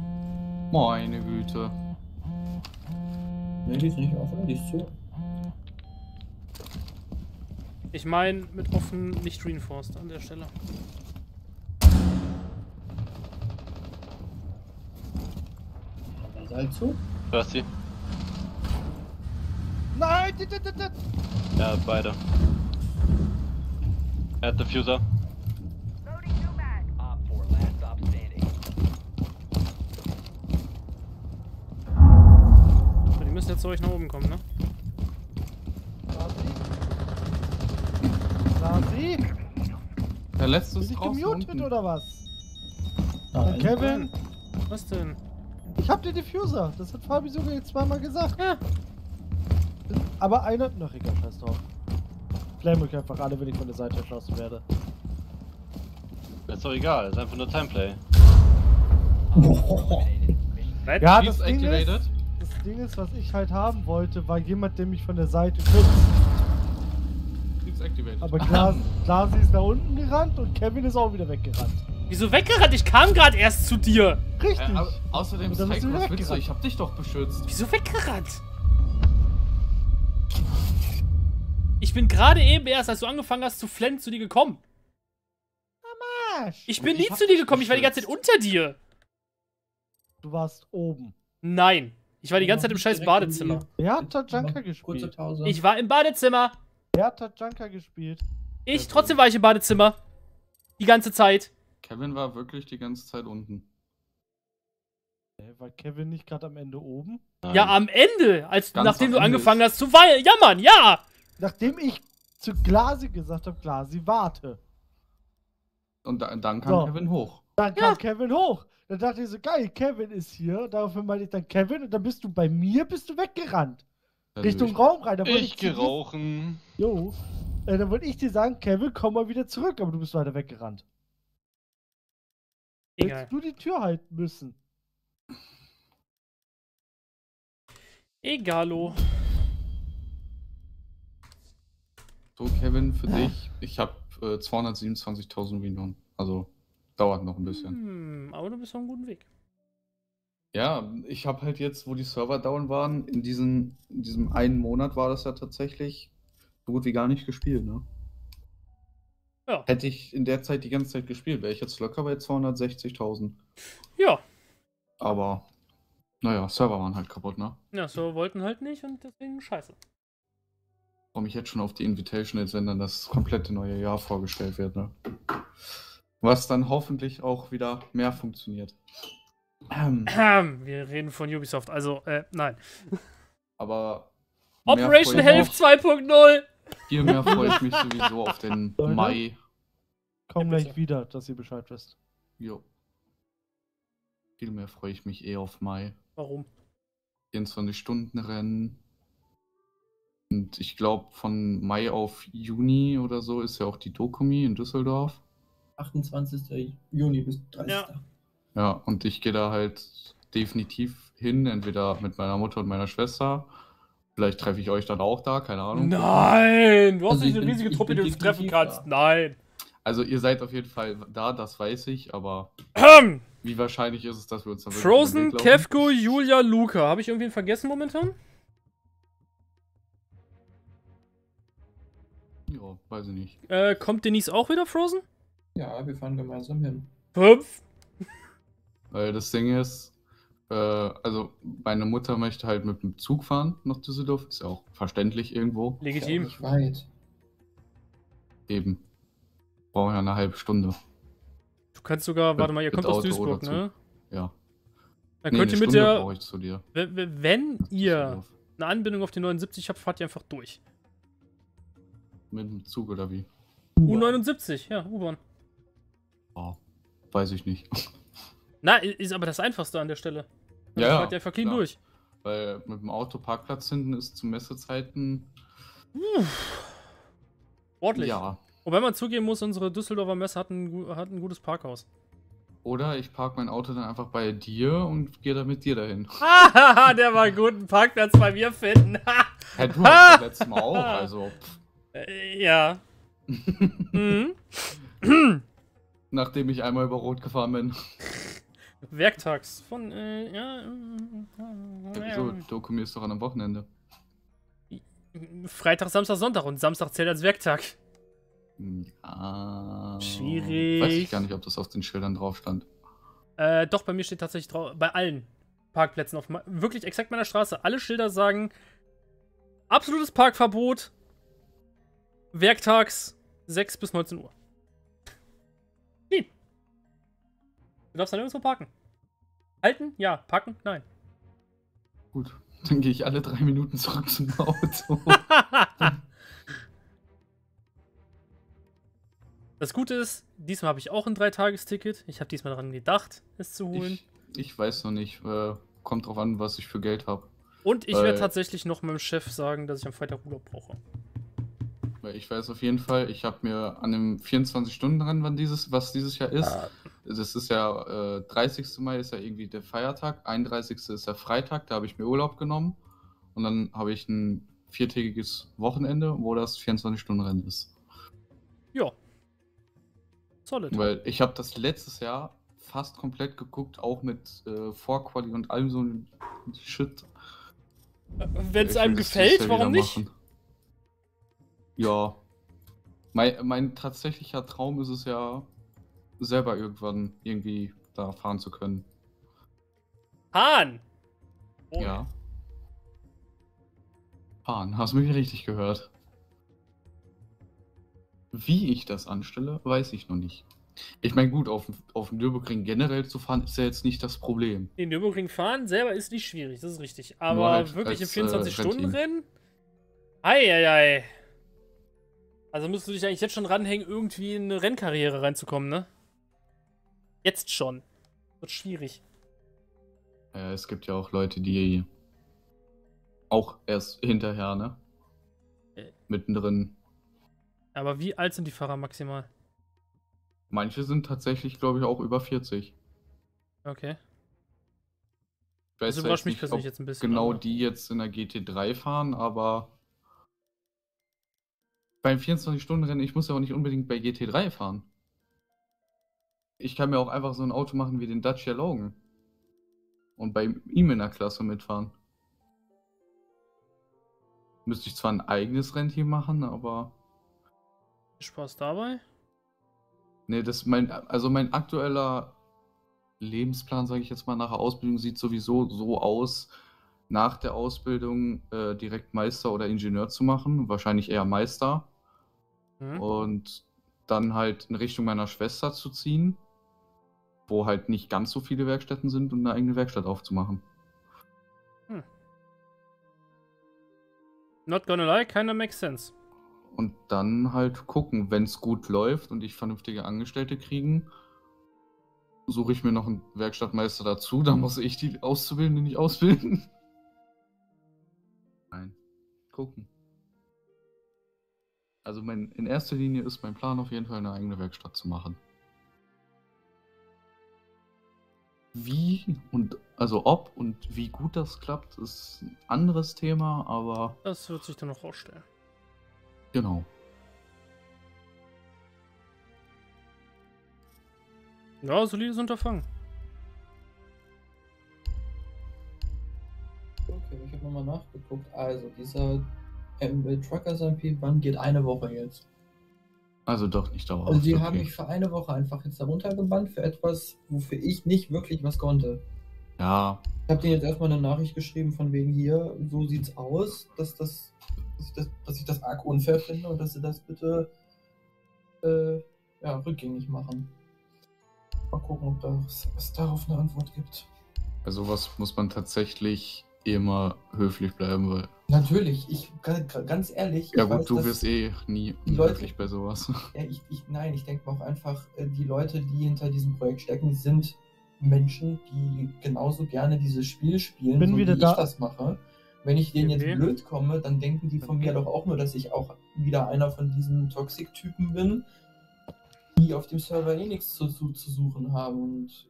Meine Güte. Ne, die ist nicht offen, die ist zu. Ich meine mit offen nicht reinforced an der Stelle. Halt zu. Du hast sie? Nein! dit, dit, dit. Ja, beide. Er hat Diffuser. Op 4, last stop standing. So, die müssen jetzt zu euch nach oben kommen, ne? Lasi? Der letzte Bin ist ich draußen gemutet unten. oder was? Nein. Kevin, Was denn? Ich hab den Diffuser. Das hat Fabi sogar jetzt zweimal gesagt. Ja. Aber einer. Noch egal, scheiß drauf. Flame euch einfach alle, wenn ich von der Seite erschossen werde. Ist doch egal, ist einfach nur Timeplay. Nein? Ja, das Ding, ist, das Ding ist, was ich halt haben wollte, war jemand, der mich von der Seite schützt. Aber klar, klar, sie ist nach unten gerannt und Kevin ist auch wieder weggerannt. Wieso weggerannt? Ich kam gerade erst zu dir. Richtig. Äh, aber außerdem, Psycho, du was willst du? weggerannt. Ich hab dich doch beschützt. Wieso weggerannt? Ich bin gerade eben erst, als du angefangen hast zu flennen, zu dir gekommen. Arsch. Ich bin Und ich nie hab zu dir gekommen, ich war die ganze Zeit unter dir. Du warst oben. Nein. Ich war die ganze Zeit im scheiß Badezimmer. Wer hat Tajanka gespielt? Ich war im Badezimmer. Wer hat Tajanka gespielt? Ich, trotzdem war ich im Badezimmer. Die ganze Zeit. Kevin war wirklich die ganze Zeit unten. War Kevin nicht gerade am Ende oben? Ja, am Ende, als Ganz nachdem du angefangen ist- hast zu weinen. Jammern, ja! Nachdem ich zu Glasi gesagt habe, Glasi, warte. Und da, dann kam So. Kevin hoch. Dann kam Kevin hoch. Dann dachte ich so, geil, Kevin ist hier. Daraufhin meinte ich dann Kevin und dann bist du bei mir, bist du weggerannt. Dann Richtung ich- Raum rein. Ich dir- gerauchen. Jo. Äh, dann wollte ich dir sagen, Kevin, komm mal wieder zurück, aber du bist weiter weggerannt. Egal. Hättest du die Tür halten müssen. Egalo. So, Kevin, für dich. Ich habe äh, 227.000 Minuten. Also, dauert noch ein bisschen. Hm, aber du bist auf einem guten Weg. Ja, ich habe halt jetzt, wo die Server down waren, in, diesen, in diesem einen Monat war das ja tatsächlich so gut wie gar nicht gespielt, ne? Ja. Hätte ich in der Zeit die ganze Zeit gespielt, wäre ich jetzt locker bei 260.000. Ja. Aber, naja, Server waren halt kaputt, ne? Ja, so wollten halt nicht und deswegen scheiße. Freue mich jetzt schon auf die Invitationals, wenn dann das komplette neue Jahr vorgestellt wird, ne? Was dann hoffentlich auch wieder mehr funktioniert. Ähm, Wir reden von Ubisoft, also, äh, nein. aber. Operation Health mich- 2.0! Viel mehr freue ich mich sowieso auf den Leute? Mai. Komm Ja, gleich wieder, dass ihr Bescheid wisst. Jo. Viel mehr freue ich mich eh auf Mai. Warum? 24 Stunden Rennen. Und ich glaube, von Mai auf Juni oder so ist ja auch die Dokumi in Düsseldorf. 28. Juni bis 30. Ja. Ja, und ich gehe da halt definitiv hin, entweder mit meiner Mutter und meiner Schwester Vielleicht treffe ich euch dann auch da, keine Ahnung. Nein! Du hast Also nicht ich eine riesige Truppe, die du treffen kannst. da. Nein! Also ihr seid auf jeden Fall da, das weiß ich, aber Ahem. wie wahrscheinlich ist es, dass wir uns da Frozen? Kevko, Julia, Luca. Habe ich irgendwen vergessen momentan? Ja, weiß ich nicht. Äh, kommt Denise auch wieder Frozen? Ja, wir fahren gemeinsam hin. Fünf. Weil das Ding ist, äh, also meine Mutter möchte halt mit dem Zug fahren nach Düsseldorf, ist ja auch verständlich irgendwo. Ja Legitim. nicht weit. Eben. Brauchen ja eine halbe Stunde. Du kannst sogar, warte mal, ihr Mit kommt aus Auto Duisburg, ne? Ja. Dann Nee, könnt ihr eine mit Stunde der, brauche ich zu dir. wenn- wenn wenn ihr Düsseldorf. eine Anbindung auf die 79 habt, fahrt ihr einfach durch. Mit dem Zug oder wie? U79, ja, U-Bahn. Oh, weiß ich nicht. Na, ist aber das Einfachste an der Stelle. Dann Ja, ja, fahrt ihr einfach clean klar. durch. Weil mit dem Auto Parkplatz hinten ist zu Messezeiten. Ordentlich. Ja. Wobei man zugeben muss, unsere Düsseldorfer Messe hat ein, hat ein gutes Parkhaus. Oder ich park mein Auto dann einfach bei dir und gehe dann mit dir dahin. [LAUGHS] Hahaha, der war einen Parkplatz bei mir finden. Hä, du hast das letzte Mal auch, also. Äh, ja. [LAUGHS] Mhm. Nachdem ich einmal über Rot gefahren bin. [LAUGHS] Werktags von, äh, ja. Ja, wieso? Doku mir ist doch an einem Wochenende. Freitag, Samstag, Sonntag und Samstag zählt als Werktag. Ja. Schwierig. Weiß ich gar nicht, ob das auf den Schildern drauf stand. Äh, doch, bei mir steht tatsächlich drauf, bei allen Parkplätzen auf wirklich exakt meiner Straße, alle Schilder sagen absolutes Parkverbot, werktags 6 bis 19 Uhr. Du darfst dann nirgendwo parken. Halten? Ja. Parken? Nein. Gut. Dann gehe ich alle drei Minuten zurück zum Auto. [LAUGHS] Das Gute ist, diesmal habe ich auch ein Dreitagesticket. Ich habe diesmal daran gedacht, es zu holen. ich, ich weiß noch nicht. Äh, kommt drauf an, was ich für Geld habe. Und ich werde tatsächlich noch meinem Chef sagen, dass ich am Freitag Urlaub brauche. Weil ich weiß auf jeden Fall, ich habe mir an dem 24-Stunden-Rennen, wann dieses, was dieses Jahr ist, das ist ja, äh, 30. Mai ist ja irgendwie der Feiertag, 31. ist der Freitag, da habe ich mir Urlaub genommen und dann habe ich ein viertägiges Wochenende, wo das 24-Stunden-Rennen ist. Ja. Solid. Weil ich habe das letztes Jahr fast komplett geguckt, auch mit äh, Vorquali und allem so ein Shit. Wenn es einem gefällt, warum nicht? machen. Ja. Mein, mein tatsächlicher Traum ist es ja, selber irgendwann irgendwie da fahren zu können. Hahn! Oh, Ja. Fahren, hast du mich richtig gehört. Wie ich das anstelle, weiß ich noch nicht. Ich meine, gut, auf, auf dem Nürburgring generell zu fahren, ist ja jetzt nicht das Problem. Den Nürburgring fahren selber ist nicht schwierig, das ist richtig. Aber halt wirklich im als, äh, 24-Stunden-Rennen? Eieiei. Also müsstest du dich eigentlich jetzt schon ranhängen, irgendwie in eine Rennkarriere reinzukommen, ne? Jetzt schon. Wird schwierig. Äh, es gibt ja auch Leute, die auch erst hinterher, ne? Äh. Mittendrin. Aber wie alt sind die Fahrer maximal? Manche sind tatsächlich, glaube ich, auch über 40. Okay. Ich weiß Das zwar überrascht mich persönlich jetzt ein bisschen. genau aber- die jetzt in der GT3 fahren, aber beim 24-Stunden-Rennen, ich muss ja auch nicht unbedingt bei GT3 fahren. Ich kann mir auch einfach so ein Auto machen wie den Dacia Logan. Und bei ihm in der Klasse mitfahren. Müsste ich zwar ein eigenes Rennteam machen, aber. Spaß dabei. Nee, das mein, also mein aktueller Lebensplan, sage ich jetzt mal, nach der Ausbildung sieht sowieso so aus, nach der Ausbildung äh, direkt Meister oder Ingenieur zu machen, wahrscheinlich eher Meister Hm? und dann halt in Richtung meiner Schwester zu ziehen, wo halt nicht ganz so viele Werkstätten sind und eine eigene Werkstatt aufzumachen. Not gonna lie, kinda makes sense. Und dann halt gucken, wenn es gut läuft und ich vernünftige Angestellte kriegen, suche ich mir noch einen Werkstattmeister dazu, [LAUGHS] dann muss ich die Auszubildenden nicht ausbilden. Nein. Gucken. Also mein, in erster Linie ist mein Plan auf jeden Fall eine eigene Werkstatt zu machen. Wie und also ob und wie gut das klappt, ist anderes Thema, aber Das wird sich dann noch rausstellen. genau. Ja, solides Unterfangen. Okay, ich habe nochmal nachgeguckt. Also, dieser MW Truckers MP, wann geht eine Woche jetzt? Also doch nicht dauerhaft. Also, die okay. haben mich für eine Woche einfach jetzt darunter gebannt für etwas, wofür ich nicht wirklich was konnte. Ja, Ich habe denen jetzt erstmal eine Nachricht geschrieben von wegen hier, so sieht's aus, dass das, dass ich das, dass ich das arg unfair finde und dass sie das bitte äh, ja, rückgängig machen. Mal gucken, ob das, es darauf eine Antwort gibt. bei sowas muss man tatsächlich immer höflich bleiben, weil. Natürlich, ich ga- ga- ganz ehrlich. Ja ich gut, weiß, du wirst eh nie unhöflich bei sowas. [LAUGHS] Ja, ich, ich, nein, ich denke auch einfach, äh, die Leute, die hinter diesem Projekt stecken, sind Menschen, die genauso gerne dieses Spiel spielen, Bin so wieder wie da. ich das mache. Wenn ich denen jetzt blöd komme, dann denken die von mir doch auch nur, dass ich auch wieder einer von diesen Toxic-Typen bin, die auf dem Server eh nichts zu, zu, zu suchen haben. Und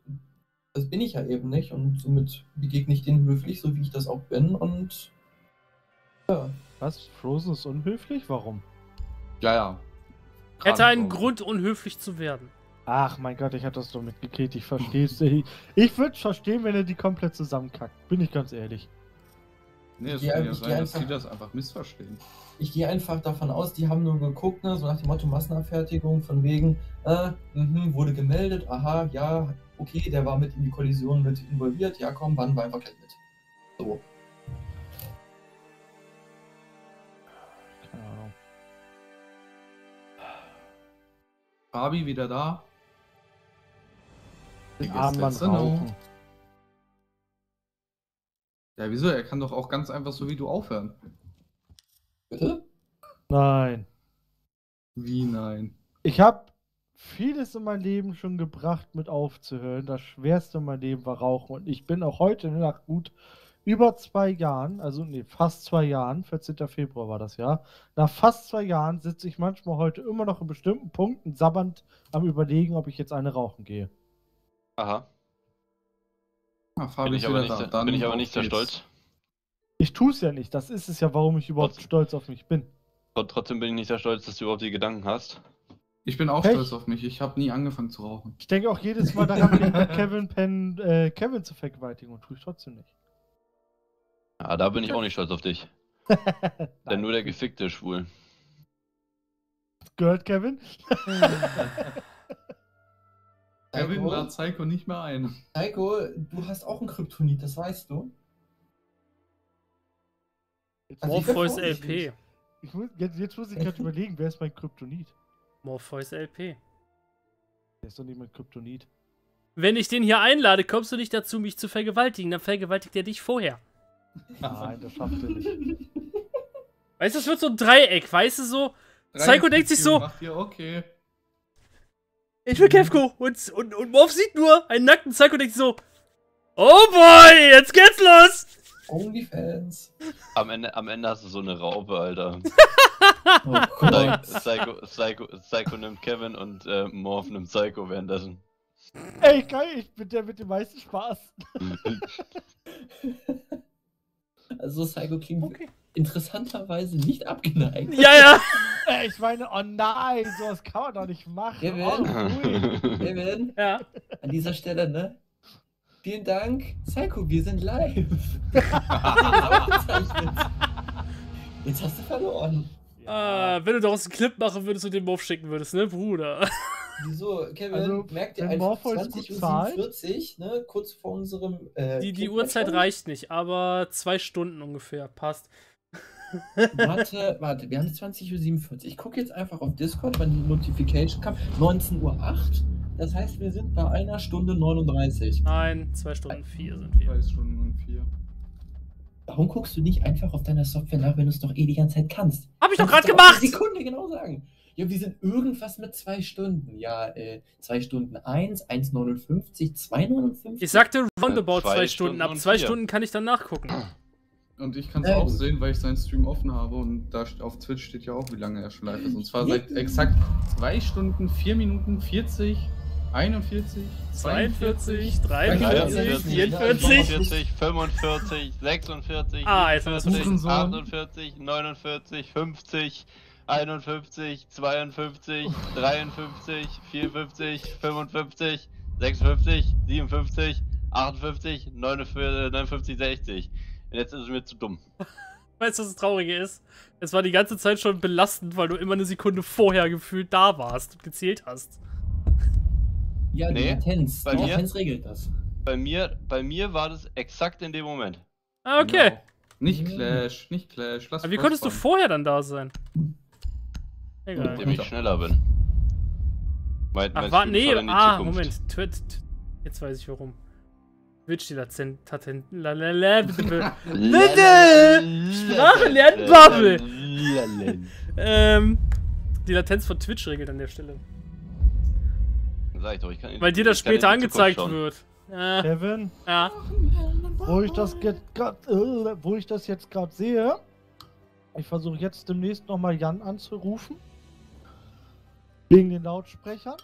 das bin ich ja eben nicht. Und somit begegne ich denen höflich, so wie ich das auch bin. Und Was? Frozen ist unhöflich? Warum? ja, ja. Hätte Gerade einen. Grund, unhöflich zu werden. Ach mein Gott, ich hatte das doch mitgekriegt. Ich verstehe es. [LAUGHS] Ich, ich würde verstehen, wenn er die komplett zusammenkackt. Bin ich ganz ehrlich. Nee, es Ja, kann ja sein, dass die einfach- das einfach missverstehen. ich gehe einfach davon aus, die haben nur geguckt, ne, so nach dem Motto Massenabfertigung, von wegen, äh, mhm, wurde gemeldet, aha, ja, okay, der war mit in die Kollision mit involviert, ja komm, wann war einfach gleich mit. So. Fabi wieder da. Den rauchen. Ja, wieso? Er kann doch auch ganz einfach so wie du aufhören. Bitte? Nein. Wie nein? Ich habe vieles in meinem Leben schon gebracht, mit aufzuhören. Das Schwerste in meinem Leben war Rauchen. Und ich bin auch heute nach gut über zwei Jahren, also nee, fast zwei Jahren, 14. Februar war das ja, nach fast zwei Jahren sitze ich manchmal heute immer noch in bestimmten Punkten sabbernd am überlegen, ob ich jetzt eine rauchen gehe. Aha. Ah, Fabi Bin ich aber nicht, da. bin ich aber nicht sehr stolz. Ich tue es ja nicht. Das ist es ja, warum ich überhaupt Trotzdem. stolz auf mich bin. Trot- Trotzdem bin ich nicht sehr stolz, dass du überhaupt die Gedanken hast. Ich bin auch Pech. stolz auf mich. Ich habe nie angefangen zu rauchen. Ich denke auch jedes Mal daran, Kevin Penn, äh, Kevin zu vergewaltigen und tue ich trotzdem nicht. Ja, da bin ich auch nicht stolz auf dich. [LAUGHS] Denn nur der Gefickte ist schwul. Gehört Kevin? [LAUGHS] [LAUGHS] Kevin lad Psycho nicht mehr ein. Psycho, du hast auch ein Kryptonit, das weißt du. Jetzt, Also Morpheus. LP. ich muss, jetzt, jetzt muss ich gerade überlegen, wer ist mein Kryptonit? Morpheus LP. Der ist doch nicht mein Kryptonit. Wenn ich den hier einlade, kommst du nicht dazu, mich zu vergewaltigen. Dann vergewaltigt er dich vorher. Nein, das schafft er nicht. [LAUGHS] Weißt du, es wird so ein Dreieck, weißt du so? Psycho denkt sich so- ihr okay. Ich will Kevko. Und, und, und Morph sieht nur einen nackten Psycho denkt sich so. Oh boy, jetzt geht's los! Onlyfans. Am Ende, am Ende hast du so eine Raupe, Alter. [LAUGHS] Oh Psy- Gott. Psycho, Psycho, Psycho nimmt Kevin und äh, Morph nimmt Psycho währenddessen. Ey, geil, ich bin der mit dem meisten Spaß. [LAUGHS] Also Psycho klingt Okay. interessanterweise nicht abgeneigt. Ja, ja. [LAUGHS] Ich meine, oh nein, sowas kann man doch nicht machen. Kevin? Oh. Kevin, [LAUGHS] Ja. an dieser Stelle, ne? Vielen Dank. Psycho, wir sind live. [LAUGHS] Jetzt hast du verloren. Ah, wenn du daraus einen Clip machen würdest und den Morph schicken würdest, ne, Bruder? [LAUGHS] Wieso, Kevin? Also, merkt ihr einfach Morpheus gut 20 Uhr zahlt? 47, ne? Kurz vor unserem. Äh, Die, die Uhrzeit reicht nicht, aber zwei Stunden ungefähr. Passt. [LAUGHS] Warte, warte, wir haben 20.47 Uhr. Ich gucke jetzt einfach auf Discord, wann die Notification kam. 19.08 Uhr. Das heißt, wir sind bei einer Stunde 39. Nein, zwei Stunden vier sind wir. Drei Stunden und vier. Warum guckst du nicht einfach auf deiner Software nach, wenn du es doch eh die ganze Zeit kannst? Hab ich doch gerade gemacht! eine Sekunde genau sagen. Ja, wir sind irgendwas mit zwei Stunden. Ja, äh, zwei Stunden 1, 1,59, 2,59. Ich sagte roundabout Zwei zwei, Stunden. Stunden Ab zwei vier. Stunden kann ich dann nachgucken. Und ich kann es Sehr auch sehen, weil ich seinen Stream offen habe und da auf Twitch steht ja auch, wie lange er schon live ist. Und zwar seit exakt 2 Stunden, 4 Minuten, 40, 41, 42, 43, 43, 44, 44. 45, 46, Ah, jetzt haben wir's 47, Hurensohn. 48, 49, 50, 51, 52, 53, 54, 55, 56, 57, 58, 59, 59, 60. Und jetzt ist es mir zu dumm. Weißt du, was das Traurige ist? Es war die ganze Zeit schon belastend, weil du immer eine Sekunde vorher gefühlt da warst und gezählt hast. Ja, die Nee, Latenz. bei die mir- Latenz regelt das. Bei mir, bei mir war das exakt in dem Moment. Ah, okay. Genau. Nicht Clash, nicht Clash. Lass Aber wie konntest du vorher dann da sein? Egal. Indem ich schneller bin. Mein, Ach, war, nee, ah, Zukunft? Moment. Twit, t- jetzt weiß ich warum. Twitch, die Latent, Tatent, la, la, la, bitte, bitte. [LAUGHS] Sprache lernen, Bubble. ähm, die Latenz von Twitch regelt an der Stelle. Sag ich doch, ich kann Weil dir das später angezeigt wird. Ja, Kevin, ja. wo ich das jetzt grad, äh, wo ich das jetzt gerade sehe, ich versuche jetzt demnächst nochmal Jan anzurufen. Wegen den Lautsprechern.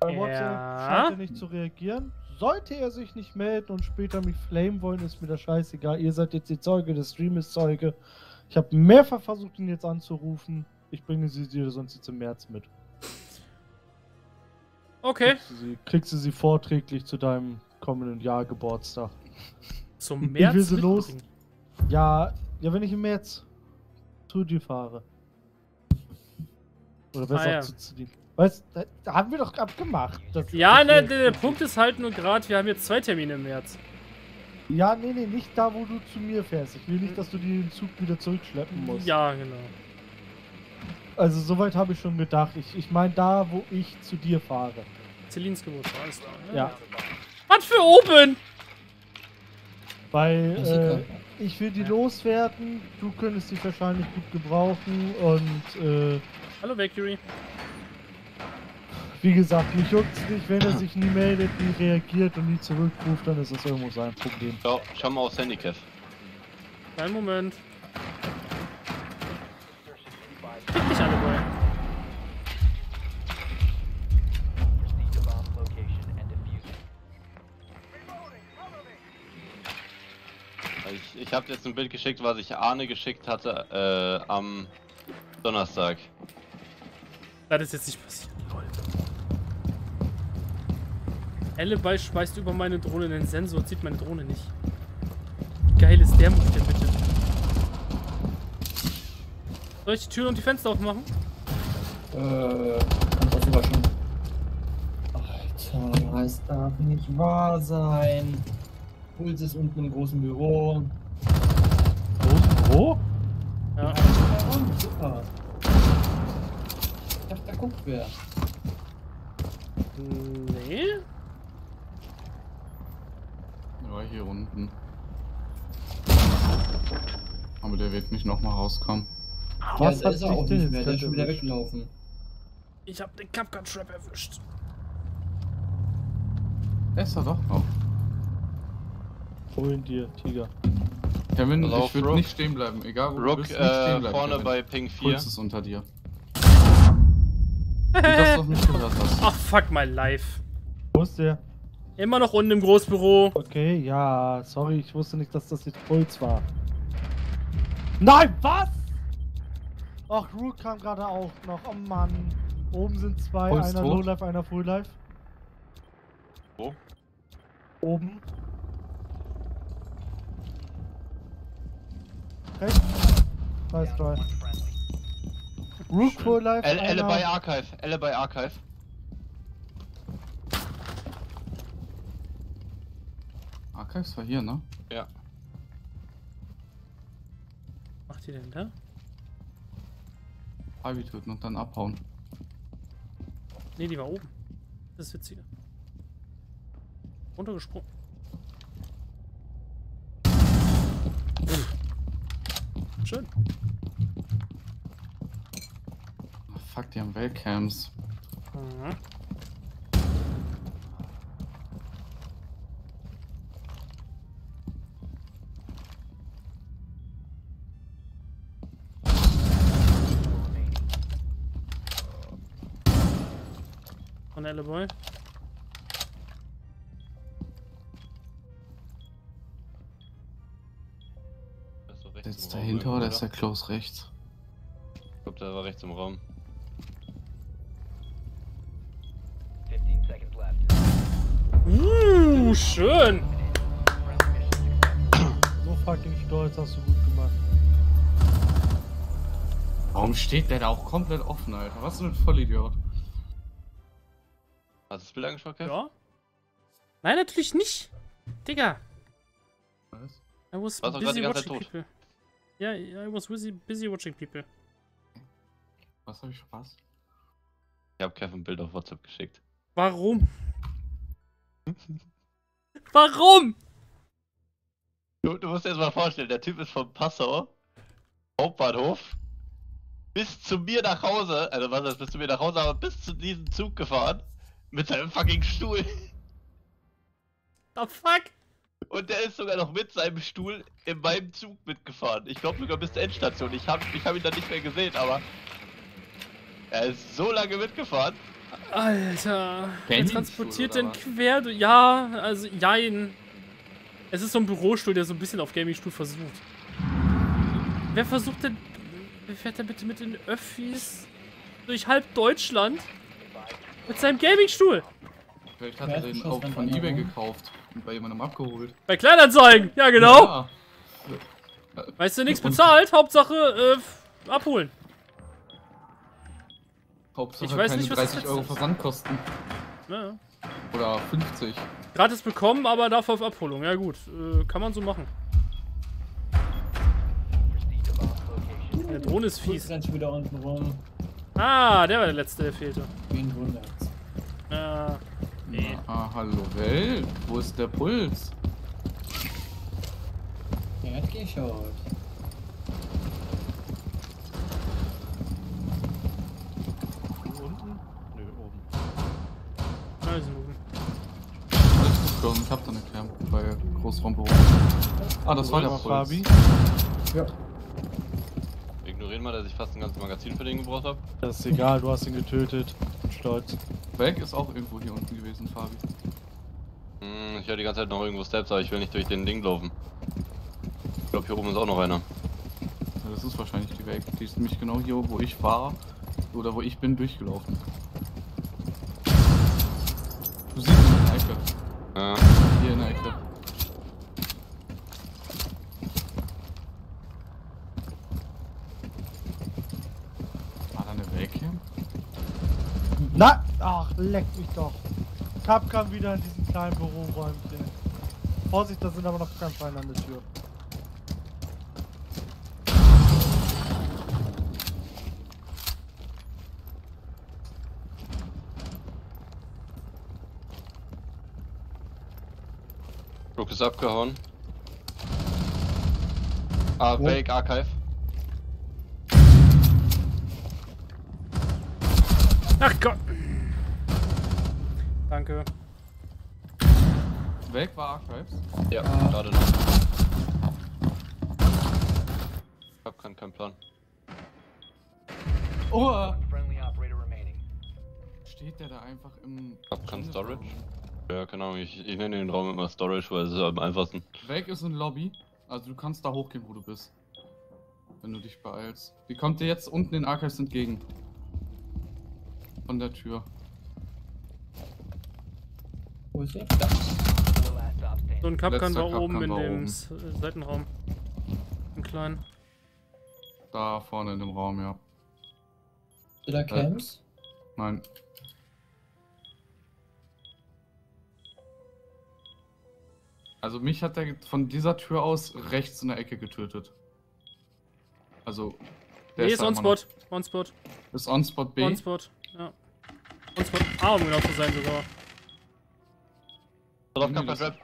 Bei Ja. WhatsApp scheint er nicht zu reagieren. Sollte er sich nicht melden und später mich flamen wollen, ist mir das scheißegal. Ihr seid jetzt die Zeuge, der Stream ist Zeuge. Ich habe mehrfach versucht, ihn jetzt anzurufen. Ich bringe sie dir sonst jetzt im März mit. Okay. Kriegst du sie, kriegst du sie vorträglich zu deinem kommenden Jahr Geburtstag. Zum Ich März. will sie los. Ja, ja, wenn ich im März zu dir fahre. Oder besser Ah, ja. zu, zu dir. Weißt da, da haben wir doch abgemacht. Ja, ne, der, der Punkt ist halt nur gerade, wir haben jetzt zwei Termine im März. Ja, nee, nee, nicht da, wo du zu mir fährst. Ich will nicht, dass du den Zug wieder zurückschleppen musst. Ja, genau. Also, soweit habe ich schon gedacht. Ich, ich meine da, wo ich zu dir fahre. Celines Geburtstag, alles klar. ne? Ja. Was für oben? Weil äh, ich will die loswerden. Du könntest sie wahrscheinlich gut gebrauchen. Und äh, Hallo Valkyrie. wie gesagt, mich juckt's nicht, wenn er sich nie meldet, nie reagiert und nie zurückruft, dann ist das irgendwo sein Problem. Schau, schau mal aufs Handy, Kev. Kleinen Moment. Fick dich alle, it. Ich, ich habe jetzt ein Bild geschickt, was ich Arne geschickt hatte äh, am Donnerstag. Das ist jetzt nicht passiert. Lol. Alibi schmeißt über meine Drohne einen Sensor und sieht meine Drohne nicht. Wie geil ist der Move denn bitte? Soll ich die Türen und die Fenster aufmachen? Äh, kann das sogar schon. Alter, es darf nicht wahr sein. Puls ist unten im großen Büro. Großen Büro? Ja. Oh, super. Ich dachte, da guckt wer. Nee. Ja, hier unten. Aber der wird nicht nochmal rauskommen. Was ja, ist er dich auch nicht mehr. Der ist schon wieder erwischt? weggelaufen. Ich hab den Capgun Trap erwischt. Der ist da doch noch. Hol ihn dir, Tiger. Kevin, Pass auf, ich würde nicht stehen bleiben. Egal wo du Rook bist, nicht stehen äh, bleiben. vorne Kevin. bei Ping 4. Puls ist unter dir. Du gehört hast. [LAUGHS] Ach, fuck my life. Wo ist der? Immer noch unten im Großbüro. Okay, ja, sorry, ich wusste nicht, dass das jetzt Puls war. Nein, was? Ach, Rook kam gerade auch noch. Oh Mann. Oben sind zwei, Puls einer tot? Low Life, einer Full Life. Wo? Oben. Rechts. Nice try. Rook Full Life. Elle, Elle einer- bei Archive. Elle bei Archive. Archives war hier, ne? Ja. Was macht die denn da? Ivy töten und dann abhauen. Nee, die war oben. Das ist witziger. Runtergesprungen. Schön. Ah, Fuck, die haben Wellcams. Mhm. Von Boy. Der ist doch rechts Der jetzt dahinter oder ist der Close rechts? Ich glaube, der war rechts im Raum. 15 seconds left. Uh, schön. So fucking stolz hast du gut gemacht. Warum steht der da auch komplett offen, Alter? Was für ein Vollidiot. Hast du das Bild angeschaut, Kev? Ja. Nein, natürlich nicht. Digga. Was? I was Warst busy watching tot. people. Ja, yeah, I was busy, busy watching people. Was hab ich verpasst? Ich habe Kev ein Bild auf WhatsApp geschickt. Warum? [LAUGHS] Warum? Du, du musst dir jetzt mal vorstellen, der Typ ist vom Passau, Hauptbahnhof, bis zu mir nach Hause, also was heißt bis zu mir nach Hause, aber bis zu diesem Zug gefahren, mit seinem fucking Stuhl. The fuck? Und der ist sogar noch mit seinem Stuhl in meinem Zug mitgefahren. Ich glaube sogar bis zur Endstation. Ich habe ich hab ihn dann nicht mehr gesehen, aber er ist so lange mitgefahren. Alter. Wer transportiert denn quer? du- Ja, also jein. Es ist so ein Bürostuhl, der so ein bisschen auf Gaming-Stuhl versucht. Wer versucht denn. Wer fährt denn bitte mit den Öffis durch halb Deutschland mit seinem Gaming-Stuhl? Vielleicht hat er den auch von Ebay gekauft und bei jemandem abgeholt. Bei Kleinanzeigen, ja genau. Ja. Weißt du, nichts bezahlt, Hauptsache äh, abholen. Hauptsache Ich weiß keine nicht, was das 30 jetzt Euro. Versandkosten. Ja. Oder 50. Gratis bekommen, aber dafür auf Abholung. Ja gut, äh, kann man so machen. Der Drohne ist fies. schon wieder unten rum. Ah, der war der letzte, der fehlte. Wen wundert's? Ja. Nee. Ah, hallo Welt. Wo ist der Puls? Er hat geschaut. Unten? Nö, oben. Na, die sind oben. Alles gut, Gordon. Ich hab da eine Cam bei Großraumbüro. Ah, das war der Puls. Fabi? Ja. Ignorieren mal, dass ich fast ein ganzes Magazin für den gebraucht habe. Das ist egal, du hast ihn getötet. Bin stolz. Weg ist auch irgendwo hier unten gewesen, Fabi. Hm, ich höre die ganze Zeit noch irgendwo Steps, aber ich will nicht durch den Ding laufen. Ich glaube, hier oben ist auch noch einer. Ja, das ist wahrscheinlich die Weg. Die ist nämlich genau hier, wo ich war. Oder wo ich bin, durchgelaufen. Du siehst ihn in der Ecke. Ja. Hier in der Ecke. War da eine Webcam? Na! Ach, leck mich doch. Cap kam wieder in diesen kleinen Büroräumchen. Vorsicht, da sind aber noch ganz Feinde an der Tür. Brook ist abgehauen. Ah, Wo? Fake Archive. Ach Gott. Danke. Weg war Archives? Ja, Ah. gerade noch. Ich hab keinen, keinen Plan. Oh! Steht der da einfach im. Ich hab keinen Storage. Raum? Ja, keine Ahnung, ich, ich nenne den Raum immer Storage, weil es ist am einfachsten. Weg ist in Lobby. Also du kannst da hochgehen, wo du bist. Wenn du dich beeilst. Die kommt dir jetzt unten in Archives entgegen. Von der Tür. Wo ist stop standing. So ein Kapkan war oben Kapkan in dem oben. Äh, Seitenraum. Im kleinen. Da vorne in dem Raum, ja. Sind da Camps? Nein. Also mich hat er von dieser Tür aus rechts in der Ecke getötet. Also. der Nee, ist da noch. On-Spot. On-Spot. Ist On-Spot B. On-Spot. Ja. On-Spot A, um genau zu sein sogar. Your ah. possession.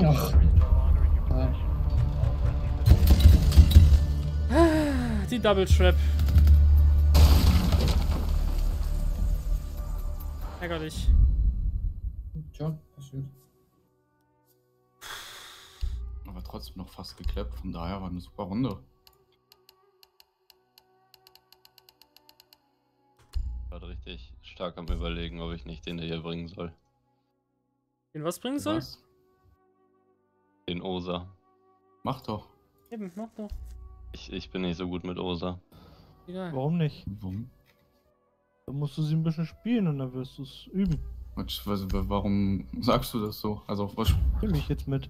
All friendly Die Double Trap. Ärgerlich. Tja, passiert. Aber trotzdem noch fast geklappt. Von daher war eine super Runde. Gerade richtig richtig stark am überlegen, ob ich nicht den hier bringen soll. Den was bringen soll? Was? Den Osa. Mach doch. Eben, mach doch. Ich, ich bin nicht so gut mit Osa. Egal. Warum nicht? Warum? Dann musst du sie ein bisschen spielen und dann wirst du es üben. Was- was- Warum sagst du das so? Also, was, Nimm mich jetzt mit.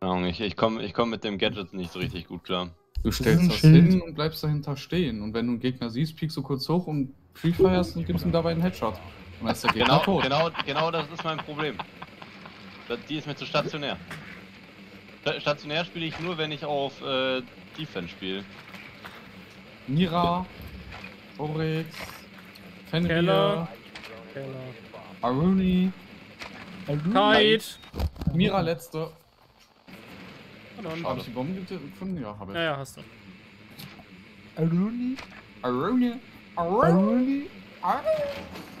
Keine Ahnung, Ich, ich komme ich komm mit dem Gadget nicht so richtig gut klar. du stellst das Schild. hin und bleibst dahinter stehen. Und wenn du einen Gegner siehst, piekst du kurz hoch und Pre-Firest und gibst ihm dabei einen Headshot. Der Gegner Genau, tot. genau, genau das ist mein Problem. Die ist mir zu stationär. Sta- Stationär spiele ich nur, wenn ich auf äh, Defense spiele. Mira, Oryx, Fenrir, Keller. Aruni, Kite. Mira letzte. Habe ich die Bombe gefunden? Ja, habe ich. Ja, ja, hast du. Aruni? Aruni, Aruni, Aruni?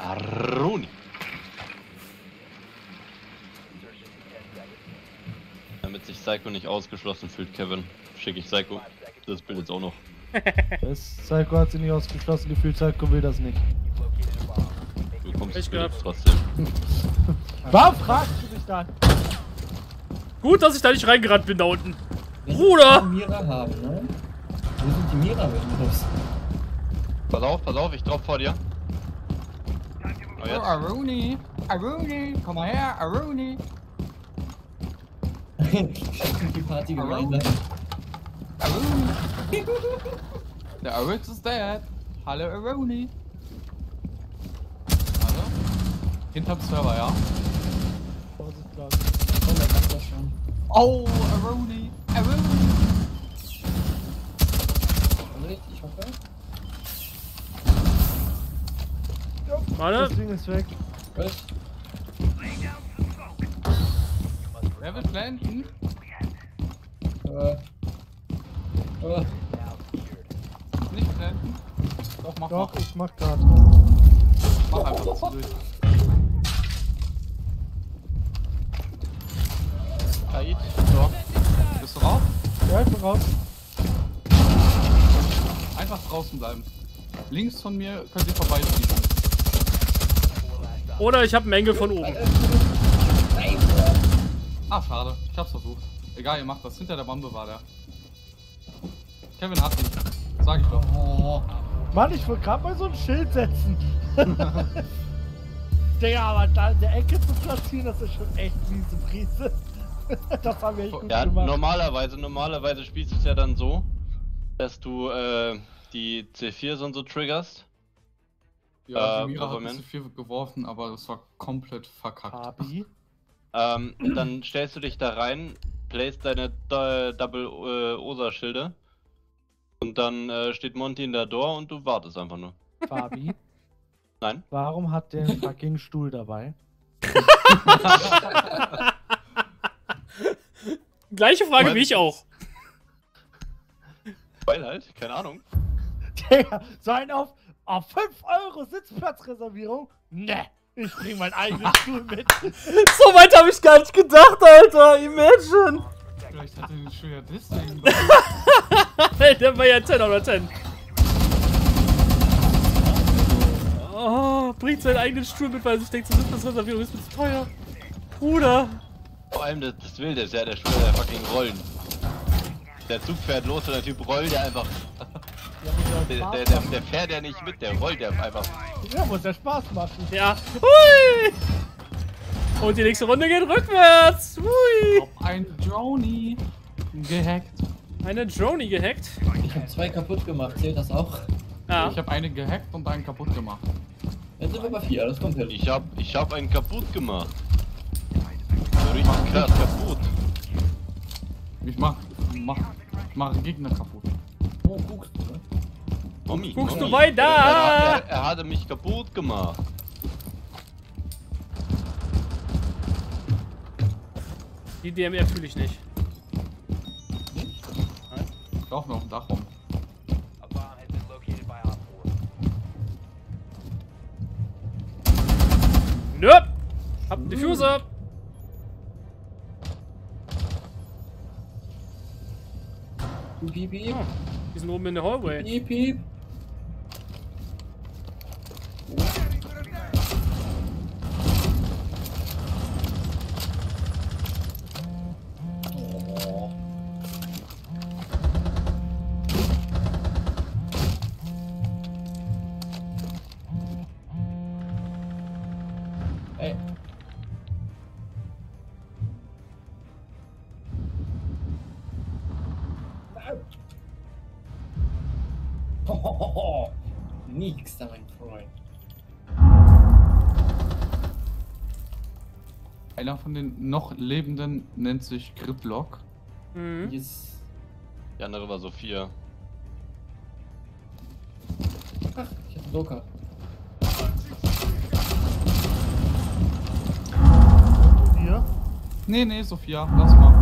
Aruni. 10 seconds. Damit sich Psycho nicht ausgeschlossen fühlt, Kevin, schicke ich Psycho 5 seconds. das Bild jetzt auch noch. [LAUGHS] Das Psycho hat sich nicht ausgeschlossen gefühlt, Psycho will das nicht. Du das Bild gehabt. trotzdem. [LAUGHS] Warum fragst du mich dann? Gut, dass ich da nicht reingerannt bin da unten. Wenn Bruder! die Mira haben, ne? Wo sind die Mira mit los? Pass auf, pass auf, ich drop vor dir. Oh, Oh, jetzt. Aruni, Aruni, komm mal her, Aruni. [LAUGHS] Die Party gemeinsam. Aruni. [LAUGHS] Der Oryx ist dead. Hallo Aruni. Hallo? Hinterm Server, ja? Vorsicht, Klaus. Oh, der macht das schon. Oh, Aruni, Aruni. Ich hoffe. Warte. Das Ding ist weg. Wer will planten? Äh. Äh. Now secured. Nicht planten? Doch, mach Doch, mal. ich mach grad. Mach einfach das durch. Kite. So. Bist du raus? Ja, ich bin raus. Einfach draußen bleiben. Links von mir könnt ihr vorbeifliegen. Oder ich habe einen Engel von oben. Ah, schade. Ich hab's versucht. Egal, ihr macht das. Hinter der Bombe war der. Kevin hat ihn. Sag ich doch. Oh. Mann, ich wollte gerade mal so ein Schild setzen. [LAUGHS] Digga, aber da in der Ecke zu platzieren, das ist schon echt miese Prise. [LAUGHS] das haben wir echt gut Ja, gemacht. normalerweise, normalerweise spielst du es ja dann so, dass du äh, die C4 und so triggerst. Ja, Äh, Mira hat zu viel geworfen, aber das war komplett verkackt. Fabi? Ähm, dann stellst du dich da rein, placed deine Do Double äh, Osa-Schilde und dann äh, steht Monty in der Door und du wartest einfach nur. Fabi? Nein? Warum hat der einen fucking Stuhl dabei? [LAUGHS] Gleiche Frage wie ich auch. Weil halt, keine Ahnung. Digga, so ein auf, auf 5 Euro Sitzplatzreservierung? Ne, ich bring meinen eigenen [LAUGHS] Stuhl mit. So weit habe ich gar nicht gedacht, Alter. Imagine. Vielleicht hat er den Stuhl ja deswegen. [LAUGHS] Der war ja 10 oder 10. Oh, bringt seinen eigenen Stuhl mit, weil er sich denkt, so Sitzplatzreservierung ist mir zu teuer. Bruder. Vor allem das, das Wilde ist ja, der Stuhl der fucking Rollen. Der Zug fährt los und der Typ rollt ja einfach. [LAUGHS] Der, der, der, der fährt ja nicht mit, der rollt ja einfach. Ja, muss ja Spaß machen. Ja. Hui. Und die nächste Runde geht rückwärts. Hui. Ob ein Drony gehackt. Eine Droney gehackt. Ich habe zwei kaputt gemacht, zählt das auch? Ja. Ich habe einen gehackt und einen kaputt gemacht. Jetzt sind wir bei vier, das kommt hin. Ich hab, ich hab einen kaputt gemacht. Richtig krass kaputt. Ich mach, mach, ich mache Gegner kaputt. Oh, guckst du, ne? Mommy, Guckst du Mommy. weiter? Er, er, er hatte mich kaputt gemacht. Die DMR fühle ich nicht. Lauf noch ein Dach rum. A bomb has been located by Op 4. Nö. Hab einen Diffuser. Piep, piep, Oh, die sind oben in der Hallway. piep, piep. Einer von den noch Lebenden nennt sich Gridlock. Mhm. Yes. Die andere war Sophia. Ach, ich hab Joker. Hier. Nee, nee, Sophia, lass mal.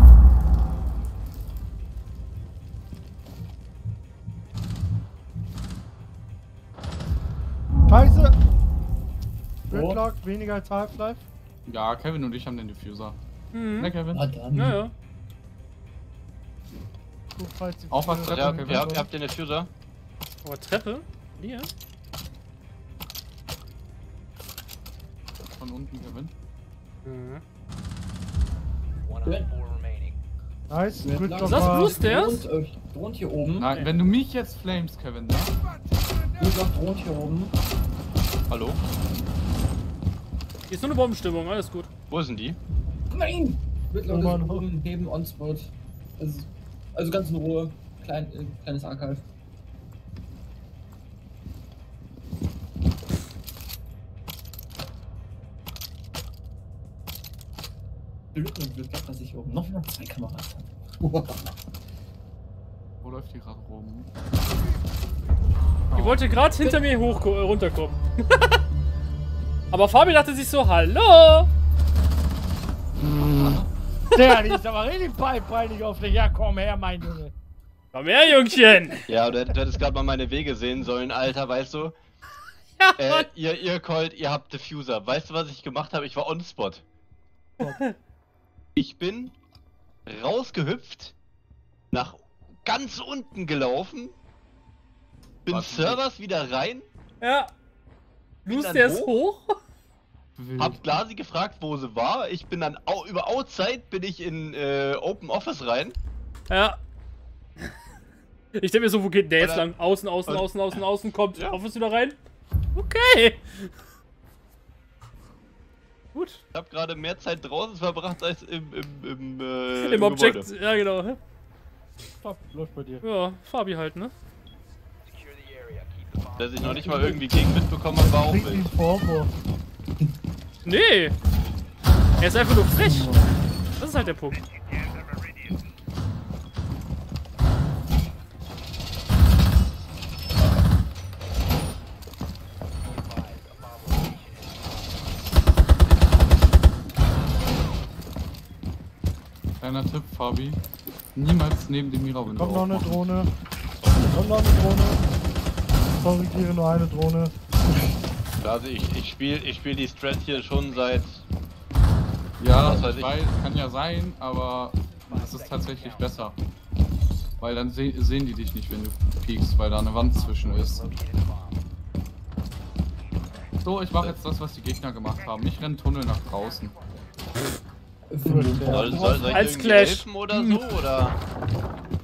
Scheiße! Gridlock, weniger als Half-Life. Ja, Kevin und ich haben den Diffuser. Mhm. Ne, Kevin? Na dann. Naja. Gut, falls die Auch was Treppe, Ja, Kevin? ihr, habt, ihr habt den Diffuser? Aber Treppe? Hier? Von unten, Kevin. Mhm. Nice. Gridlock Ist das Blue Stairs? Drohnt, äh, drohnt hier oben. Nein, wenn du mich jetzt flames, Kevin, ne? Gridlock drohnt hier oben. Hallo? Hier ist nur eine Bombenstimmung, alles gut. Wo sind die? Nein! Gridlock Oh neben On-Spot. Also, also ganz in Ruhe. Klein, äh, kleines Archive. Glück und Glück, dass ich oben nochmal zwei Kameras habe. [LAUGHS] Wo läuft die gerade rum? Die wollte gerade hinter mir hoch runterkommen. [LAUGHS] Aber Fabi dachte sich so, hallo! [LAUGHS] Der, die ist aber richtig peinlich auf dich. Ja, komm her, mein Junge. Komm her, Jungchen! Ja, du, hätt- du hättest gerade mal meine Wege sehen sollen, Alter, weißt du? [LAUGHS] Ja, Äh, ihr, ihr Colt, ihr habt Diffuser. Weißt du, was ich gemacht habe? Ich war on-spot. [LAUGHS] Ich bin rausgehüpft, nach ganz unten gelaufen, bin Servers wieder rein, Ja. Dann der ist hoch. Wild. hab Glasi gefragt, wo sie war. Ich bin dann au über Outside bin ich in äh, Open Office rein. Ja. Ich denke mir so, wo geht der jetzt lang? Außen, außen, Und- außen, außen, außen, kommt Ja. Office wieder rein. Okay. Gut. Ich habe gerade mehr Zeit draußen verbracht als im im im, äh, Im Objekt, Gebäude. ja genau. Läuft bei dir. Ja, Fabi halt, ne? Secure the area. Keep the bomb. Dass ich noch nicht mal irgendwie gegen mitbekommen habe, war auch wild. Vorwurf. Nee. Er ist einfach nur frech. Das ist halt der Punkt. Kleiner Tipp, Fabi. Niemals neben dem Mira. Kommt noch eine. Drohne. Kommt noch eine Drohne. Korrigiere nur eine Drohne. Also ich, ich spiele ich spiel die Strat hier schon seit. Ja, weiß ich weiß, kann ja sein, aber das ist tatsächlich besser. Weil dann se sehen die dich nicht, wenn du piekst, weil da eine Wand zwischen ist. So, ich mache jetzt das, was die Gegner gemacht haben. Ich renne Tunnel nach draußen. Soll, soll, soll ich Als Clash. helfen oder so? Oder?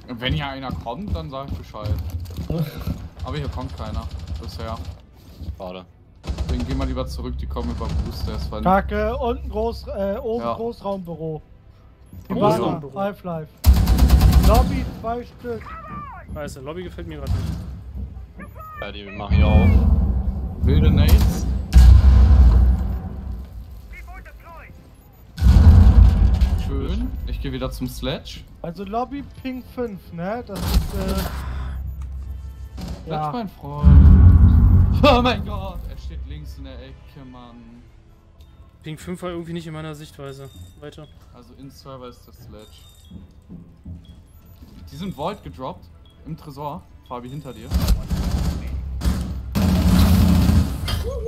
Wenn hier einer kommt, dann sag ich Bescheid. [LAUGHS] Aber hier kommt keiner bisher. Schade. Deswegen gehen wir lieber zurück, die kommen über Booster. Das war Kacke, unten Groß, äh, oben Ja. Großraumbüro. Großraumbüro. Half-Life. Lobby, zwei Stück. Scheiße, Lobby gefällt mir gerade nicht. Ja, die machen hier auf. wilde Nades. Schön. Ich gehe wieder zum Sledge. Also Lobby Ping 5, ne? Das ist, äh. Ja. mein Freund. Oh mein Gott. Er steht links in der Ecke, Mann. Ping 5 war irgendwie nicht in meiner Sichtweise. Weiter. Also in Server ist der Sledge. Die sind Vault gedroppt. Im Tresor. Fabi hinter dir.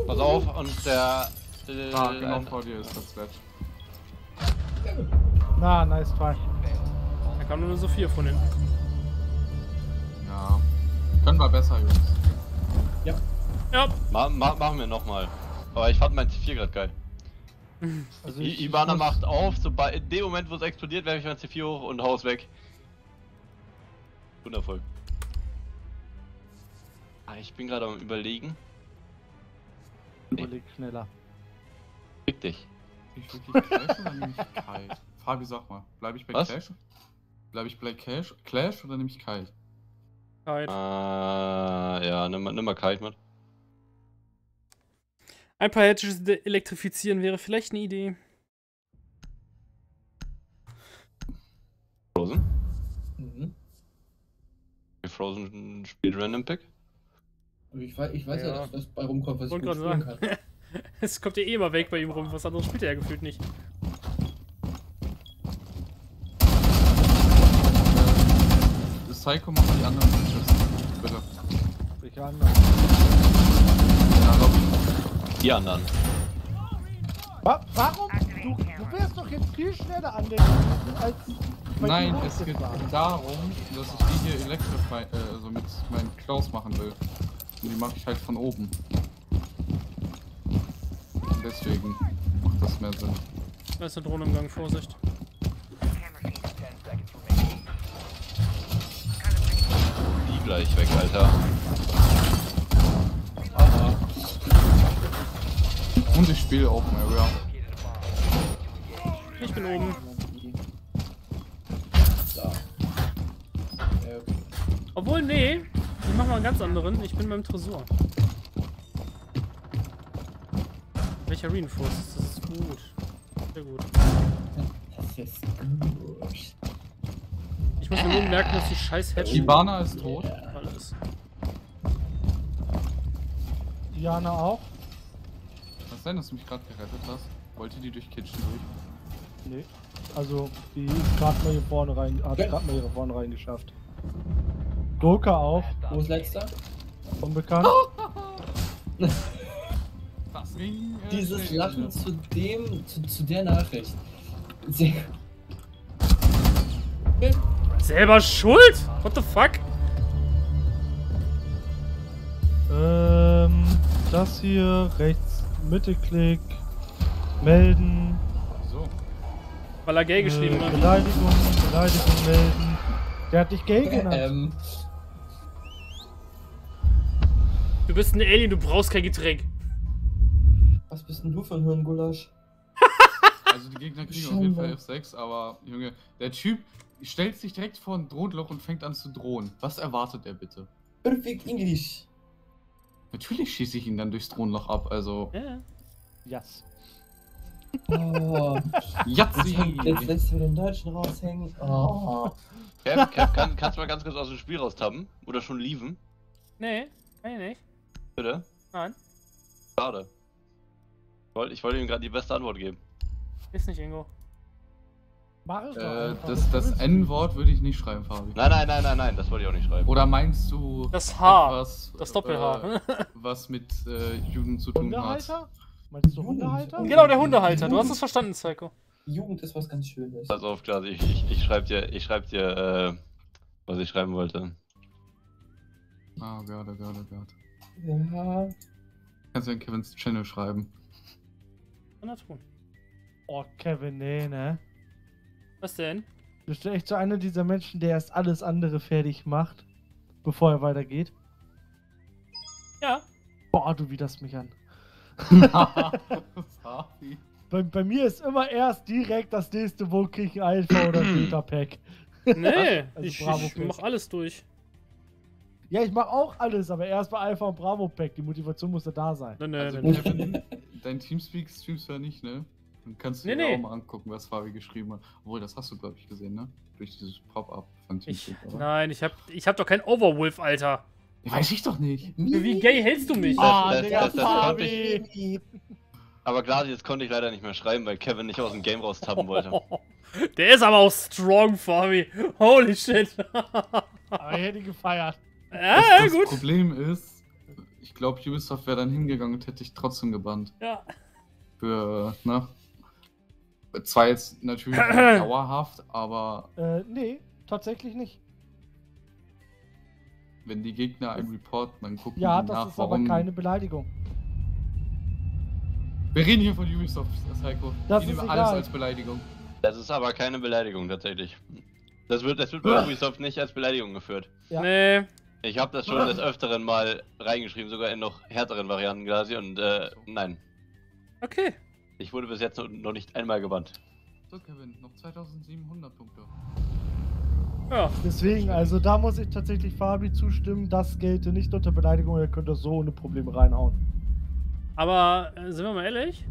Pass auf, und der. Äh, Ah, genau vor dir ist der Sledge. Na, nice try. Da kam nur eine Sophia von hinten. Ja. Können wir besser, Jungs. Ja. Ma ma machen wir nochmal. Aber ich fand mein C4 gerade geil. [LAUGHS] Also I ich, ich Ibana muss- macht auf, sobald in dem Moment, wo es explodiert, werfe ich mein C4 hoch und haus weg. Wundervoll. Ah, ich bin gerade am überlegen. Überleg schneller. Fick dich. Ich wirklich Clash oder nehme ich Kai? Fabi, sag mal. Bleib ich bei Was? Clash? Bleibe ich Black Cash, Clash oder nehme ich Kite? Kite. Äh, ja, nimm, mal- nimm mal Kite mit. Ein paar Hedges elektrifizieren wäre vielleicht eine Idee. Frozen. Mhm. Frozen spielt Random Pick. Ich weiß, ich weiß ja, Ja. dass das bei rumkommt, was ich gut gerade spielen sagen. kann. [LAUGHS] Es kommt ja eh immer weg bei ihm rum. Was anderes spielt er ja gefühlt nicht. Psycho macht die anderen Matches. Bitte. Ich an. Ja. Die anderen. Wa warum? Du, du wärst doch jetzt viel schneller an der als Nein, es geht hochgefahren. darum, dass ich die hier Electrify, äh, also mit meinen Klaus machen will. Und die mache ich halt von oben. Und deswegen macht das mehr Sinn. Da ist eine Drohne im Gang, Vorsicht. Gleich weg, Alter. Aber Und ich spiele Open Area. Ich bin oben. da. Ja, okay. Obwohl, nee. Ich mach mal einen ganz anderen. Ich bin beim Tresor. Welcher Reinforced? Das ist gut. Sehr gut. Das ist gut. Ich muss mir nur merken, dass die scheiß Hedge Ibana ist tot. Fall ist. Diana auch? Was sein, dass du mich gerade gerettet hast? Wollte die durch Kitchen durch? Nee. Also, die ist gerade mal hier vorne rein, hat gerade mal hier vorne reingeschafft. Doka auch, Wo ist letzter? unbekannt. [LAUGHS] Äh, Dieses. Lachen zu dem, zu, zu der Nachricht. Sehr. Selber schuld? What the fuck? Ähm, das hier, rechts, Mittelklick, melden, So. Weil er gay geschrieben äh, hat. Beleidigung, Beleidigung melden. Der hat dich gay genannt. Ähm, Du bist ein Alien, du brauchst kein Getränk. was bist denn du für ein Hirngulasch? [LAUGHS] Also die Gegner kriegen auf jeden Fall F6, aber Junge, der Typ stellt sich direkt vor ein Drohnenloch und fängt an zu drohen. Was erwartet er bitte? Perfect English. Natürlich schieße ich ihn dann durchs Drohnenloch ab, also. Ja. Yes. Oh, [LAUGHS] Jatzi! jetzt lässt du den Deutschen raushängen. Oh. Cap, Cap, kann, kannst du mal ganz kurz aus dem Spiel raustappen? Oder schon leaven? Nee, kann ich nicht. Bitte? Nein, Schade. Ich wollte ich wollte ihm gerade die beste Antwort geben. ist nicht Ingo. Äh, das das N-Wort würde ich nicht schreiben, Fabi. Nein, nein, nein, nein, nein, das wollte ich auch nicht schreiben. Oder meinst du Das H. etwas, Das Doppel-H. äh, [LAUGHS] was mit äh, Juden zu tun hat? Hundehalter? Meinst du. Hundehalter? genau, der Hundehalter. Du hast es verstanden, Psycho. Jugend ist was ganz Schönes. Pass auf, Klaas, ich, ich, ich schreib dir, ich schreib dir, äh, was ich schreiben wollte. Oh Gott, oh Gott, oh Gott. Ja. Kannst du in Kevins Channel schreiben. Kann er tun. Oh, Kevin, nee, ne? Was denn? Du bist echt so einer dieser Menschen, der erst alles andere fertig macht, bevor er weitergeht. Ja. Boah, du widerst mich an. [LAUGHS] Bei, bei mir ist immer erst direkt das nächste, wo krieg ich ein Alpha oder Beta Pack. Nee, [LAUGHS] Also ich, Bravo ich mach alles durch. Ja, ich mach auch alles, aber erst bei Alpha und Bravo Pack. Die Motivation muss ja da sein. Nee, nee, Also, nee. Dein Teamspeak streamst du ja nicht, ne? Dann kannst du Nee, dir nee. auch mal angucken, was Fabi geschrieben hat. Obwohl, das hast du, glaube ich, gesehen, ne? Durch dieses Pop-up von Ich, Teamspeak, oder? nein, ich hab, ich hab doch kein Overwolf, Alter. Weiß ich doch nicht. Wie gay hältst du mich? Ah, das- das- das konnte Fabi! Aber klar, jetzt konnte ich leider nicht mehr schreiben, weil Kevin nicht aus dem Game raustappen wollte. [LAUGHS] Der ist aber auch strong, Fabi. Holy shit. Aber ich hätte ihn gefeiert. ja, das, das gut. Problem ist, ich glaube, Ubisoft wäre dann hingegangen und hätte dich trotzdem gebannt. Ja. Für, ne? Zwar jetzt natürlich [CLEARS THROAT] dauerhaft, aber Äh, nee, tatsächlich nicht. wenn die Gegner einen reporten, dann gucken Ja, die das nach, ist aber warum. keine Beleidigung. Wir reden hier von Ubisoft, Psycho. Das die ist nehmen alles egal. als Beleidigung. Das ist aber keine Beleidigung tatsächlich. Das wird, das wird bei Ubisoft nicht als Beleidigung geführt. Ja. Nee. Ich habe das schon des Öfteren mal reingeschrieben, sogar in noch härteren Varianten quasi und äh, nein. Okay. Ich wurde bis jetzt noch- nicht einmal gebannt. So, Kevin, noch 2700 Punkte. Ja, Deswegen, also da muss ich tatsächlich Fabi zustimmen, das gelte nicht unter Beleidigung, er könnte das so ohne Probleme reinhauen. aber äh, sind wir mal ehrlich,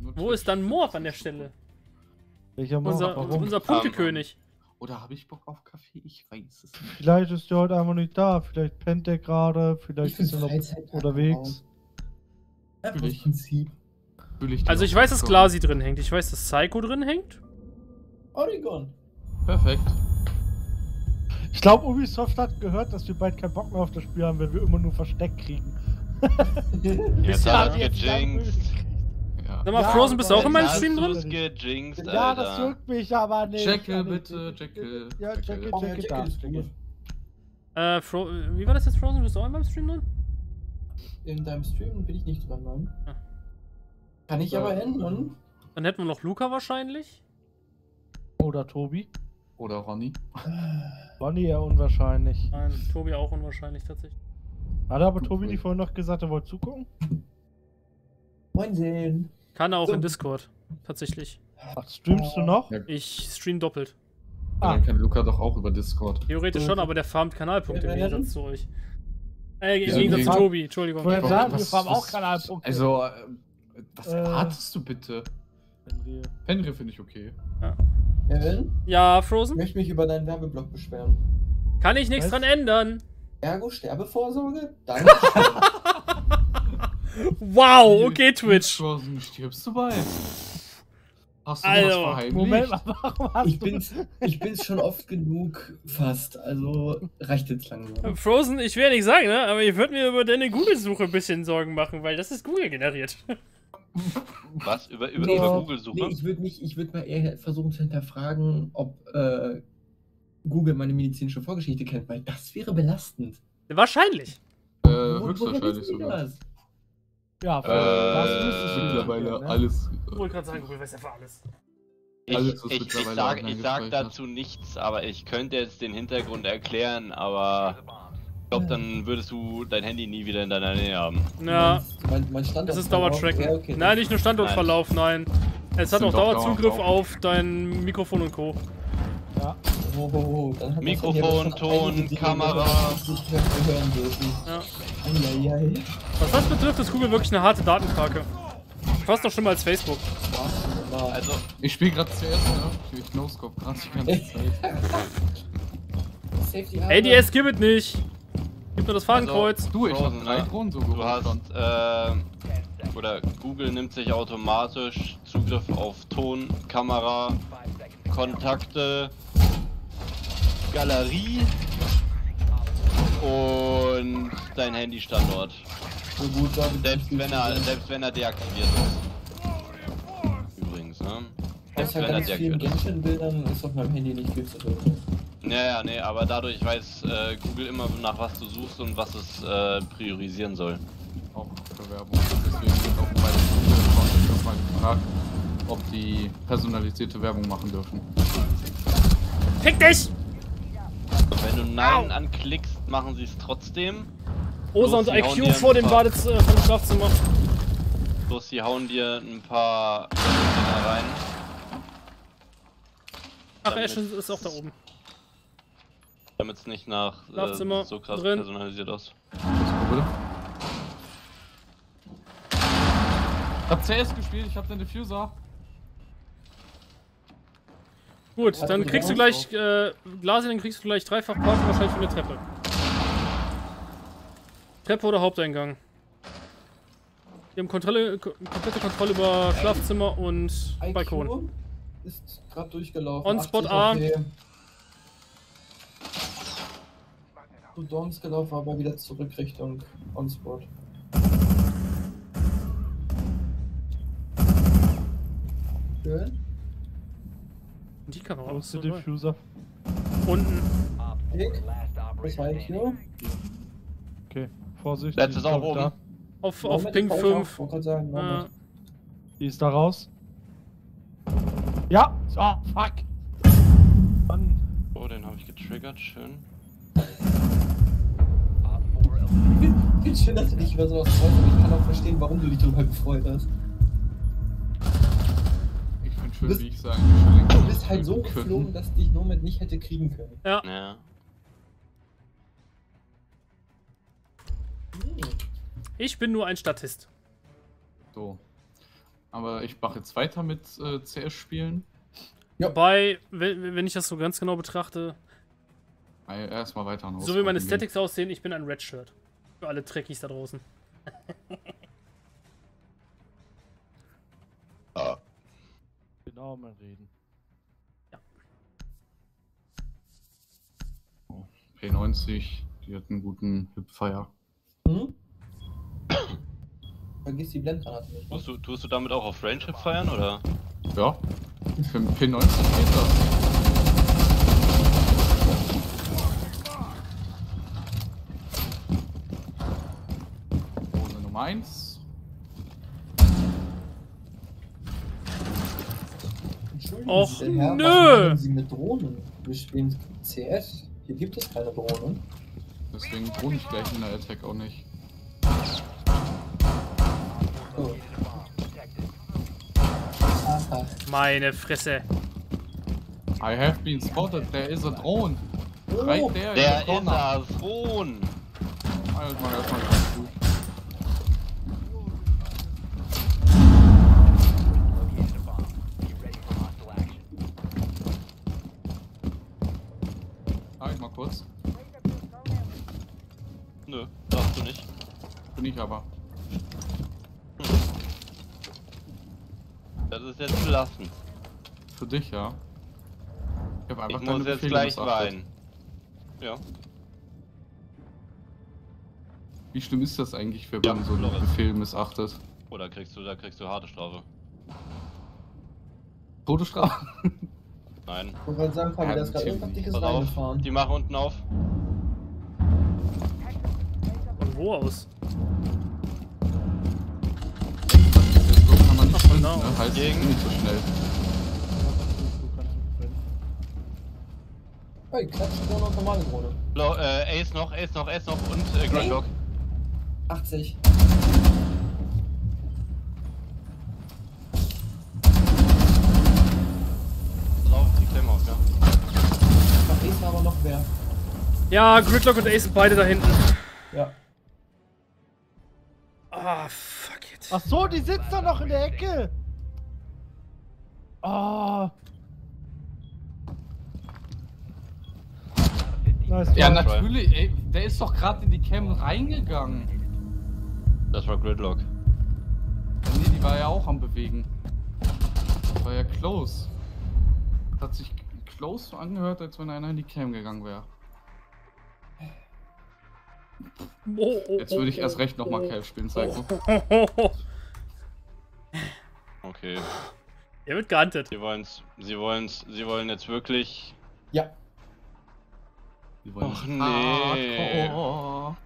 wo ist dann Morph an der Stelle? Welcher Mord? Unser, Warum? unser Punktekönig. Oder habe ich Bock auf Kaffee? Ich weiß es nicht. Vielleicht ist der heute einfach nicht da, vielleicht pennt der gerade, vielleicht ist er noch unterwegs. Natürlich. Prinzip. Ich Also ich weiß, dass. Glasi drin hängt. Ich weiß, dass Psycho drin hängt. Oregon. Perfekt. Ich glaube, Ubisoft hat gehört, dass wir bald keinen Bock mehr auf das Spiel haben, wenn wir immer nur Versteck kriegen. [LAUGHS] Jetzt Ja, hat er gejinxt. Ja. Sag mal, Ja, Frozen, bist du auch in meinem Stream drin? gejinxt, Ja, das juckt mich aber nicht. Aber- bitte, Jacke. Ja, ja, da. ist gut. Äh, Fro wie war das jetzt, Frozen? Bist du auch in meinem Stream drin? In deinem Stream bin ich nicht dran, nein. Ah. Kann ich aber ändern. Dann hätten wir noch Luca wahrscheinlich. Oder Tobi. Oder Ronny. [SIGHS] Ronny eher unwahrscheinlich. Nein, Tobi auch unwahrscheinlich tatsächlich. Hat aber Tobi nicht vorhin noch gesagt, er wollte zugucken? Moin sehen. Kann er auch So. in Discord. Tatsächlich. Ach, streamst du noch? Ja. Ich stream doppelt. Ah. Dann kann Luca doch auch über Discord. Theoretisch schon, aber der farmt Kanalpunkte im Ja, ja. Gegensatz zu euch. Äh, im Ja, Gegensatz zu. Tobi, Entschuldigung. Wir haben auch Kanalpunkte. Also, äh, was Äh. erwartest du bitte? Henry. Henry finde ich okay. Ja, ich Frozen? möchte mich über deinen Werbeblock beschweren. Kann ich nichts dran ändern. Ergo Sterbevorsorge? Danke. [LAUGHS] Wow, okay, Twitch. Frozen, stirbst du bald? Hast du Also, was verheimlicht? Moment mal, warum hast ich du... bin's, ich bin's schon oft genug fast. Also reicht jetzt langsam. Frozen, ich will ja nicht sagen, ne? Aber ich würde mir über deine Google-Suche ein bisschen Sorgen machen, weil das ist Google generiert. Was? Über, über, Nee, über Ja. Google-Suche? Nee, ich würde ich würd mal eher versuchen zu hinterfragen, ob äh, Google meine medizinische Vorgeschichte kennt, weil das wäre belastend. Wahrscheinlich. Äh, Wo- höchstwahrscheinlich sogar. das? Ja, Äh, das müsstest du Mittlerweile sagen, ne? alles. Ich wollte gerade sagen, Google weiß einfach alles. Ich, Alles, ich, ich, mittlerweile sag, dazu nichts, aber ich könnte jetzt den Hintergrund erklären, aber ich glaube, dann würdest du dein Handy nie wieder in deiner Nähe haben. Ja, Mein, mein Standort das ist Dauertracken. Ja, okay. Nein, nicht nur Standortverlauf, nein. Es hat auch doch Dauerzugriff Dauer- auf dein Mikrofon und Co. Ja. Oh, oh, oh. Mikrofon, schon Ton, Kamera. Ja. Was das betrifft, ist Google wirklich eine harte Datenkrake. Fast noch schlimmer als Facebook. Also, Ich spiele gerade CS, ne? Ich no-scope gerade die ganze [LAUGHS] Zeit. Safety ADS gibt es nicht. Gibt nur das Fadenkreuz. Du, ich hab Frozen, drei ne? Drohnen so du hast, äh, oder Google nimmt sich automatisch Zugriff auf Ton, Kamera, Kontakte, Galerie und dein Handystandort. So gut, Selbst wenn er, selbst wenn er deaktiviert ist. Übrigens, ne? Selbst wenn er ganz vielen deaktiviert ist. Genshin-Bildern ist auf meinem Handy nicht viel zu hören. Naja, nee, aber dadurch weiß äh, Google immer nach was du suchst und was es äh, priorisieren soll. Auch für Werbung. Deswegen wird auch bei Google-Accounts nochmal gefragt, ob die personalisierte Werbung machen dürfen. Fick dich! Wenn du Nein anklickst, machen sie es trotzdem. Osa und IQ vor dem paar- Badez äh, vom Schlafzimmer. Bloß sie hauen dir ein paar Dinger rein. Ach, Damit- ist auch da oben. Damit es nicht nach Schlafzimmer, äh, so krass drin. personalisiert aus. Ich hab CS gespielt, ich hab den Diffuser. Gut, dann kriegst du gleich, äh, Glasi, dann kriegst du gleich dreifach Party wahrscheinlich für eine Treppe. Treppe oder Haupteingang. Wir haben Kontrolle, ko- komplette Kontrolle über Schlafzimmer und IQ Balkon. ist gerade durchgelaufen. On Spot 80 A. Zu Dons gelaufen, aber wieder zurück Richtung On-Spot. Schön. Die ist so der neu. Diffuser? Unten. Dick, das war IQ. Okay, Vorsicht. Letztes auch ich, oben. Auf, auf Moment, Ping ich 5. wollte gerade sagen, Äh. Die ist da raus. Ja! So, fuck! Mann. Oh, den habe ich getriggert, schön. Ich finde schön, dass du dich über sowas freust, aber ich kann auch verstehen, warum du dich darüber gefreut hast. Ich find für, bist- wie ich längst Du bist halt so können. geflogen, dass dich Nomad nicht hätte kriegen können. Ja. Ich bin nur ein Statist. So. Aber ich mache jetzt weiter mit äh, CS spielen. Wobei, wenn, wenn ich das so ganz genau betrachte, Äh, Erstmal weiter noch. so wie meine Statics aussehen, ich bin ein Red Shirt. Für alle Trekkies da draußen. Genau, mal reden. P90, die hat einen guten Hüpfeier. Hm? [COUGHS] Vergiss die Blendgranate nicht. Tust du, tust du damit auch auf Friendship feiern oder? Ja, für einen P90 geht das. Runde Nummer 1. Entschuldigen Och, nö. Was machen Sie mit Drohnen? Wir spielen CS. Hier gibt es keine Drohnen. Deswegen wohne ich gleich in der Attack auch nicht. Oh. A. Meine Fresse. I have been spotted, there is a drone. Right Oh, there Der in the ist corner. da, Thron! Halt mal erstmal Bin ich aber. Das ist jetzt belastend. Für dich, ja. Ich habe Ich einfach muss deine jetzt Befehle gleich missachtet. weinen. Ja. Wie schlimm ist das eigentlich, wenn Ja, man so einen. Befehl missachtet? Oder kriegst du, da kriegst du harte Strafe. Todesstrafe? Nein. Ich wollte sagen, Fabi, Ja, da ist gerade irgendwas Dickes reingefahren. die machen unten auf. Wo aus? so kann man nicht sprinten, genau. ne? Heißt, Gegen- nicht so schnell. Hey, Klatschdrohne und normale Drohne. Blau, äh, Ace noch, Ace noch, Ace noch und äh, Gridlock. 80. Pass auf, die klemmen auf, ja. Nach nächsten aber noch wer. Ja, Gridlock und Ace sind beide da hinten. Ja. Ah, fuck it. Ach so, die sitzt da noch in der Ecke. Ah. Nice Ja, try. natürlich, ey, der ist doch gerade in die Cam reingegangen. Das war Gridlock. Ja, nee, die war ja auch am Bewegen. War ja close. Hat sich close so angehört, als wenn einer in die Cam gegangen wäre. Oh, oh, Jetzt würde ich oh, erst recht nochmal. Cam spielen, Psycho. Okay. Er wird gehandelt. Sie wollen's, sie wollen's, sie wollen jetzt wirklich. Ja. Die wollen Och, es nee. Hardcore.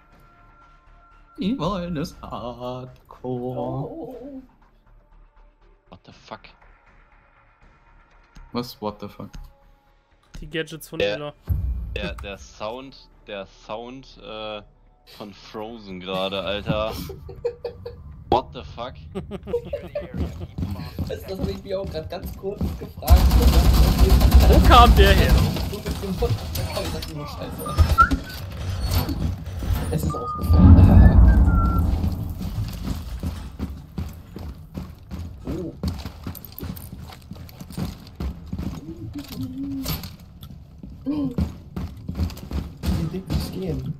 Die wollen es Hardcore. Oh. What the fuck? Was? What the fuck? Die Gadgets von Der-. Der, der Sound, der Sound äh, von Frozen gerade, Alter. What the fuck? Bomb [LAUGHS] Das, habe ich mich auch gerade ganz kurz gefragt. Wo kam der her? Es ist aufgefallen. Oh. Wie dick das gehen?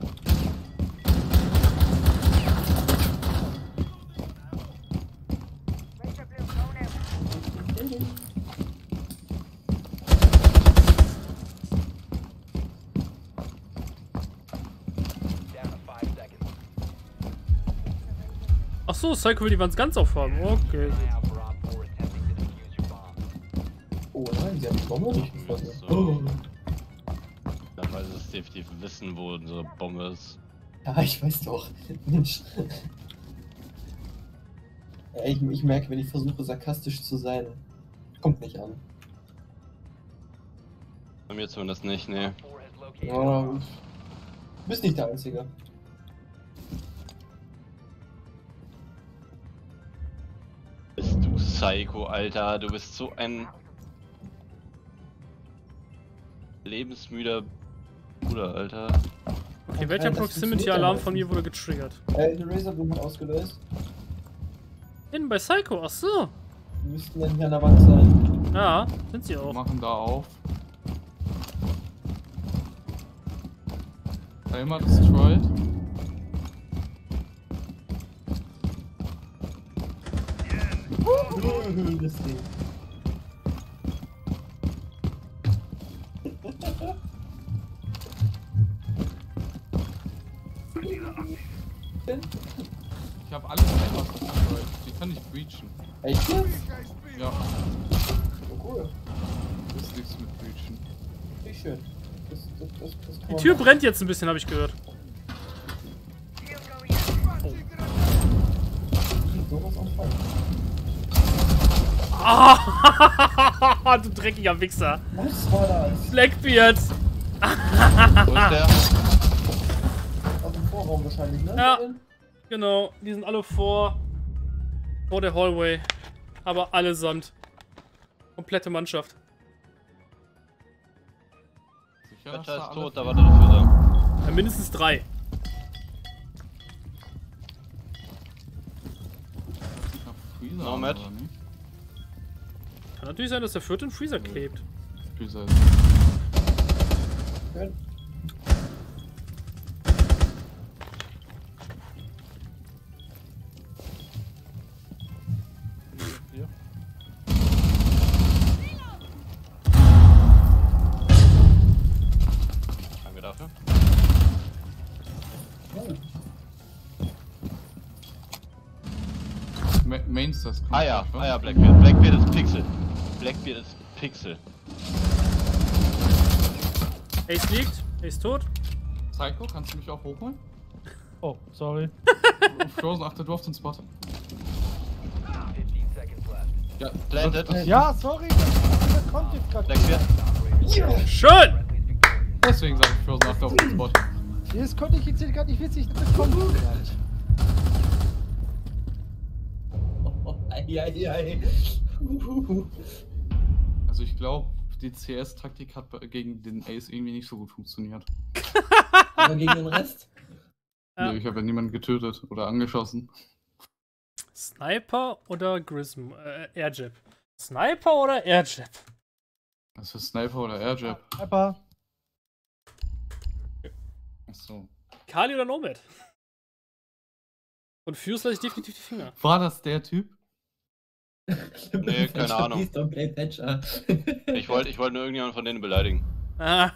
So, Psycho will die Wands ganz aufhaben. Okay. Eye out for Op 4 attempting to defuse your bomb. Oh nein, sie haben die Bombe nicht gefunden. So. Oh. Ja, weil sie es definitiv wissen, wo unsere Bombe ist. Ja, ich weiß doch. Mensch. Ja, ich, ich merke, wenn ich versuche, sarkastisch zu sein, kommt nicht an. Bei mir zumindest nicht, nee. Op 4 has located a Ja, du bist nicht der Einzige. Psycho, Alter. Du bist so ein lebensmüder Bruder, Alter. Okay, welcher Proximity-Alarm von mir wurde getriggert? Äh, die Razorblumen ausgelöst. Innen bei Psycho, ach so. Die müssten ja nicht an der Wand sein. Ja, sind sie auch. Wir machen da auf. Einmal destroyed. Das Ding. Ich habe alle Timers destroyed. Die kann ich breachen. Echt jetzt? Ja, Oh, cool. ist nichts mit breachen. Wie schön. Das, das, das, das Die Tür brennt jetzt ein bisschen, habe ich gehört. Ah, [LAUGHS] du dreckiger Wichser. Was war das? Blackbeard. Wo ist der? Aus dem Vorraum wahrscheinlich, ne? Ja. Genau, die sind alle vor, vor der Hallway. Aber allesamt. Komplette Mannschaft. Sicher, da ist tot, da war der Diffuser. Ja, mindestens drei. Freezer No, Kann natürlich sein, dass der vierte im Freezer klebt. Freezer dafür. Ma Mainsters kommt Ah ja, ah ja, Blackbeard. Blackbeard ist Pixel. Blackbeard ist Pixel. Ace liegt, Ace tot. Psycho, kannst du mich auch hochholen? Oh, sorry. [LAUGHS] Frozen, achte du auf den Spot. 15 seconds left. Ja, Planted. Ja, sorry. Der kommt jetzt gerade. Blackbeard. Schön! Is victorious. Deswegen sage ich Frozen, achte auf den Spot. Das konnte ich jetzt hier gerade nicht witzig bekommen. gerade. Oh, ei, ei, ei. Also ich glaube, die CS-Taktik hat gegen den Ace irgendwie nicht so gut funktioniert. [LAUGHS] Aber gegen den Rest? Ja. Nee, ich habe ja niemanden getötet oder angeschossen. Sniper oder Grism? Äh, Airjab. Sniper oder Airjab? Was für Sniper oder Airjab? Aber Achso. Kali oder Nomad? Und Fuse lasse ich definitiv die Finger. War das der Typ? Nee, [LAUGHS] keine Ahnung. [LAUGHS] Ich wollte ich wollt nur irgendjemanden von denen beleidigen. Ah,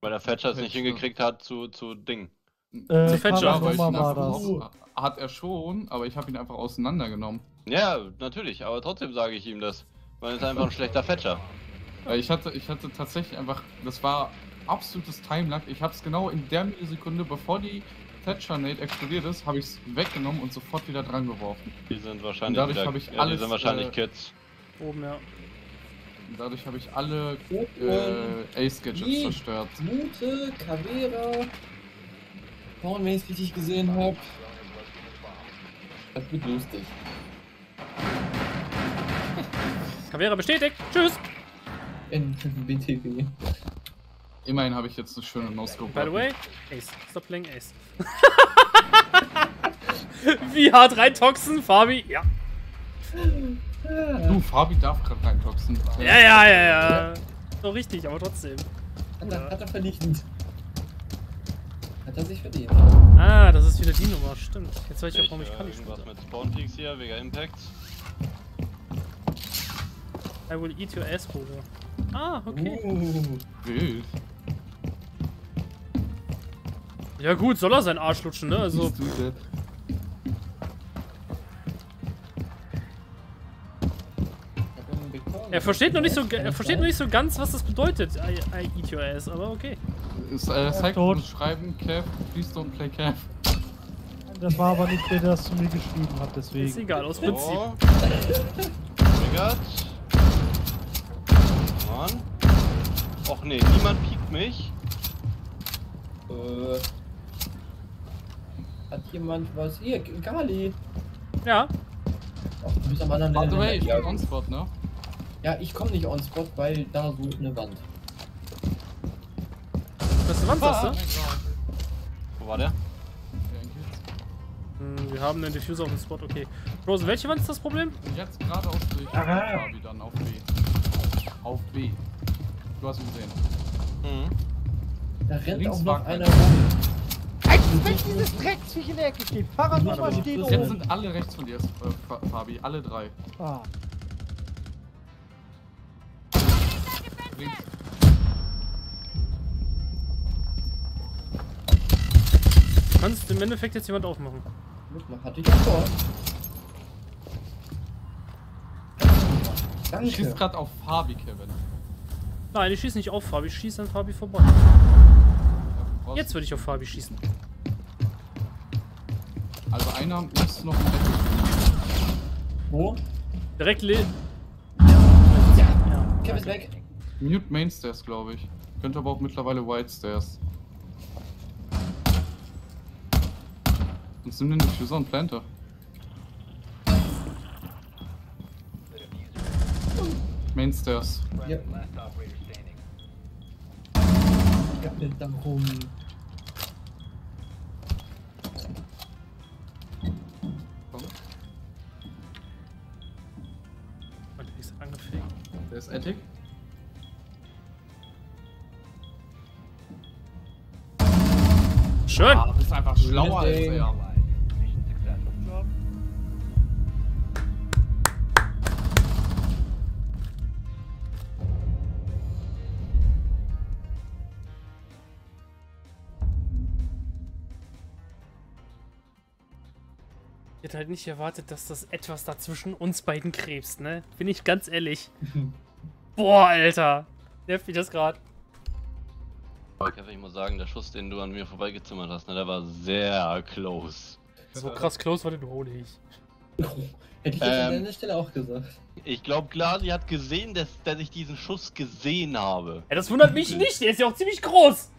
Weil der Fetcher es nicht hingekriegt hat zu, zu Ding. äh, Zu Fetcher. Weil ich war das. aus, hat er schon, aber ich habe ihn einfach auseinandergenommen. Ja, natürlich, aber trotzdem sage ich ihm das. Weil er ist einfach ein schlechter Fetcher. Weil ich hatte, ich hatte tatsächlich einfach, das war absolutes Timelag. Ich habe es genau in der Millisekunde, bevor die Thatcher Nade explodiert ist, habe ich es weggenommen und sofort wieder dran geworfen. Die sind wahrscheinlich dadurch wieder, ich ja, die alles, sind wahrscheinlich äh, Kids. oben, ja. Und dadurch habe ich alle Und äh, Ace-Gadgets zerstört. Mute, Caveira. Porn, wenn ich es richtig gesehen habe. Das wird lustig. Kavera bestätigt. Tschüss. In BTW. Immerhin habe ich jetzt eine schöne No-Scope. By the way, Ace. Stop playing Ace. [LAUGHS] Wie hart reintoxen, Fabi? Ja. Du, Fabi darf gerade reintoxen. Ja, ja, ja, ja. So richtig, aber trotzdem. Hat er, hat er verdient. Hat er sich verdient. Ah, das ist wieder die Nummer, stimmt. Jetzt weiß ich auch, warum ich Kali irgendwas spiele. mit Spawn Peaks hier, Vega Impacts. I will eat your ass, Bruder. Ah, okay. Uh, Wild. Ja gut, soll er seinen Arsch lutschen, ne? Also, er er versteht noch nicht so, er versteht noch nicht so ganz, was das bedeutet. I, I eat your ass, aber okay. Ist, äh, Psycho schreiben, Kev, please don't play Kev. das war aber nicht der, der das zu mir geschrieben hat, Ist deswegen. egal, aus Prinzip. Oh. Triggert. Mann. Och nee, niemand piekt mich. Äh, hat jemand was? Hier, Gali. Ja, Ach, du bist am anderen By the way, ich ja, bin on-spot, ne? ja, ich komme nicht on spot, weil da so eine Wand. Was, wann sagst du? Wo war der? Hm, wir haben einen Diffuser auf dem Spot, okay. Rose, welche Wand ist das Problem? Jetzt geradeaus durch Aha. Fabi dann auf B. Auf B. Du hast ihn gesehen. Mhm. Da rennt Links auch noch einer rum. Wenn dieses Drecksviech in der Ecke steht. Fahrradnummer steht Jetzt Jetzt oben. sind alle rechts von dir, äh, Fa- Fabi. Alle drei. Ah. Links. Du kannst im Endeffekt jetzt jemand aufmachen. Hatte ich ja vor. Du schießt Danke. gerade auf Fabi, Kevin. Nein, ich schieße nicht auf Fabi, ich schieße an Fabi vorbei. Jetzt würde ich auf Fabi schießen. Also einer muss noch ein Wo? Direkt le Ja. Kevin ist weg. Mute Mainstairs, glaube ich. Könnte aber auch mittlerweile White Stairs. Sonst nimm den Diffuser und Planter. Mainstairs. Ja. Last operator standing. Gammelt da rum. Der ist Attic. Schön! Ah, bist einfach schlauer als Ding. er. Ich hätte halt nicht erwartet, dass das etwas dazwischen uns beiden krebst, ne? Bin ich ganz ehrlich. [LAUGHS] Boah, Alter. Nervt mich das gerade. Ich muss sagen, der Schuss, den du an mir vorbeigezimmert hast, ne, der war sehr close. So krass close war der doch nicht. [LAUGHS] Hätte ich jetzt an Ähm. deiner Stelle auch gesagt. Ich glaube, Glasi hat gesehen, dass, dass ich diesen Schuss gesehen habe. Ja, das wundert mich nicht, der ist ja auch ziemlich groß.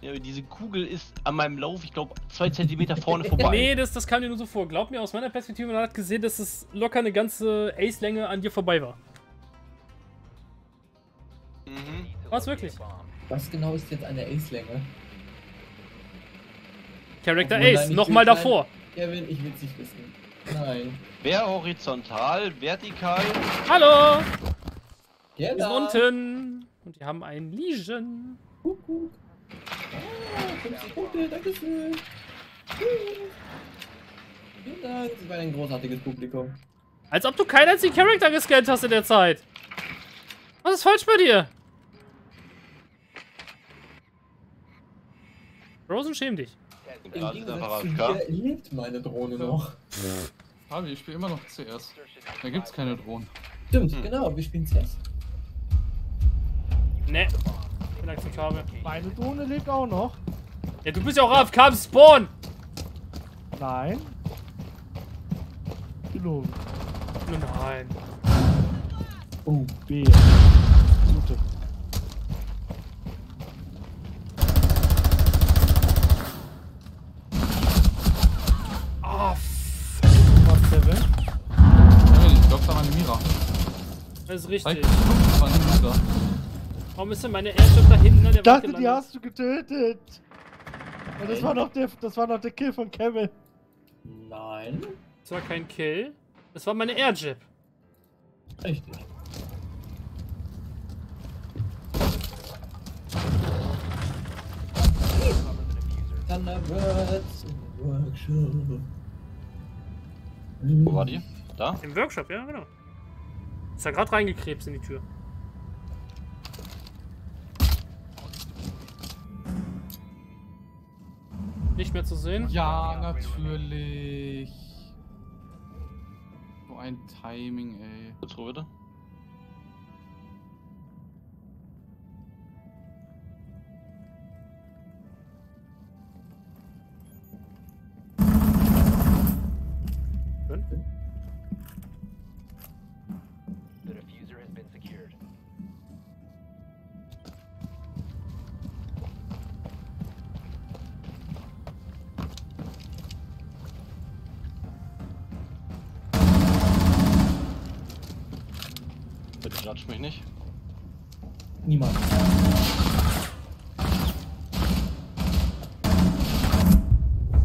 Ja, aber diese Kugel ist an meinem Lauf, ich glaube, zwei Zentimeter vorne [LAUGHS] vorbei. Nee, das, das kam dir nur so vor. Glaub mir, aus meiner Perspektive, man hat gesehen, dass es locker eine ganze Ace-Länge an dir vorbei war. Mhm. Was, wirklich? Was genau ist jetzt eine Ace-Länge? Character Obwohl, Ace, nochmal davor. Kevin, ich will es nicht wissen. Nein. Wer horizontal, vertikal? Hallo! Wir sind unten. Und wir haben einen Legion. Kuckuck. Ah, 50 Punkte, danke schön. Vielen Dank, Sie waren ein großartiges Publikum. Als ob du keinen einzigen Charakter gescannt hast in der Zeit. Was ist falsch bei dir? Rosen, schäm dich. Im Gegensatz zu dir lebt meine Drohne noch. Fabi, ich spiele immer noch CS. Da gibt's keine Drohnen. Stimmt, Hm. genau, wir spielen CS. Ne. Inakzeptabel. Meine Drohne lebt auch noch. Ja, du bist ja auch AFK im Spawn. Nein. Gelogen. Nein. Oh, B. Gute. Ah, f Was, Kevin? Kevin, ich glaube, da war eine Mira. das ist Zeig, richtig. Mira. Warum ist denn meine Airship da hinten an der Ich dachte, die hast du getötet. Und das war noch der, das war noch der Kill von Kevin. Nein. Das war kein Kill. Das war meine Airjib. Richtig. Thunderbirds Workshop. Wo war die? Da? Im Workshop, ja, genau. Ist da gerade reingekrebst in die Tür. Nicht mehr zu sehen. Ja, natürlich. So ein Timing, ey. Ruhe bitte. trifft mich nicht. Niemand.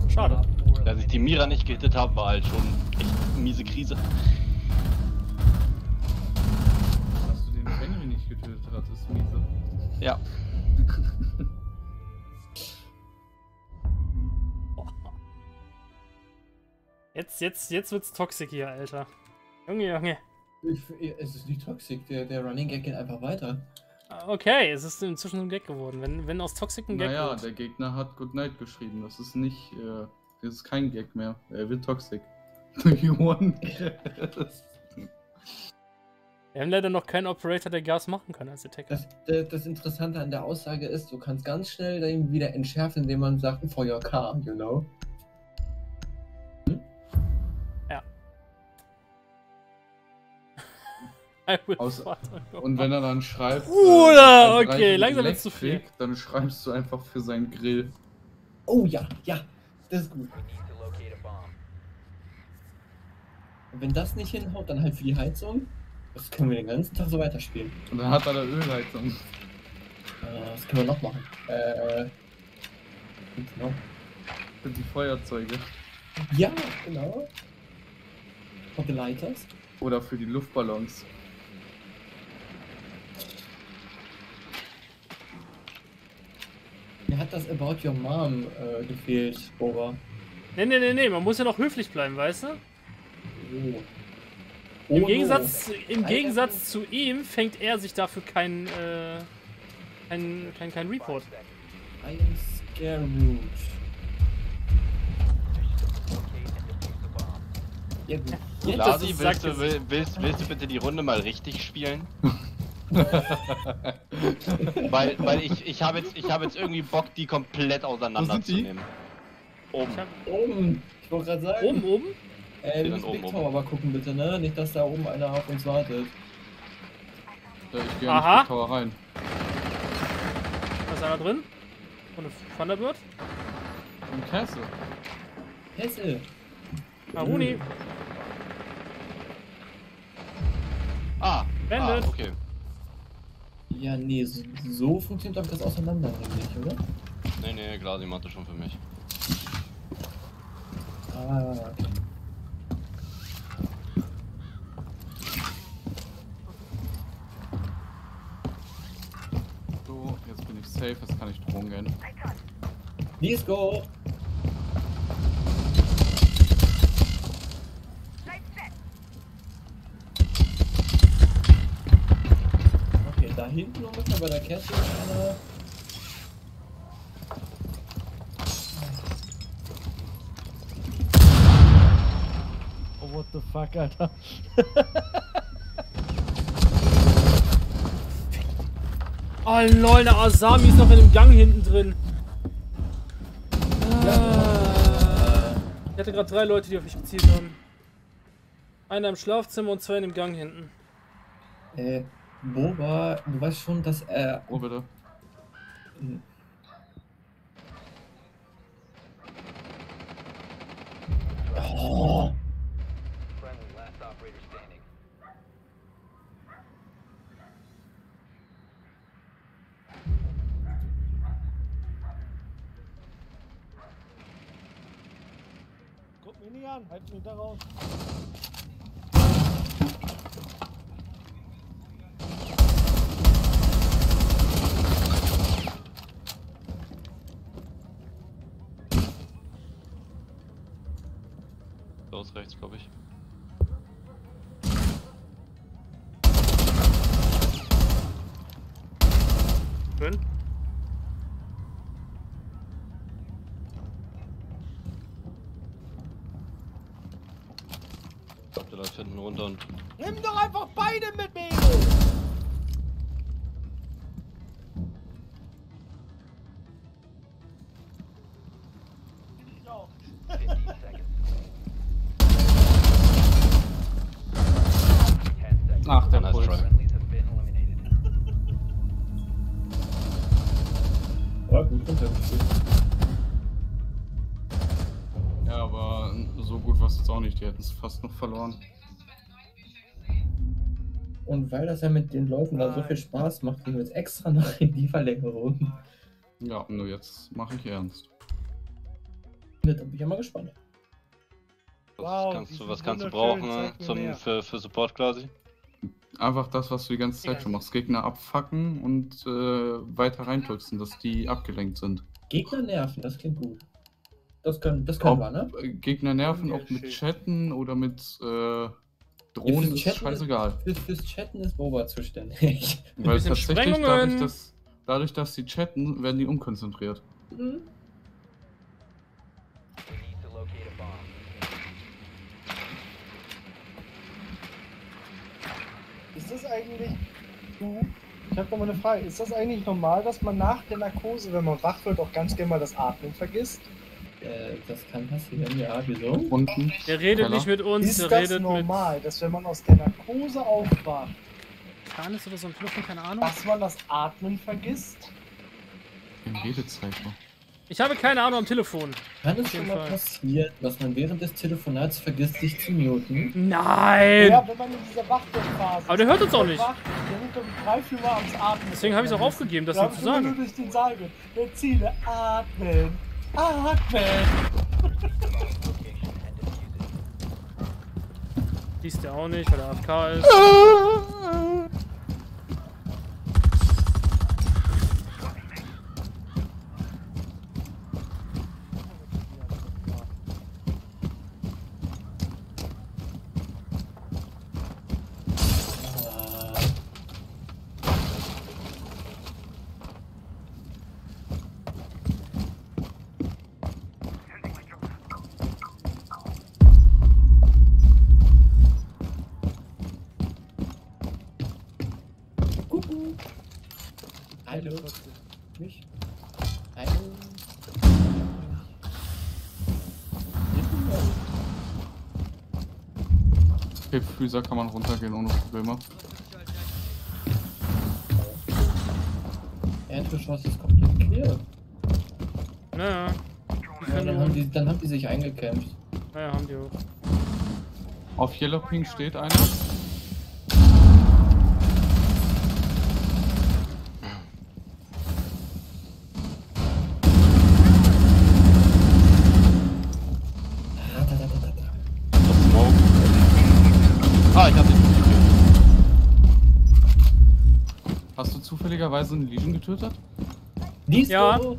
Schade. Dass ich die Mira nicht gehittet habe, war halt schon echt eine miese Krise. Dass du den Benjamin nicht getötet hattest, miese. Ja. [LAUGHS] jetzt, jetzt, jetzt wird's toxic hier, Alter. Junge, Junge. Ich, es ist nicht toxisch, der, der Running Gag geht einfach weiter. Ah, Okay, es ist inzwischen ein Gag geworden. Wenn, wenn aus Toxic ein Gag Naja, wird. der Gegner hat Good Night geschrieben. Das ist nicht, äh, das ist kein Gag mehr. Er wird toxic. [LAUGHS] You won. Wir haben leider noch keinen Operator, der Gas machen kann als Attacker. Das, das, das Interessante an der Aussage ist, du kannst ganz schnell den wieder entschärfen, indem man sagt, for your car, you know? Aus- Und wenn er dann schreibt. Bruder, äh, okay, langsam zu viel. Dann schreibst du einfach für seinen Grill. Oh ja, ja, das ist gut. Und wenn das nicht hinhaut, dann halt für die Heizung. Das können wir den ganzen Tag so weiterspielen. Und dann hat er eine Ölheizung. Äh, was können wir noch machen? Äh. Genau. Für die Feuerzeuge. Ja, genau. For the lighters. Oder für die Luftballons. Mir hat das About Your Mom äh, gefehlt, Boba. Nee, nee, nee, nee, man muss ja noch höflich bleiben, weißt du? Oh. Im Oh, Gegensatz, im. Gegensatz zu ihm fängt er sich dafür kein, äh, kein, kein, kein Report. I am scared. Ja, Jetzt Lasi, willst du, willst, willst du bitte die Runde mal richtig spielen? [LAUGHS] [LAUGHS] weil weil ich, ich habe jetzt, ich hab jetzt irgendwie Bock, die komplett auseinanderzunehmen. Oben. Ich hab, oben. Ich wollte gerade sagen. oben, oben? Äh, wir müssen oben, Big oben. Tower aber gucken, bitte, ne? Nicht, dass da oben einer auf uns wartet. Ja, ich gehe in die Tower rein. Da ist einer drin. Und eine Thunderbird. Im Castle. Hesse! Aruni. Ah, ah, Bandit. okay. Ja, nee, so, so funktioniert doch das Auseinandernehmen nicht, oder? Nee, nee, Glasi macht das schon für mich. Ah. So, jetzt bin ich safe, jetzt kann ich Drohnen gehen. Let's go! Da hinten ungefähr bei der Kette ist einer. Oh, what the fuck, Alter. [LAUGHS] Oh lol, der Asami ist noch in dem Gang hinten drin. Ah. Ich hatte gerade drei Leute, die auf mich gezielt haben. Einer im Schlafzimmer und zwei in dem Gang hinten. Äh, Boba, du weißt schon, dass er. Oh, bitte. Oh, Friendly, last operator standing. Guck mich nicht an, halt mich da raus. Los rechts, glaube ich. Schön. Ich glaube, der läuft hinten runter und Nimm doch einfach beide mit, Mädel! Nicht. Die hätten es fast noch verloren. Und weil das ja mit den Leuten da so viel Spaß macht, gehen wir jetzt extra noch in die Verlängerung. Ja, nur jetzt mache ich ernst. Da bin ich ja mal gespannt. Was, Wow, kannst du, was kannst du brauchen mir zum, für, für Support quasi? Einfach das, was du die ganze Zeit schon machst. Gegner abfacken und äh, weiter reindrückst, dass die abgelenkt sind. Gegner nerven, das klingt gut. Das können, das können Ob wir, ne? Gegner nerven, Ja, ob mit. Chatten oder mit äh, Ja, Drohnen fürs ist Chatten scheißegal. Fürs, fürs Chatten ist Boba zuständig. [LAUGHS] Weil tatsächlich dadurch dass, dadurch, dass die chatten, werden die unkonzentriert. Hm? Bomb. Ist das eigentlich. Ich habe noch mal eine Frage. Ist das eigentlich normal, dass man nach der Narkose, wenn man wach wird, auch ganz gerne mal das Atmen vergisst? Äh, das kann passieren, ja, wieso? Unten. Der redet Keller. nicht mit uns, Ist der das redet normal, dass wenn man aus der Narkose aufwacht, mit Tanis oder so ein Telefon, keine Ahnung. dass man das Atmen vergisst? Im Redezeichen. Ich habe keine Ahnung am Telefon. Kann es schon mal Fall. passieren, dass man während des Telefonats vergisst, sich zu muten? Nein! Ja, wenn man in dieser Wachwirtphase Aber der hört uns auch nicht. Wach, der wird dann drei, vier Mal ans Atmen. Deswegen habe ich es auch aufgegeben, das Da ihm zu ich sagen. durch den Saal. Der Ziele, atmen, atmen. Liest der auch nicht, weil er AFK ist. [LAUGHS] Ah, Kuckuck. Hallo. Mich? Hallo. Hip-Freezer kann man runtergehen ohne Probleme. Erdgeschoss ist komplett clear. Naja, Ja, dann, haben die, dann haben die sich eingekämpft. naja, haben die auch. Auf Yellow Ping steht einer. Ratatatatata. Das Smoke. Ah, ich hab den nicht gekillt. Hast du zufälligerweise einen Legion getötet? Dies Ja. so.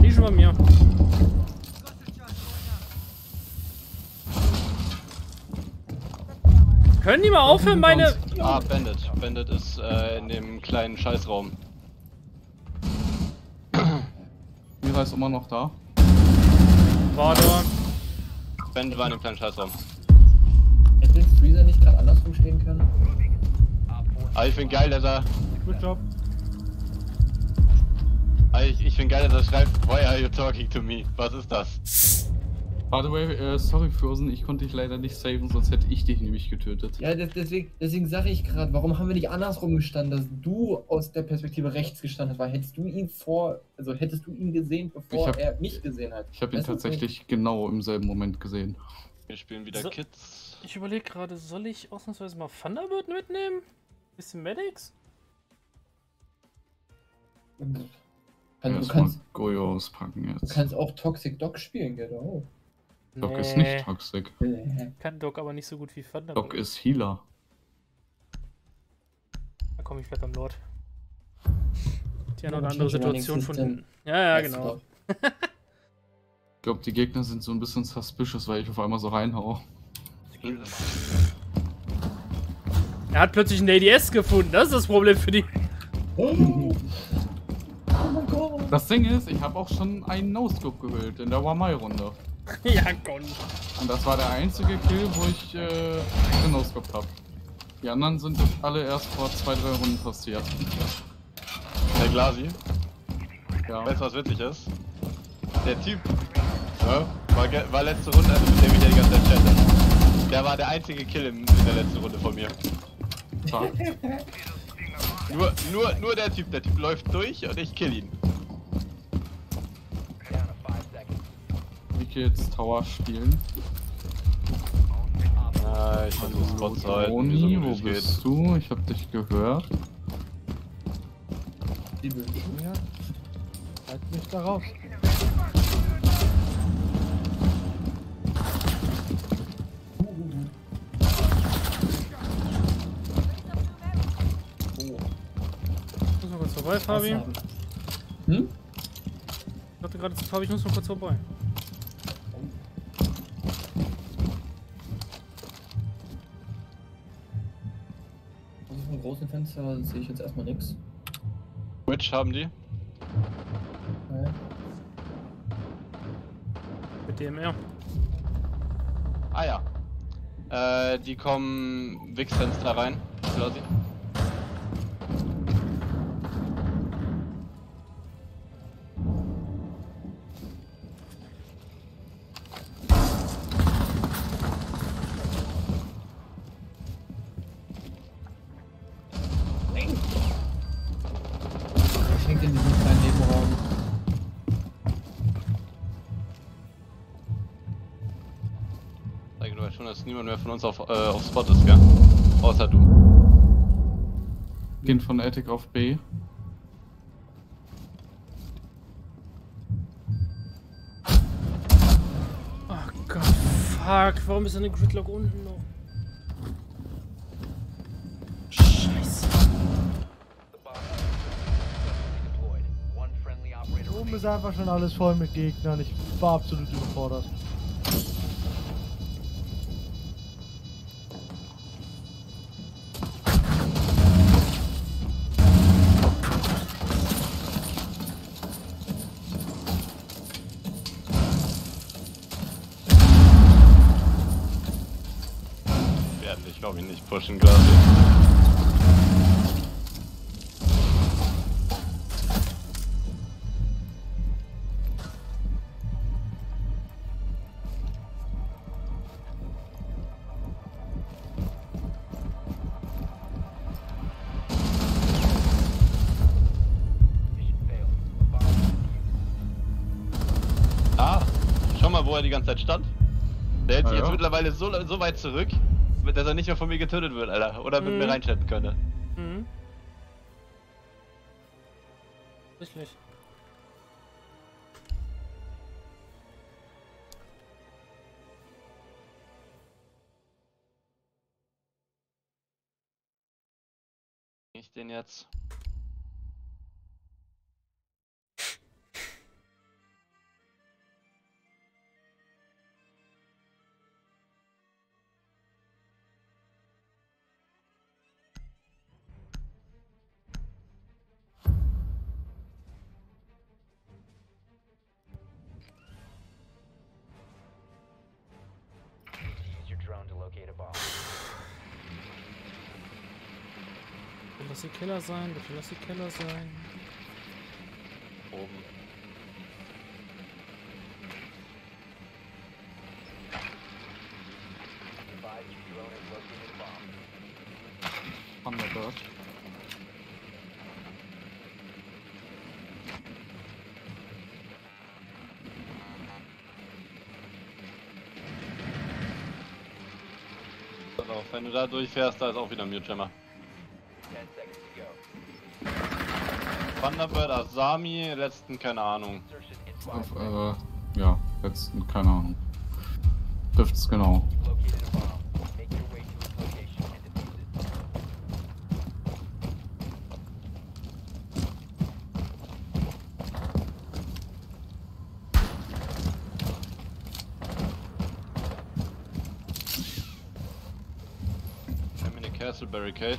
Die schon bei mir. Können die mal aufhören, meine. Ah, Bandit. Bandit ist äh, in dem kleinen Scheißraum. [CLEARS THROAT] Mira ist immer noch da. Warte. Bandit war in dem kleinen Scheißraum. Hätte Freezer nicht gerade andersrum stehen können? Ah, ich find geil, dass er. Good job. Ich, ich find geil, dass er schreibt, why are you talking to me? Was ist das? By the way, äh, sorry Frozen, ich konnte dich leider nicht saven, sonst hätte ich dich nämlich getötet. Ja, des- deswegen, deswegen sage ich gerade, warum haben wir nicht andersrum gestanden, dass du aus der Perspektive rechts gestanden hast? Weil hättest du ihn vor, also hättest du ihn gesehen, bevor hab- er mich gesehen hat. Ich habe ihn tatsächlich genau im selben Moment gesehen. Wir spielen wieder So. Kids. Ich überlege gerade, soll ich ausnahmsweise mal Thunderbird mitnehmen? Bisschen Medics? Kann, du, kannst, Goyo auspacken du jetzt. kannst auch Toxic Dog spielen, genau. Doc ist nicht toxic. Kann Doc aber nicht so gut wie Thunderbird. Doc ist Healer. Da komme ich vielleicht beim Lord. Die eine Ja, oder andere Situation von. Ja, ja, du genau. Ich glaube, die Gegner sind so ein bisschen suspicious, weil ich auf einmal so reinhau. Er hat plötzlich einen ADS gefunden. Das ist das Problem für die. Oh, oh mein Gott. Das Ding ist, ich habe auch schon einen No-Scope gewählt in der Wamai-Runde. [LAUGHS] ja, Gott. Und das war der einzige Kill, wo ich äh, No-Scope habe. Die anderen sind alle erst vor zwei, drei Runden passiert. Der Glasi. Ja. Weißt du, was witzig ist? Der Typ ja, war, ge- war letzte Runde, also mit dem ich ja die ganze Zeit chatte. Der war der einzige Kill in, in der letzten Runde von mir. Tag. Nur, nur, nur der Typ, der Typ läuft durch und ich kill ihn. Gehe jetzt Tower spielen. Ah, ich versuche Spots zu halten, wie so wo es geht. bist du? Ich habe dich gehört. Die. Halt mich da raus. Vorbei, Fabi. Hm? Ich dachte gerade zu Fabi, ich muss mal kurz vorbei. Also vom großen Fenster sehe ich jetzt erstmal nichts. Witch haben die. Okay. Mit DMR. Ah ja. Äh, die kommen Wix-Fenster rein. Flossi. Niemand mehr von uns auf, äh, auf Spot ist, gell? Außer du. Gehen von Attic auf B. Oh Gott, fuck. Warum ist da eine Gridlock unten noch? Scheiße. The bomb successfully deployed. One friendly operator Oben ist einfach schon alles voll mit Gegnern. Ich war absolut überfordert. Bomb defused. Ah, schau mal, wo er die ganze Zeit stand. Der hält sich Ah, jetzt ja. mittlerweile so, so weit zurück, dass er nicht mehr von mir getötet wird, Alter. Oder mit Mhm. mir reinchatten könnte. Mhm. Richtig. Ich den jetzt. Killer sein? Will das die Killer sein? Oben. Thunderbird. Pass auf, wenn du da durchfährst, da ist auch wieder ein Mute-Jammer. Thunderbird, Asami, letzten keine Ahnung. Auf, äh, ja, letzten, keine Ahnung. Trifft's genau. You've located a bomb. Make your way to its location and defuse it. I'm in a castle barricade.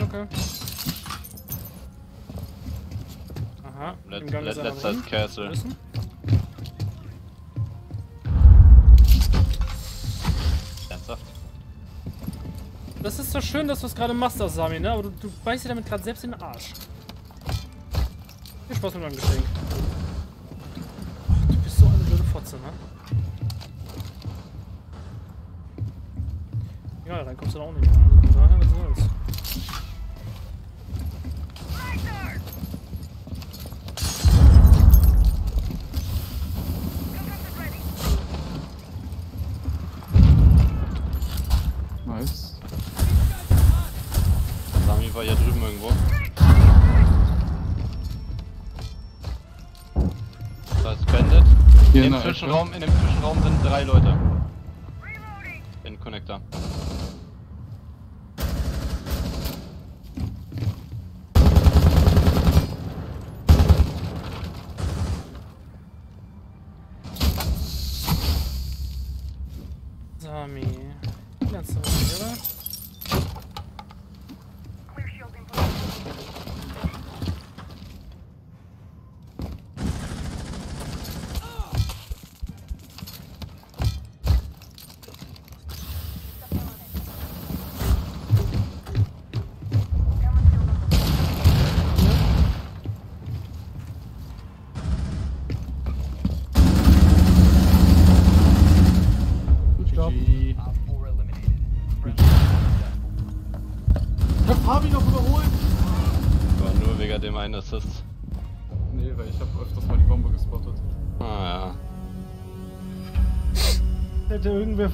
Okay. Aha. Let, let's that castle. Ernsthaft? Das ist so schön, dass du es gerade machst, das Sami, ne? Aber du, du beißt dir damit gerade selbst in den Arsch. Viel Spaß mit meinem Geschenk. Du bist so eine blöde Fotze, ne? Ja, dann kommst du da auch nicht mehr. Also Zwischenraum, in dem Zwischenraum sind drei Leute.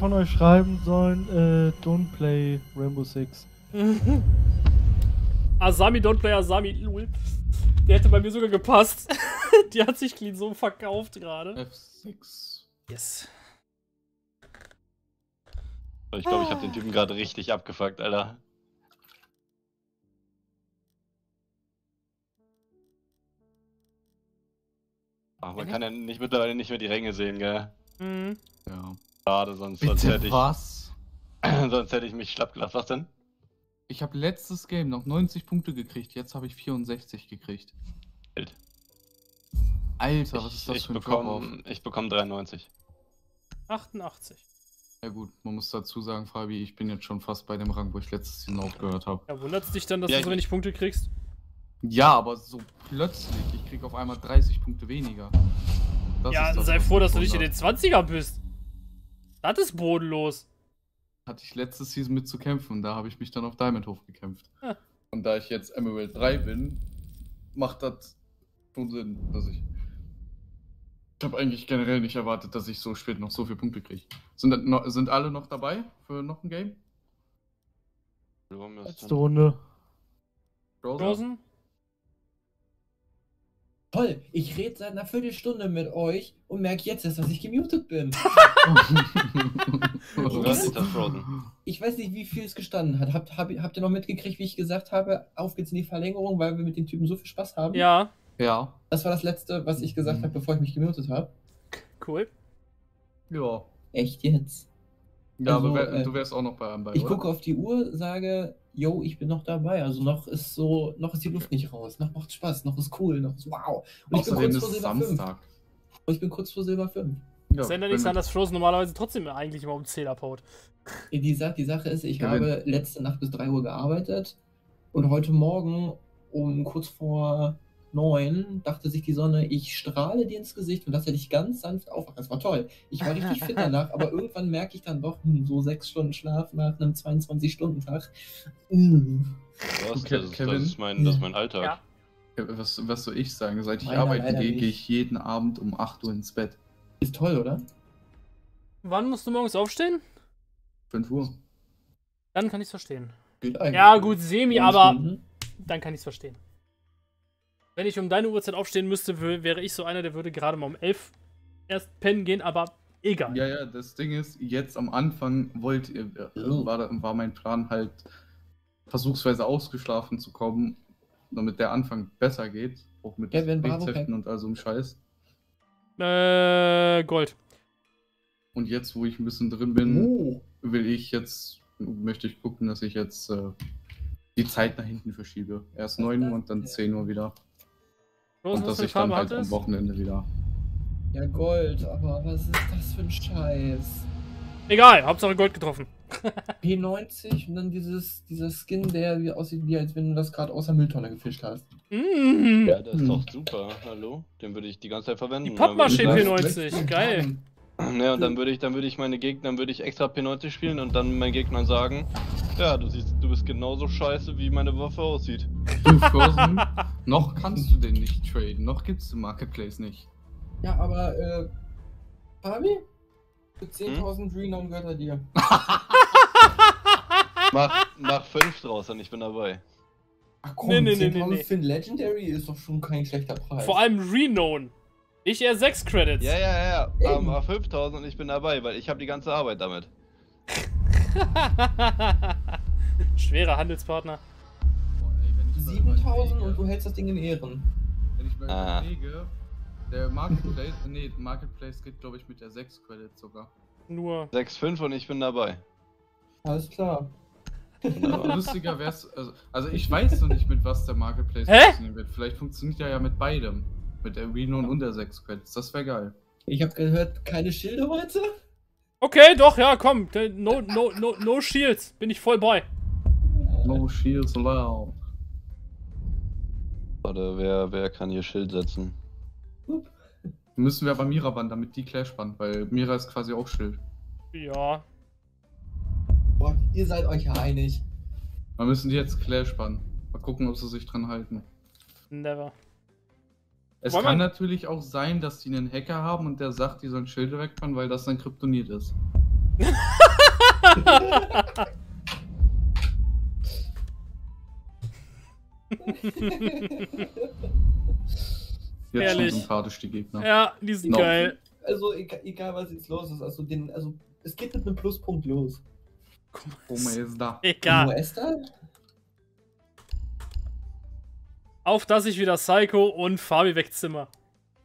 Von euch schreiben sollen, äh, don't play Rainbow Six. [LAUGHS] Asami, don't play Asami, lul. Der hätte bei mir sogar gepasst. [LAUGHS] Die hat sich clean so verkauft gerade. F6. Yes. Ich glaube, ich habe den Typen gerade richtig abgefuckt, Alter. Ach, man kann ja nicht mittlerweile nicht mehr die Ränge sehen, gell? Mhm. Ja. Schade, sonst, sonst, hätte ich, was? [CLEARS THROAT] sonst hätte ich mich schlapp gelacht. Was denn? Ich habe letztes Game noch 90 Punkte gekriegt, jetzt habe ich 64 gekriegt. Alter, was ich, ist das ich für ein bekomme, ich bekomme 93. 88. Ja gut, man muss dazu sagen, Fabi, ich bin jetzt schon fast bei dem Rang, wo ich letztes Season aufgehört habe. Ja, wundert es dich dann, dass Ja, du so wenig Punkte kriegst? Ja, aber so plötzlich, ich krieg auf einmal 30 Punkte weniger. Das ja, sei froh, dass du nicht in den wundert. 20er bist. Das ist bodenlos. Hatte ich letztes Season mit zu kämpfen, da habe ich mich dann auf Diamond hochgekämpft. Ah. Und da ich jetzt Emerald 3 bin, macht das schon Sinn, dass ich. Ich habe eigentlich generell nicht erwartet, dass ich so spät noch so viele Punkte kriege. Sind, noch, sind alle noch dabei für noch ein Game? Letzte Runde. Rosen? Toll, ich rede seit einer Viertelstunde mit euch und merke jetzt erst, dass ich gemutet bin. [LAUGHS] Frozen. Ich weiß nicht, wie viel es gestanden hat. Habt, hab, habt ihr noch mitgekriegt, wie ich gesagt habe, auf geht's in die Verlängerung, weil wir mit den Typen so viel Spaß haben? Ja, ja. Das war das Letzte, was ich gesagt habe, bevor ich mich gemutet habe. cool. Ja. Echt jetzt? Ja, Also, aber wär, äh, du wärst auch noch bei einem bei, Ich oder? gucke auf die Uhr, sage, yo, ich bin noch dabei. Also noch ist so, noch ist die Luft nicht raus. Noch macht Spaß, noch ist cool, noch ist wow. Und ich bin kurz ist vor Silber 5. Samstag. Und ich bin kurz vor Silber 5. Ja, Das ändert nichts an, dass Frozen normalerweise trotzdem eigentlich immer um 10 abhaut. Die, die Sache ist, ich Gewinn. habe letzte Nacht bis 3 Uhr gearbeitet und heute Morgen um kurz vor 9 dachte sich die Sonne, ich strahle dir ins Gesicht und das hätte ich ganz sanft aufwachen. Das war toll. Ich war richtig fit danach, aber irgendwann merke ich dann doch, hm, so 6 Stunden Schlaf nach einem 22-Stunden-Tag. Mm. Was? Das, ist, Kevin? das, ist mein, das ist mein Alltag. Ja. Was, was soll ich sagen? Seit ich Meiner arbeiten gehe, gehe ich jeden Abend um 8 Uhr ins Bett. Ist toll, oder? Wann musst du morgens aufstehen? 5 Uhr. Dann kann ich's verstehen. Geht eigentlich. Ja, gut, semi, Neun aber Stunden. dann kann ich's verstehen. Wenn ich um deine Uhrzeit aufstehen müsste, wäre ich so einer, der würde gerade mal um 11 erst pennen gehen, aber egal. Ja, ja, das Ding ist, jetzt am Anfang wollt ihr, äh, war, war mein Plan halt, versuchsweise ausgeschlafen zu kommen, damit der Anfang besser geht. Auch mit Kevin, bravo, Rezepten Kevin. und all so einem Scheiß. Äh, Gold. Und jetzt, wo ich ein bisschen drin bin, Oh. will ich jetzt, möchte ich gucken, dass ich jetzt äh, die Zeit nach hinten verschiebe. Erst 9 Uhr und dann 10 Uhr wieder. Rosen, und dass ich dann Farbe halt hat am? Wochenende wieder. Ja, Gold, aber was ist das für ein Scheiß? Egal, Hauptsache Gold getroffen. [LAUGHS] P90 und dann dieses, dieser Skin, der wie aussieht, wie als wenn du das gerade aus der Mülltonne gefischt hast. Mm. Ja, das ist Hm. doch super. Hallo? Den würde ich die ganze Zeit verwenden. Die Dann sagen- P90. Sechs geil. [CLEARS THROAT] Ja, und dann würde ich, dann würde ich meine Gegner, dann würde ich extra P90 spielen und dann meinen Gegnern sagen, ja, du siehst, du bist genauso scheiße, wie meine Waffe aussieht. [LAUGHS] Noch kannst du den nicht traden, noch gibt's den Marketplace nicht. Ja, aber, äh, Fabi? Für Hm? 10.000 Renown gehört er dir. [LAUGHS] Mach, mach fünf draus und ich bin dabei. Ach komm, Nee, nee, nee, 10.000 nee, nee. für ein Legendary ist doch schon kein schlechter Preis. Vor allem Renown. Ich eher 6 Credits. Ja, ja, ja. Ähm, mach 5000 und ich bin dabei, weil ich habe die ganze Arbeit damit. [LAUGHS] Schwerer Handelspartner. 7000 überlege- und du hältst das Ding in Ehren. Wenn ich mir Ah. überlege, der Marketplace, nee, Marketplace geht glaube ich mit der 6 Credits sogar. Nur. 6,5 und ich bin dabei. Alles klar. Aber lustiger wär's, also, also ich weiß noch nicht, mit was der Marketplace Hä? funktionieren wird. Vielleicht funktioniert er ja mit beidem. Mit der Reno und der 6 Credits. Das wäre geil. Ich habe gehört, keine Schilde heute? Okay, doch, ja, komm. No, no, no, no Shields. Bin ich voll bei. No shields allowed. Warte, wer, wer kann hier Schild setzen? Müssen wir aber Mira bannen, damit die Clash bannen, weil Mira ist quasi auch Schild. Ja. Boah, ihr seid euch ja einig. Wir müssen die jetzt Clash bannen. Mal gucken, ob sie sich dran halten. Never. Es Wollen kann wir- natürlich auch sein, dass die einen Hacker haben und der sagt, die sollen Schilde wegfahren, weil das dann Kryptonit ist. [LAUGHS] Jetzt Ehrlich. schon sympathisch, die Gegner. Ja, die sind No. geil. Also egal, egal was jetzt los ist, also den, also es geht mit einem Pluspunkt los. Roma ist da. Egal. Nur Esther? Auf dass ich wieder Psycho und Fabi wegzimmer.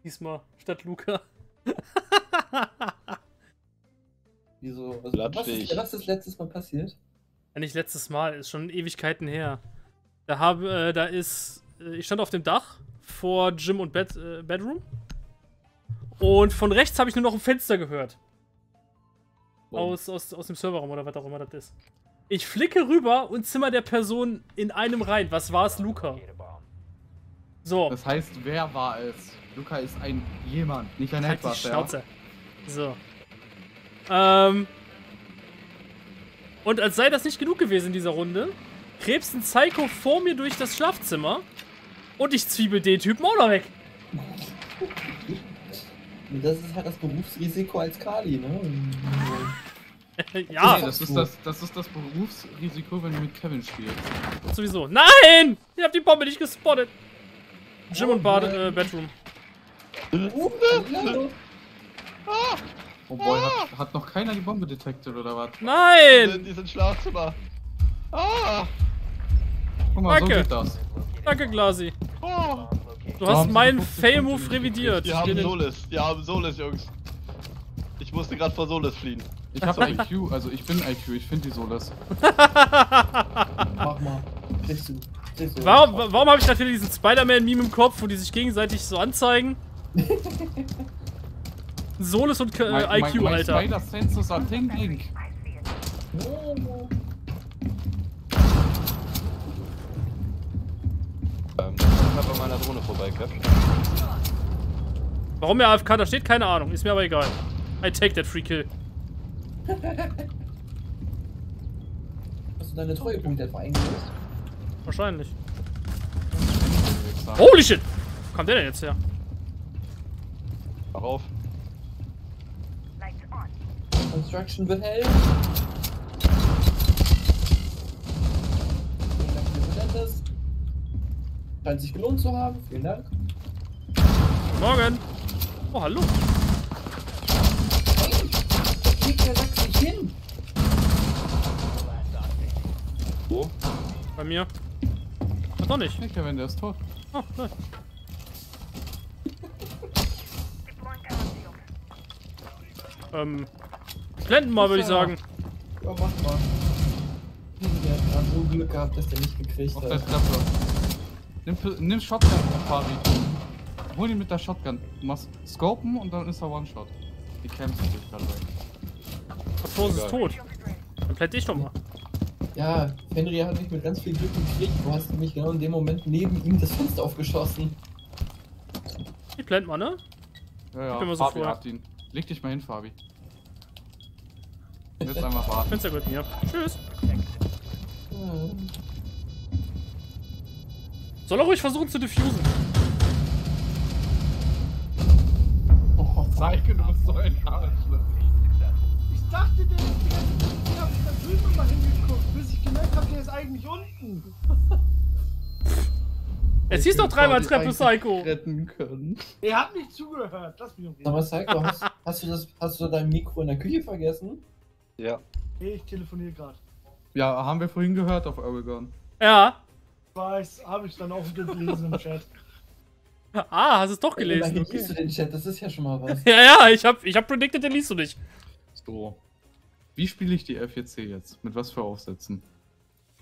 Diesmal statt Luca. [LAUGHS] Wieso? Also, was, ist, was ist letztes Mal passiert? Ja, nicht letztes Mal, ist schon Ewigkeiten her. Da habe, äh, da ist, äh, ich stand auf dem Dach vor Gym und Bed, äh, Bedroom. Und von rechts habe ich nur noch ein Fenster gehört. Aus, aus, aus dem Serverraum oder was auch immer das ist. Ich flicke rüber und zimmer der Person in einem rein. Was war es, Luca? So, Das heißt, wer war es? Luca ist ein jemand, nicht ein halt die etwas. Ja? Schnauze. So. Ähm. Und als sei das nicht genug gewesen in dieser Runde, krebst ein Psycho vor mir durch das Schlafzimmer und ich zwiebel den Typen auch noch weg. Das ist halt das Berufsrisiko als Kali, ne? [LAUGHS] ja, das ist das, das ist das Berufsrisiko, wenn du mit Kevin spielst. sowieso. Nein! Ich hab die Bombe nicht gespottet. Gym Oh und Bad äh, Bedroom. Oh boy, hat, hat noch keiner die Bombe detektiert oder was? Nein! Die sind Schlafzimmer. Ah! Guck mal, Danke. so geht das. Danke, Glasi. Oh! Du hast haben meinen die 50 Fail-Move revidiert. Die Ich haben Solis. Die haben Solis, Jungs. Ich musste gerade vor Solis fliehen. Ich hab IQ, also ich bin IQ, ich finde die Solas. Mach mal. Du. Du. Warum, warum habe ich wieder diesen Spider-Man-Meme im Kopf, wo die sich gegenseitig so anzeigen? [LAUGHS] Solus und äh, My- IQ, my, my Alter. Spider senses are tingling. Ähm, der ist bei meiner Drohne vorbei, Cap. Warum er AFK da steht, keine Ahnung. Ist mir aber egal. I take that free kill. [LAUGHS] Hast du deine Treuepunkte etwa eingelöst? Wahrscheinlich. Holy shit! Wo kommt der denn jetzt her? Mach auf. Construction wird hell. Dank für Ihr Verständnis. Scheint sich gelohnt zu haben. Vielen Dank. Guten Morgen. Oh, hallo. Hey, der Gegner sagt sich hin. Wo? Bei mir. Ach, doch nicht. Nee, Kevin, der ist tot. Oh, nein. Ähm. Blenden mal, würde ich sagen. Ja, mach mal. Der hat gerade so Glück gehabt, dass der nicht gekriegt Auf der hat. Nimm, nimm Shotgun, Fari. Hol ihn mit der Shotgun. Du machst Scopen und dann ist er One-Shot. Die Camps sind durch gerade weg. Ach, ist tot. Dann blende ich doch mal. Ja, Fenrir hat mich mit ganz viel Glück gekriegt. Du hast nämlich genau in dem Moment neben ihm das Fenster aufgeschossen. Ich blend mal, ne? Ja, Ich bin ja, mal so Fabi vor. hat ihn. Leg dich mal hin, Fabi. Jetzt einfach warten. Fenster gut mir. Tschüss. Hm. Soll er ruhig versuchen zu diffusen. Oh, Zeige, du bist so ein Arschloch. Ich dachte, der ist die ganze Zeit hier, hab ich da drüben mal hingeguckt, bis ich gemerkt habe, der ist eigentlich unten. [LAUGHS] Es hieß doch dreimal Treppe Psycho. retten können. Er hat nicht zugehört. Lass mich umgehen. Psycho, hast, hast, du das, hast du dein Mikro in der Küche vergessen? Ja. Nee, ich telefoniere gerade. Ja, haben wir vorhin gehört auf Oregon. Ja. Weiß, habe ich dann auch gelesen im Chat. [LAUGHS] Ah, hast es doch gelesen. Immerhin Okay. liest du den Chat, das ist ja schon mal was. [LAUGHS] Ja, ja, ich hab, ich hab predicted, den liest du nicht. So. Wie spiele ich die F4C jetzt? Mit was für Aufsätzen?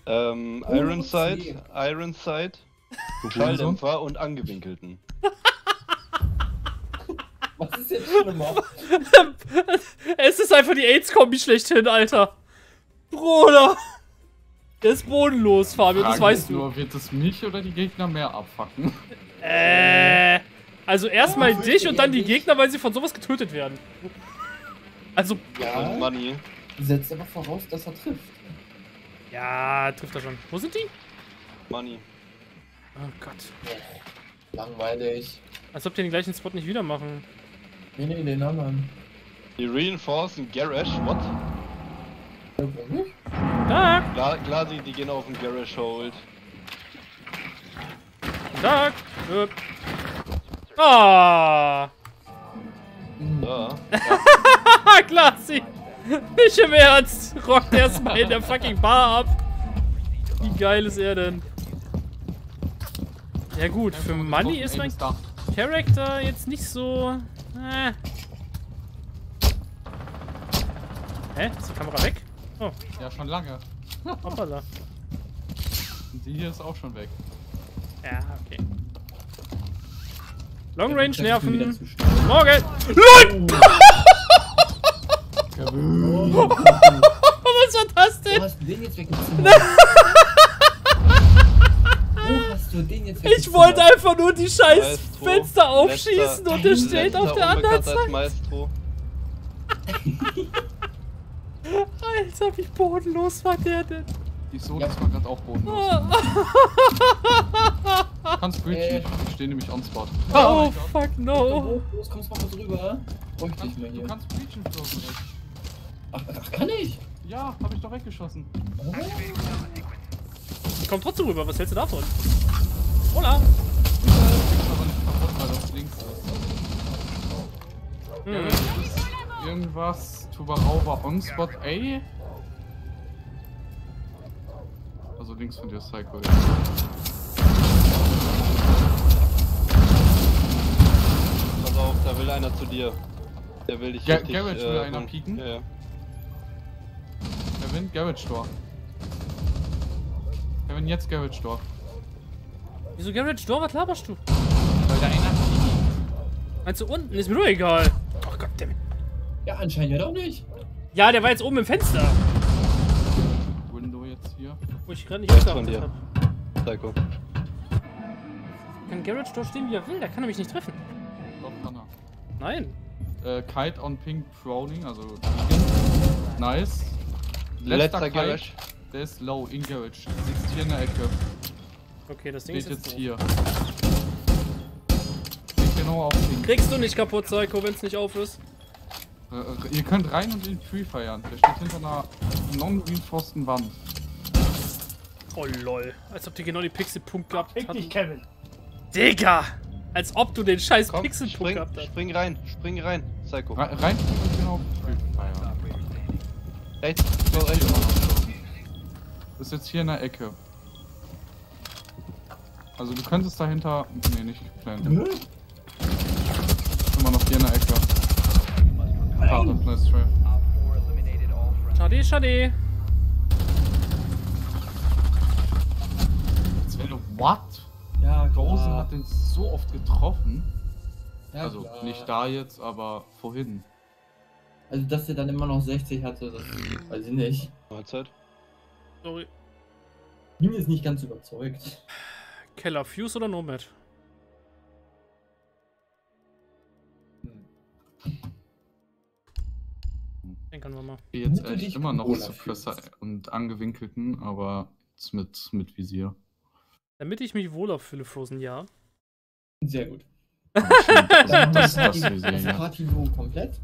Ähm, Oh, Ironside, C. Ironside? [LAUGHS] Schalldämpfer und angewinkelten. Was ist jetzt schlimmer? es ist einfach die AIDS-Kombi schlechthin, Alter. Bruder. Der ist bodenlos, Fabio, das Frage weißt ist du. Nur, wird es mich oder die Gegner mehr abfacken? [LAUGHS] Äh. Also erstmal Ja, dich und dann die. Gegner, weil sie von sowas getötet werden. Also, Ja, Money. setzt aber voraus, dass er trifft. ja, trifft er schon. Wo sind die? Money. Oh Gott. Langweilig. Als ob die den gleichen Spot nicht wieder machen. Nee, nee, den anderen. Die reinforcen Garage, what? Ja, warum Tag! Klar, klar die, die gehen auf den Garage Hold. Tag! Äh. Ah! Ja. [LAUGHS] Ah, Klassi! Nicht im Ernst! Rockt erstmal in der fucking Bar ab! Wie geil ist er denn? Ja gut, für Money ist mein. Charakter jetzt nicht so... Äh. Hä? Ist die Kamera weg? Oh, Ja, schon lange. hoppala. Und die hier ist auch schon weg. Ja, okay. Long Range nerven. Morgen! LOL! [LAUGHS] Was war das Wo denn? hast du den jetzt weggezogen? Wo hast du den jetzt weggezogen? [LAUGHS] Ich wollte einfach nur die scheiß Maestro, Fenster aufschießen letzter- und der steht auf der anderen Seite. Maestro. [LAUGHS] Alter, wie bodenlos war der denn? Die Sohn Ja. ist mal gerade auch bodenlos. Du [LAUGHS] kannst breachen. Äh. Ich stehe nämlich on spot. Oh, fuck Komm, no. los, kommst mal kurz rüber. Brauch ich Kannst, du hier. kannst breachen, Flosen. Ach, ach, kann ich? Ja, hab ich doch weggeschossen. Oh. Ich komm trotzdem rüber, was hältst du davon? Hola! Links Hm. irgendwas. Tubarau war on spot A. Also links von dir ist Psycho. Ja. Pass auf, da will einer zu dir. Der will dich Ga- richtig... Garage will äh, einer von- pieken? Ja, ja. Kevin, Garage Door. Kevin, jetzt Garage Door. Wieso Garage Door, was laberst du? Weil da einer Meinst du unten? Ist mir nur egal. Ach Gott, der. Ja, anscheinend ja doch nicht. Ja, der war jetzt oben im Fenster. Window jetzt hier. Wo ich gerade nicht Rechts von aufgeachtet dir. hab. Psycho. Kann Garage Door stehen, wie er will, der kann er mich nicht treffen. Doch, kann er. Nein. Äh, Kite on Pink Prowling, also Nice. Letzter Kite, Garage. Der ist low in Garage. Sitzt hier in der Ecke. Okay, das Ding Steht ist jetzt jetzt hier. Steht genau auf Pink. Kriegst du nicht kaputt, Psycho, wenn es nicht auf ist. Äh, ihr könnt rein und ihn free feiern. Der steht hinter einer non-reinforceden Wand. Oh lol. Als ob die genau die Pixel-Punkt gehabt Fick dich, hatten. Kevin. Digga! Als ob du den scheiß Komm, Pixel-Punkt spring, gehabt hast. spring rein, spring rein, Psycho. Re rein und genau free feiern. Rechts, so rechts. Ist jetzt hier in der Ecke. Also du könntest dahinter. Nee, nicht geplant. Immer noch hier in der Ecke. Ah, nice try. Op 4 eliminated all friendly. Schade, schade. What? Ja, Rosen klar. hat den so oft getroffen. Ja, also klar. nicht da jetzt, aber vorhin. Also, dass er dann immer noch 60 hatte, das weiß ich nicht. Mahlzeit. Sorry. Bin jetzt nicht ganz überzeugt. Keller, Fuse oder Nomad? Denken wir mal. Jetzt Mutte echt immer noch zu. Presser und angewinkelten, aber jetzt mit, mit Visier. Damit ich mich wohler fühle, Frozen, ja. Sehr gut. [LAUGHS] Das, das, das Visier, das ja. Komplett.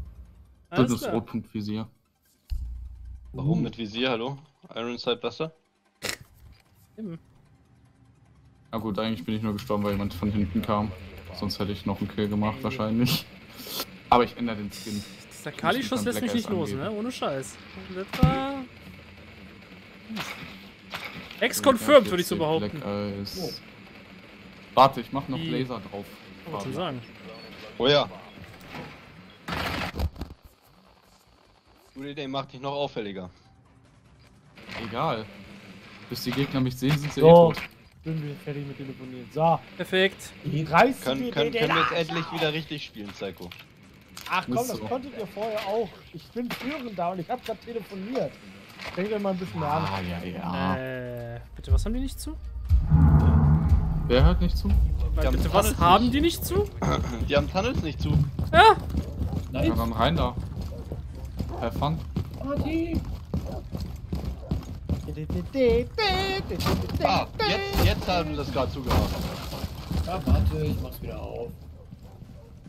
Das ist. Rotpunktvisier. Warum mit Visier, hallo? Ironside besser? Eben. Na gut, eigentlich bin ich nur gestorben, weil jemand von hinten kam. Sonst hätte ich noch einen Kill gemacht, wahrscheinlich. Aber ich ändere den Skin. Dieser Kali-Schuss lässt ich mich nicht los, ne? Ohne Scheiß. Das war... Ex-confirmed, würde ich so behaupten. Eyes. Warte, ich mach noch Die- Laser drauf. Man schon sagen. Oh ja. Gute Idee, macht dich noch auffälliger. Egal. Bis die Gegner mich sehen, sind sie eh So, tot. sind wir fertig mit telefonieren. So, Perfekt. reißt Können, dir können, den können wir jetzt endlich wieder richtig spielen, Psycho. Ach komm, das so. konntet ihr vorher auch. Ich bin führend da und ich hab grad telefoniert. Denkt euch mal ein bisschen mehr an. Ah, ja, ja. Äh, bitte, was haben die nicht zu? Wer hört nicht zu? Weil, bitte, was Tunnels haben nicht. die nicht zu? [CLEARS THROAT] Die haben Tunnels nicht zu. Ja, Ja, Nice. dann rein da. Have fun. Party. Ah, jetzt, jetzt haben wir das gerade zugemacht. Ja, warte, ich mach's wieder auf.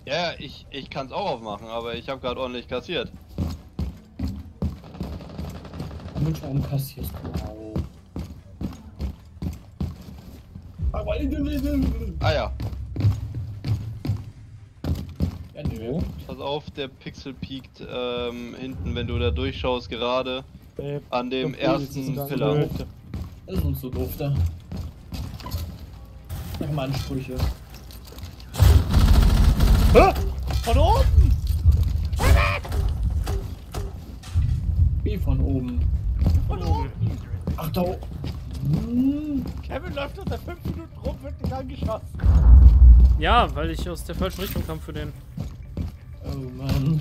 Ja, ich, ich kann es auch aufmachen, aber ich habe gerade ordentlich kassiert. Mensch, warum kassierst du auch? Aber Ah ja, Ja, nö. pass auf, der Pixel piekt ähm, hinten, wenn du da durchschaust, gerade Äh, an dem ersten Pillar. Das ist uns so doof da. Mach mal Ansprüche. Hä? Von oben! Wie von oben. Von oben! Ach, da oben. Hm. Kevin läuft unter 5 Minuten rum, wird nicht angeschossen. Ja, weil ich aus der falschen Richtung kam für den. Oh Mann.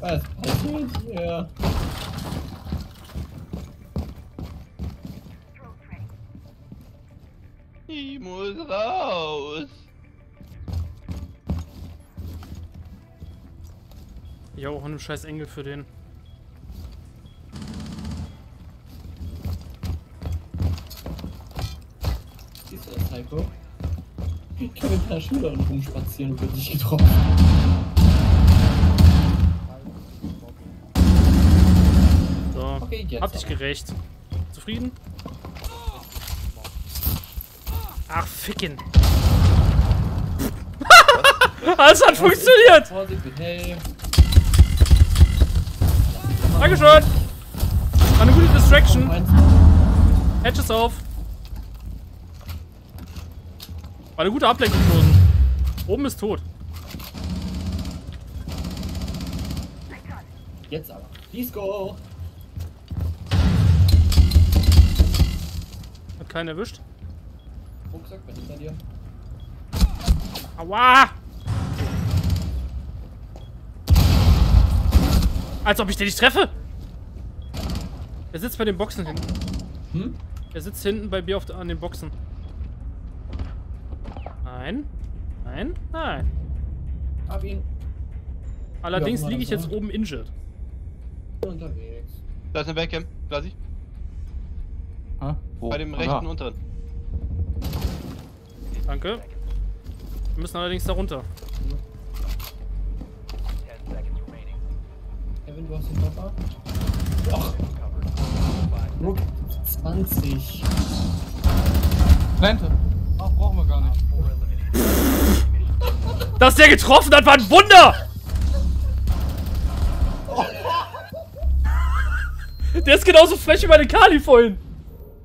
Was passiert hier? Ich muss raus. Ich hab auch einen scheiß Engel für den. Siehst du das, Heiko? Kevin kann schon wieder rumspazieren und wird nicht getroffen. So. Okay. Hab dich gerecht. Zufrieden? Ach, ficken. [LAUGHS] Alles hat funktioniert! Vorsicht mit Helm. Dankeschön! War eine gute Distraction. Hedges auf. War eine gute Ablenkung schon. Oben ist tot. Jetzt aber. Disco! Hat keinen erwischt. Rucksack, bin hinter dir. Aua! Als ob ich den nicht treffe! Der sitzt bei den Boxen hinten. Hm? Der sitzt hinten bei mir auf, an den Boxen. Nein. Nein. Nein. Hab ihn Allerdings Ja, liege ich jetzt oben injured. unterwegs. Da ist eine Backcam, quasi. Hä? Wo? Bei dem Ah, rechten unteren. Danke. Wir müssen allerdings da runter. Kevin, du hast den Papa? Ach, Rook 20. Plante. Ach, brauchen wir gar nicht. [LAUGHS] Dass der getroffen hat, war ein Wunder! [LAUGHS] Der ist genauso frech wie meine Kali vorhin.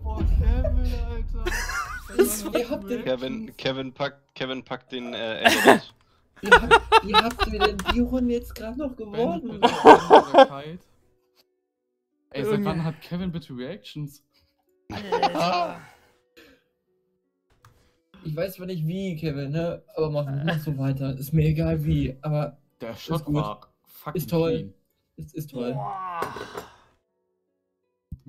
Oh, Kevin, Alter. [LAUGHS] Kevin, Kevin packt, Kevin packt den äh. Ihr habt, ihr habt mir denn die Runde jetzt gerade noch gewonnen. Ey, seit wann hat Kevin bitte Reactions? Ich weiß zwar nicht wie, Kevin, ne? Aber mach, mach so weiter. Ist mir egal wie. Aber Der Shot gut. war fucking Ist toll. clean. es ist toll.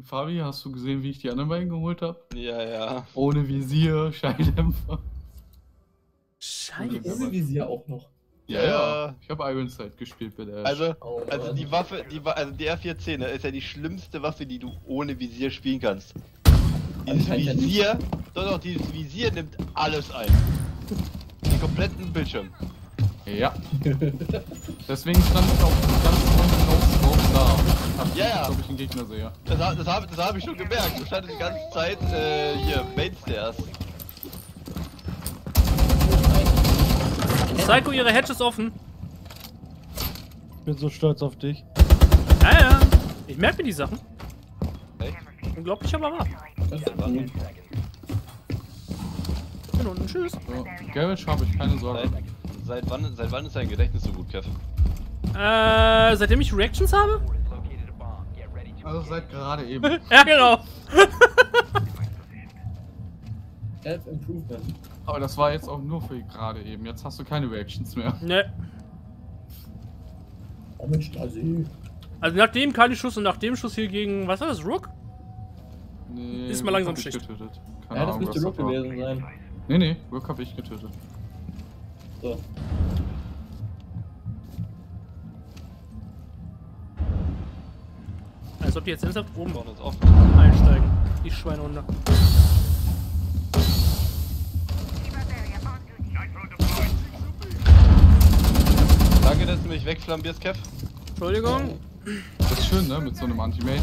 Fabi, hast du gesehen, wie ich die anderen beiden geholt habe? Ja, ja. Ohne Visier, Scheiddämpfer. Scheiße. Ohne Visier auch noch. Ja, ja. Ich habe Ironside gespielt bei der. Also, Oh, also die Waffe, die, Wa- also die R410 ne, ist ja die schlimmste Waffe, die du ohne Visier spielen kannst. Dieses ja. Visier, doch, doch, dieses Visier nimmt alles ein. Den kompletten Bildschirm. Ja. Deswegen stand ich auch ganz unten drauf da. Ach, Ja, ja. Ob ich einen Gegner sehe. Das, ha- das habe das hab ich schon gemerkt. Du standest die ganze Zeit äh, hier, Mainstairs. Psycho, ihre Hedge ist offen. Ich bin so stolz auf dich. Ja, ja. Ich merke mir die Sachen. Echt? Unglaublich, aber wahr. Ich bin unten. Tschüss. So, Garage habe ich keine Sorge. Seit, seit, wann, seit wann ist dein Gedächtnis so gut, Kev? Äh, seitdem ich Reactions habe? Also seit gerade eben. [LAUGHS] Ja, genau. [LAUGHS] Self-Improvement. Aber das war jetzt auch nur für gerade eben. Jetzt hast du keine Reactions mehr. Ne. Oh Mensch, Stasi. Also nach dem Kali-Schuss und nach dem Schuss hier gegen, was war das, Rook? Nee, Ist mal langsam getötet. Keine Ja, das Ahnung, müsste Rook gewesen sein. Nee, nee, Rook habe ich getötet. So. Als ob die jetzt ernsthaft oben einsteigen. Die Schweinehunde. Gleich wegflambierst, Kev? Entschuldigung. Das ist schön, ne? Mit so einem Anti-Maten.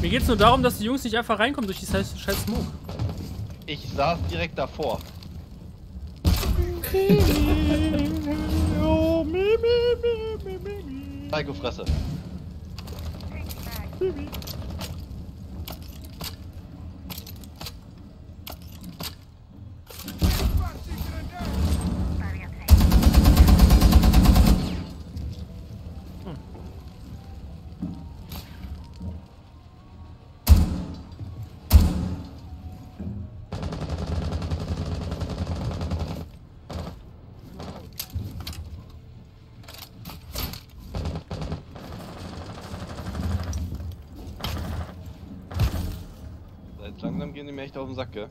Mir geht's nur darum, dass die Jungs nicht einfach reinkommen durch die scheiß Smoke. Ich saß direkt davor. [LAUGHS] Oh, den Sack, gell?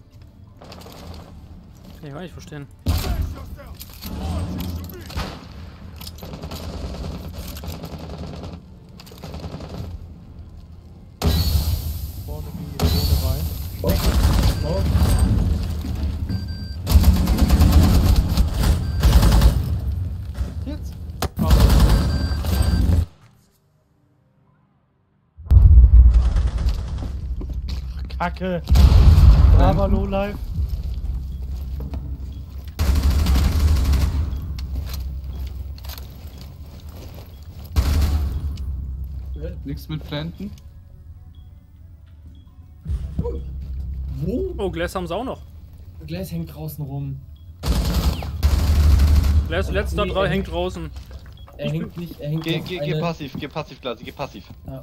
Kann ich gar nicht verstehen. Vorne ging die Drohne rein. Jetzt. Kacke. Aber Low Life. Nichts mit Planten. Wo? Oh, Glass haben sie auch noch. Glas hängt draußen rum. Glass letzter Nee, drei hängt draußen. Er hängt nicht, er hängt Geh, geh, geh passiv, geh passiv, Glasi, geh passiv. Ja.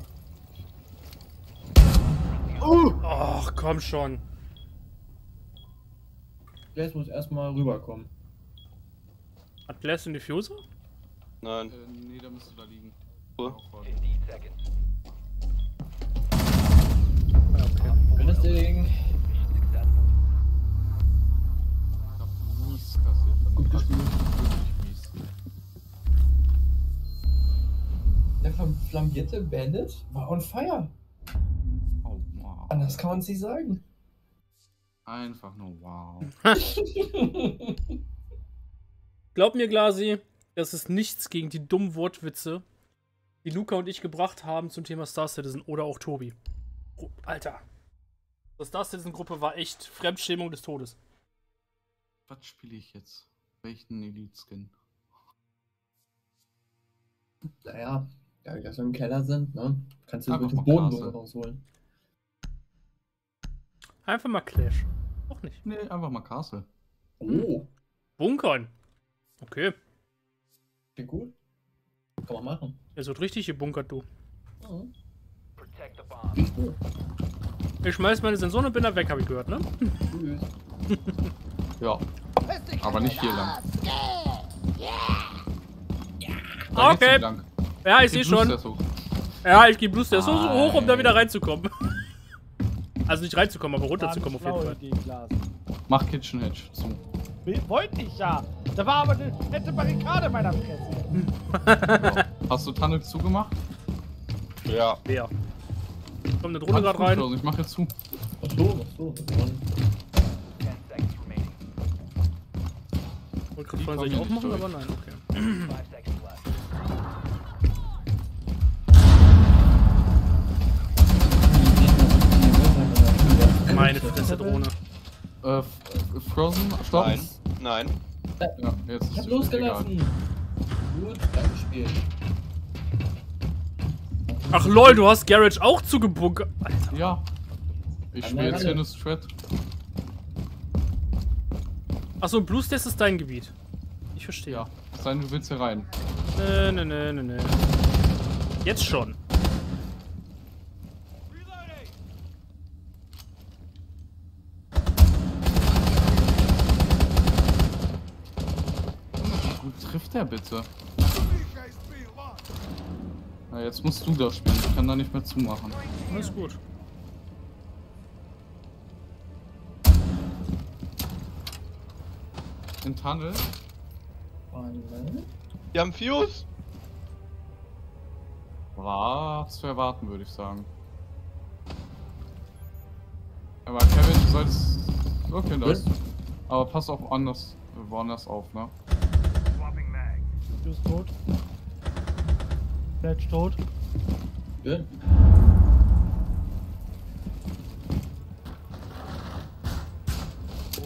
Ach, komm schon. Glas muss erstmal rüberkommen. Hat Glass den Diffuser? Nein. Äh, nee, da müsste da liegen. Wo? Auch vorne. 15 seconds. Ja, okay. Wenn das Ding. Successful. Ich hab mies kassiert. Gut gespielt. Der flam- flambierte Bandit war on fire. Oh, wow. Anders kann man es nicht sagen. Einfach nur wow. [LAUGHS] Glaub mir, Glasi, das ist nichts gegen die dummen Wortwitze, die Luca und ich gebracht haben zum Thema Star Citizen oder auch Tobi. Oh, Alter. Das Star Citizen-Gruppe war echt Fremdschämung des Todes. Was spiele ich jetzt? Welchen Elite-Skin? naja, da wir so im Keller sind, ne? Kannst du wirklich mal Boden rausholen. Einfach mal Clash. Auch nicht. Nee, einfach mal Castle. Oh, Bunkern. Okay. klingt gut. Kann man machen. Es wird richtig gebunkert, du. Gut. Ich schmeiß meine Sensoren und bin da weg, habe ich gehört, ne? Tschüss. [LAUGHS] Ja. Aber nicht hier lang. Da Okay. lang. Ja, ich Hier sehe schon. Ja, ich gehe Blues der so, hoch, um da wieder reinzukommen. [LAUGHS] Also nicht reinzukommen, aber runterzukommen auf jeden Fall. Idee. Mach Kitchen Hedge zu. Will- Wollte ich ja. Da war aber eine fette Barrikade in meiner Fresse. [LAUGHS] Hast du Tanne zugemacht? Ja. Wer? Kommt eine Drohne gerade rein. Also ich mach jetzt zu. Ach so, ach so. das waren- 10 seconds remaining. Wollte gerade vorhin soll ich aufmachen, aber nein, okay. [CLEARS THROAT] [CLEARS THROAT] Meine Fresse Drohne. Äh, Frozen, stopp. Nein. Nein. Ja, jetzt Ich hab losgelassen. Gut, danke Spiel. Ach lol, du hast Garage auch zugebunkert. Alter. Ja. Ich spiele jetzt hier eine Strat. Achso, Blues Test ist dein Gebiet. Ich verstehe. Ja. Es sei denn, du willst hier rein. Nee, nee, nee, nee, nee. Jetzt schon. Trifft der bitte? Na, jetzt musst du das spielen. Ich kann da nicht mehr zumachen. Alles gut. In Tunnel? Die haben Fuse. War zu erwarten, würde ich sagen. Aber Kevin, du solltest. Okay, das. Aber pass auch anders, woanders auf, ne? Du bist tot. Fletch tot. Schön.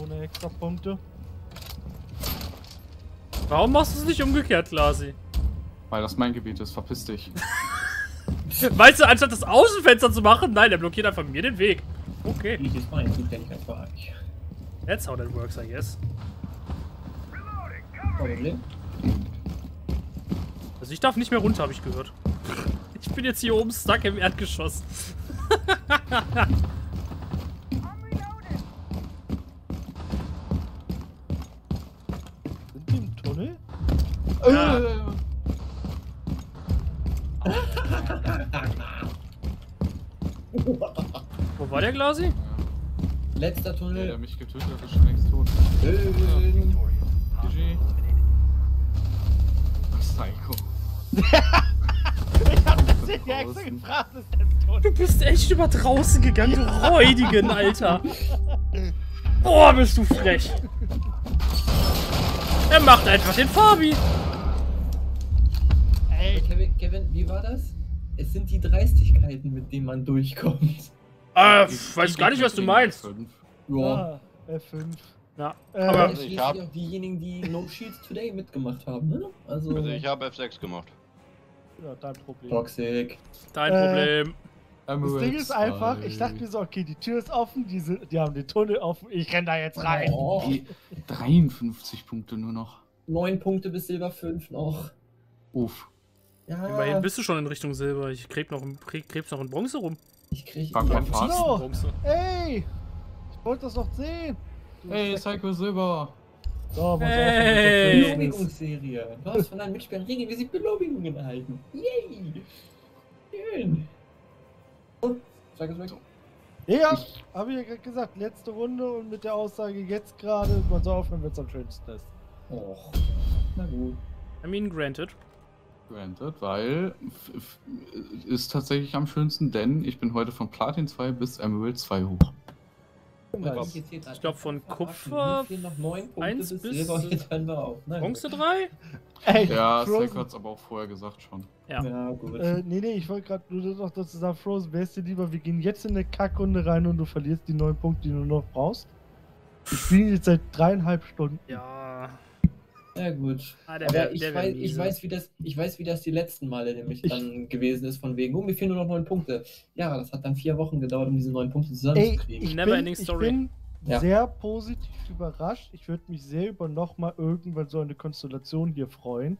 Ohne extra Punkte. Warum machst du es nicht umgekehrt, Lasi? Weil das mein Gebiet ist, verpiss dich. [LAUGHS] Weißt du, anstatt das Außenfenster zu machen, nein, der blockiert einfach mir den Weg. Okay, Wie ist mein Zuständigkeitsbereich? that's how that works, I guess. Problem. Also ich darf nicht mehr runter, habe ich gehört. Ich bin jetzt hier oben stuck im Erdgeschoss. Sind die im Tunnel? Ja. Äh, Wo war der Glasi? Letzter der, der Tunnel. mich getötet hat, ist schon längst tot. Eliminated. Psycho. Ich hab deswegen Draußen. extra gefragt, ist der im Tunnel? Du bist echt über draußen gegangen, du Räudigen, Alter. Boah, bist du frech. Er macht einfach den Fabi. Ey, Kevin, Kevin, wie war das? Es sind die Dreistigkeiten, mit denen man durchkommt. Äh, pf, weiß gar nicht, was du meinst. Ja. ah, F5. Ja, Äh, aber- ich schließlich hab- auch diejenigen, die No Shields Today mitgemacht haben, ne? Also, Also ich habe F6 gemacht. Ja, dein Problem. toxic. Dein Äh, Problem. Das Ding ist einfach, ich dachte mir so, okay, die Tür ist offen, die, sind, die haben den Tunnel offen, ich renn da jetzt rein. Oh, Die 53 Punkte nur noch. neun Punkte bis Silber 5 noch. Uff. Ja, Immerhin bist du schon in Richtung Silber. Ich kreb noch, im- krebs noch in Bronze rum. ich krieg. Fang mal Bronze. ey, ich wollte das noch sehen. Du Hey, Psycho Silber. So, was Hey. auch Belobigungsserie. Du hast von deinen Mitspielern regelmäßig Belobigungen erhalten. Yay! Schön. Und, sag es weg. Ja, habe ich ja gerade gesagt, letzte Runde und mit der Aussage jetzt gerade, man soll aufhören, wenn es am schönsten ist. Och, na gut. I mean, granted. Granted, weil ist tatsächlich am schönsten, denn ich bin heute von Platin 2 bis Emerald 2 hoch. Ich glaub, von Kupfer Mir fehlen noch neun Punkte eins bis. Bronze 3? Ey, Ja, hat es aber auch vorher gesagt schon. Ja. Ja, gut. äh, nee, nee, ich wollte gerade nur noch dazu sagen, Frozen, wärst dir lieber, wir gehen jetzt in eine Kackrunde rein und du verlierst die neun Punkte, die du noch brauchst. Ich spiele jetzt seit dreieinhalb Stunden. Ja. Ja, gut. Ah, der Aber wär, ich, der weiß, ich, weiß, wie das, ich weiß, wie das die letzten Male nämlich Ich- dann gewesen ist, von wegen, oh, mir fehlen nur noch neun Punkte. Ja, das hat dann vier Wochen gedauert, um diese neun Punkte Ey, zusammenzukriegen. ich Never bin, ending ich story. bin Ja. sehr positiv überrascht. Ich würde mich sehr über nochmal irgendwann so eine Konstellation hier freuen.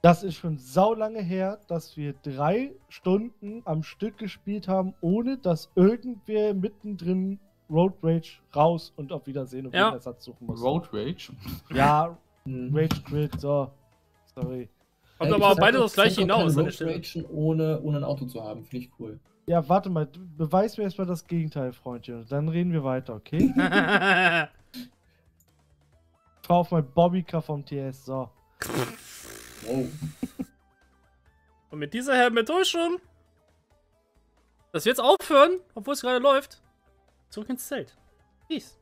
Das ist schon saulange her, dass wir drei Stunden am Stück gespielt haben, ohne dass irgendwer mittendrin Road Rage raus und auf Wiedersehen und Ja. den Ersatz suchen muss. Road Rage? Ja, Hm. Rage Quit, so. Sorry. Kommt Ja, aber ich beide das gleiche hinaus. Ragen ohne, ohne ein Auto zu haben, finde ich cool. Ja, warte mal, beweis mir erstmal das Gegenteil, Freundchen. Dann reden wir weiter, okay? [LAUGHS] Ich fahr auf mein Bobbycar vom TS, so. Wow. Und mit dieser Hermetäuschung, dass wir jetzt aufhören, obwohl es gerade läuft, zurück ins Zelt. Peace.